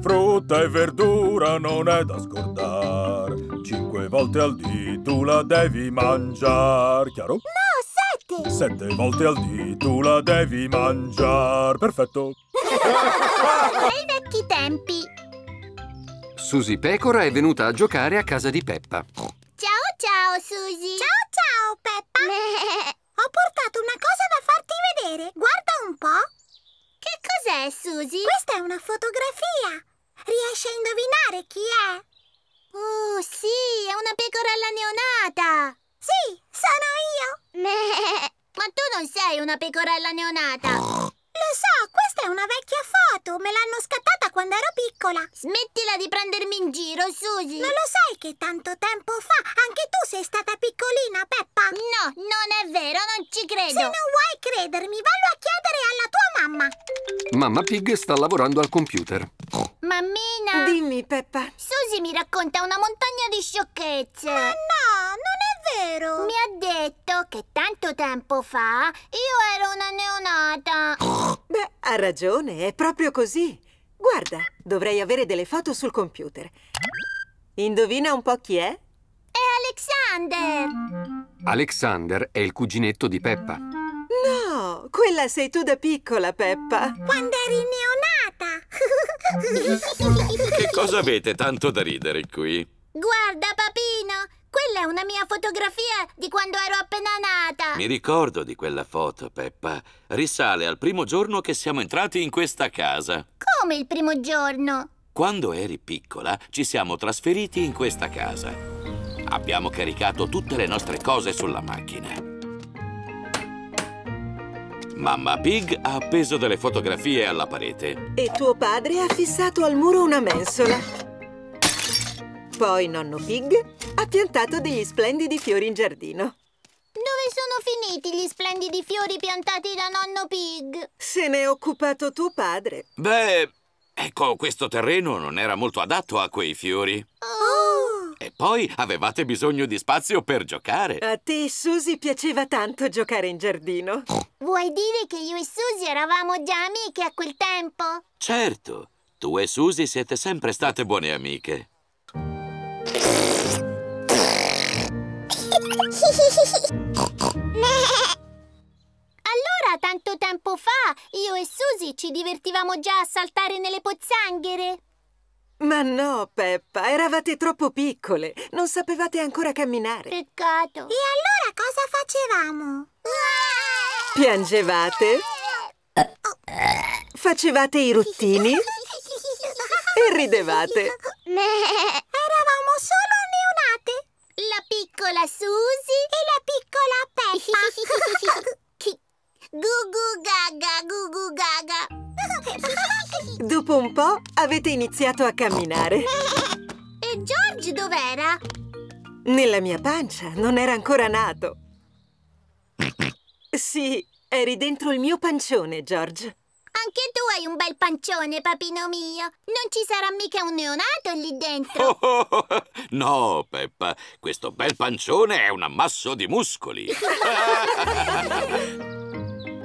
Frutta e verdura non è da scordare. Cinque volte al dì tu la devi mangiare, chiaro? No, sette! Sette volte al dì tu la devi mangiare. Perfetto. Ai vecchi tempi! Susi Pecora è venuta a giocare a casa di Peppa. Ciao ciao, Susi! Ciao ciao, Peppa! Ho portato una cosa da farti vedere. Guarda un po'. Che cos'è, Susi? Questa è una fotografia. Riesci a indovinare chi è? Oh, sì, è una pecorella neonata. Sì, sono io. Ma tu non sei una pecorella neonata. Lo so, questa è una vecchia foto. Me l'hanno scattata quando ero piccola. Smettila di prendermi in giro, Susi. Non lo sai che tanto tempo fa anche tu sei stata piccolina, Peppa? No, non è vero, non ci credo. Se non vuoi credermi, vallo a chiedere alla tua mamma. Mamma Pig sta lavorando al computer. Mammina. Dimmi, Peppa. Susi mi racconta una montagna di sciocchezze. Ma no, non è vero. Mi ha detto che tanto tempo fa io ero una neonata. Beh, ha ragione, è proprio così. Guarda, dovrei avere delle foto sul computer. Indovina un po' chi è? È Alexander. Alexander è il cuginetto di Peppa. No, quella sei tu da piccola, Peppa. Quando eri neonata. Che cosa avete tanto da ridere qui? Guarda, papino, quella è una mia fotografia di quando ero appena nata. Mi ricordo di quella foto, Peppa. Risale al primo giorno che siamo entrati in questa casa. Come il primo giorno? Quando eri piccola, ci siamo trasferiti in questa casa. Abbiamo caricato tutte le nostre cose sulla macchina. Mamma Pig ha appeso delle fotografie alla parete. E tuo padre ha fissato al muro una mensola. Poi nonno Pig ha piantato degli splendidi fiori in giardino. Dove sono finiti gli splendidi fiori piantati da nonno Pig? Se ne è occupato tuo padre. Beh, ecco, questo terreno non era molto adatto a quei fiori. Oh! E poi avevate bisogno di spazio per giocare. A te e Susie piaceva tanto giocare in giardino. Vuoi dire che io e Susie eravamo già amiche a quel tempo? Certo, tu e Susie siete sempre state buone amiche. Allora, tanto tempo fa, io e Susie ci divertivamo già a saltare nelle pozzanghere. Ma no, Peppa, eravate troppo piccole. Non sapevate ancora camminare. Peccato. E allora cosa facevamo? Piangevate? Facevate i ruttini? E ridevate? Eravamo solo neonate. La piccola Susie e la piccola Peppa. Gugu gaga, gugu gaga. Dopo un po' avete iniziato a camminare. E George dov'era? Nella mia pancia non era ancora nato. Sì, eri dentro il mio pancione, George. Anche tu hai un bel pancione, papino mio. Non ci sarà mica un neonato lì dentro. Oh, oh, oh. No, Peppa, questo bel pancione è un ammasso di muscoli.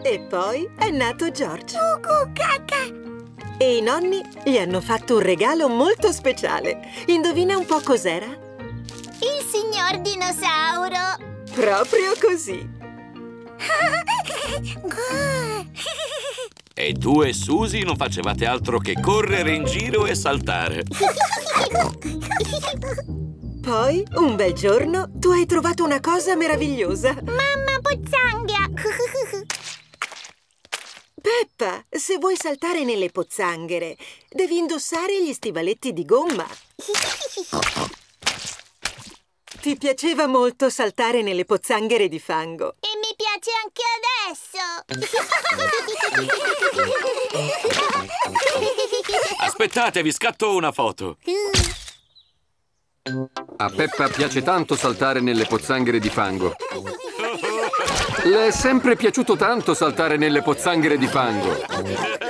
E poi è nato George. Cucù, caca. E i nonni gli hanno fatto un regalo molto speciale. Indovina un po' cos'era? Il signor dinosauro. Proprio così. E tu e Susie non facevate altro che correre in giro e saltare. Poi, un bel giorno, tu hai trovato una cosa meravigliosa. Mamma pozzanghia! Peppa, se vuoi saltare nelle pozzanghere, devi indossare gli stivaletti di gomma. Ti piaceva molto saltare nelle pozzanghere di fango. E mi piace anche adesso! Aspettate, vi scatto una foto. A Peppa piace tanto saltare nelle pozzanghere di fango. Le è sempre piaciuto tanto saltare nelle pozzanghere di fango.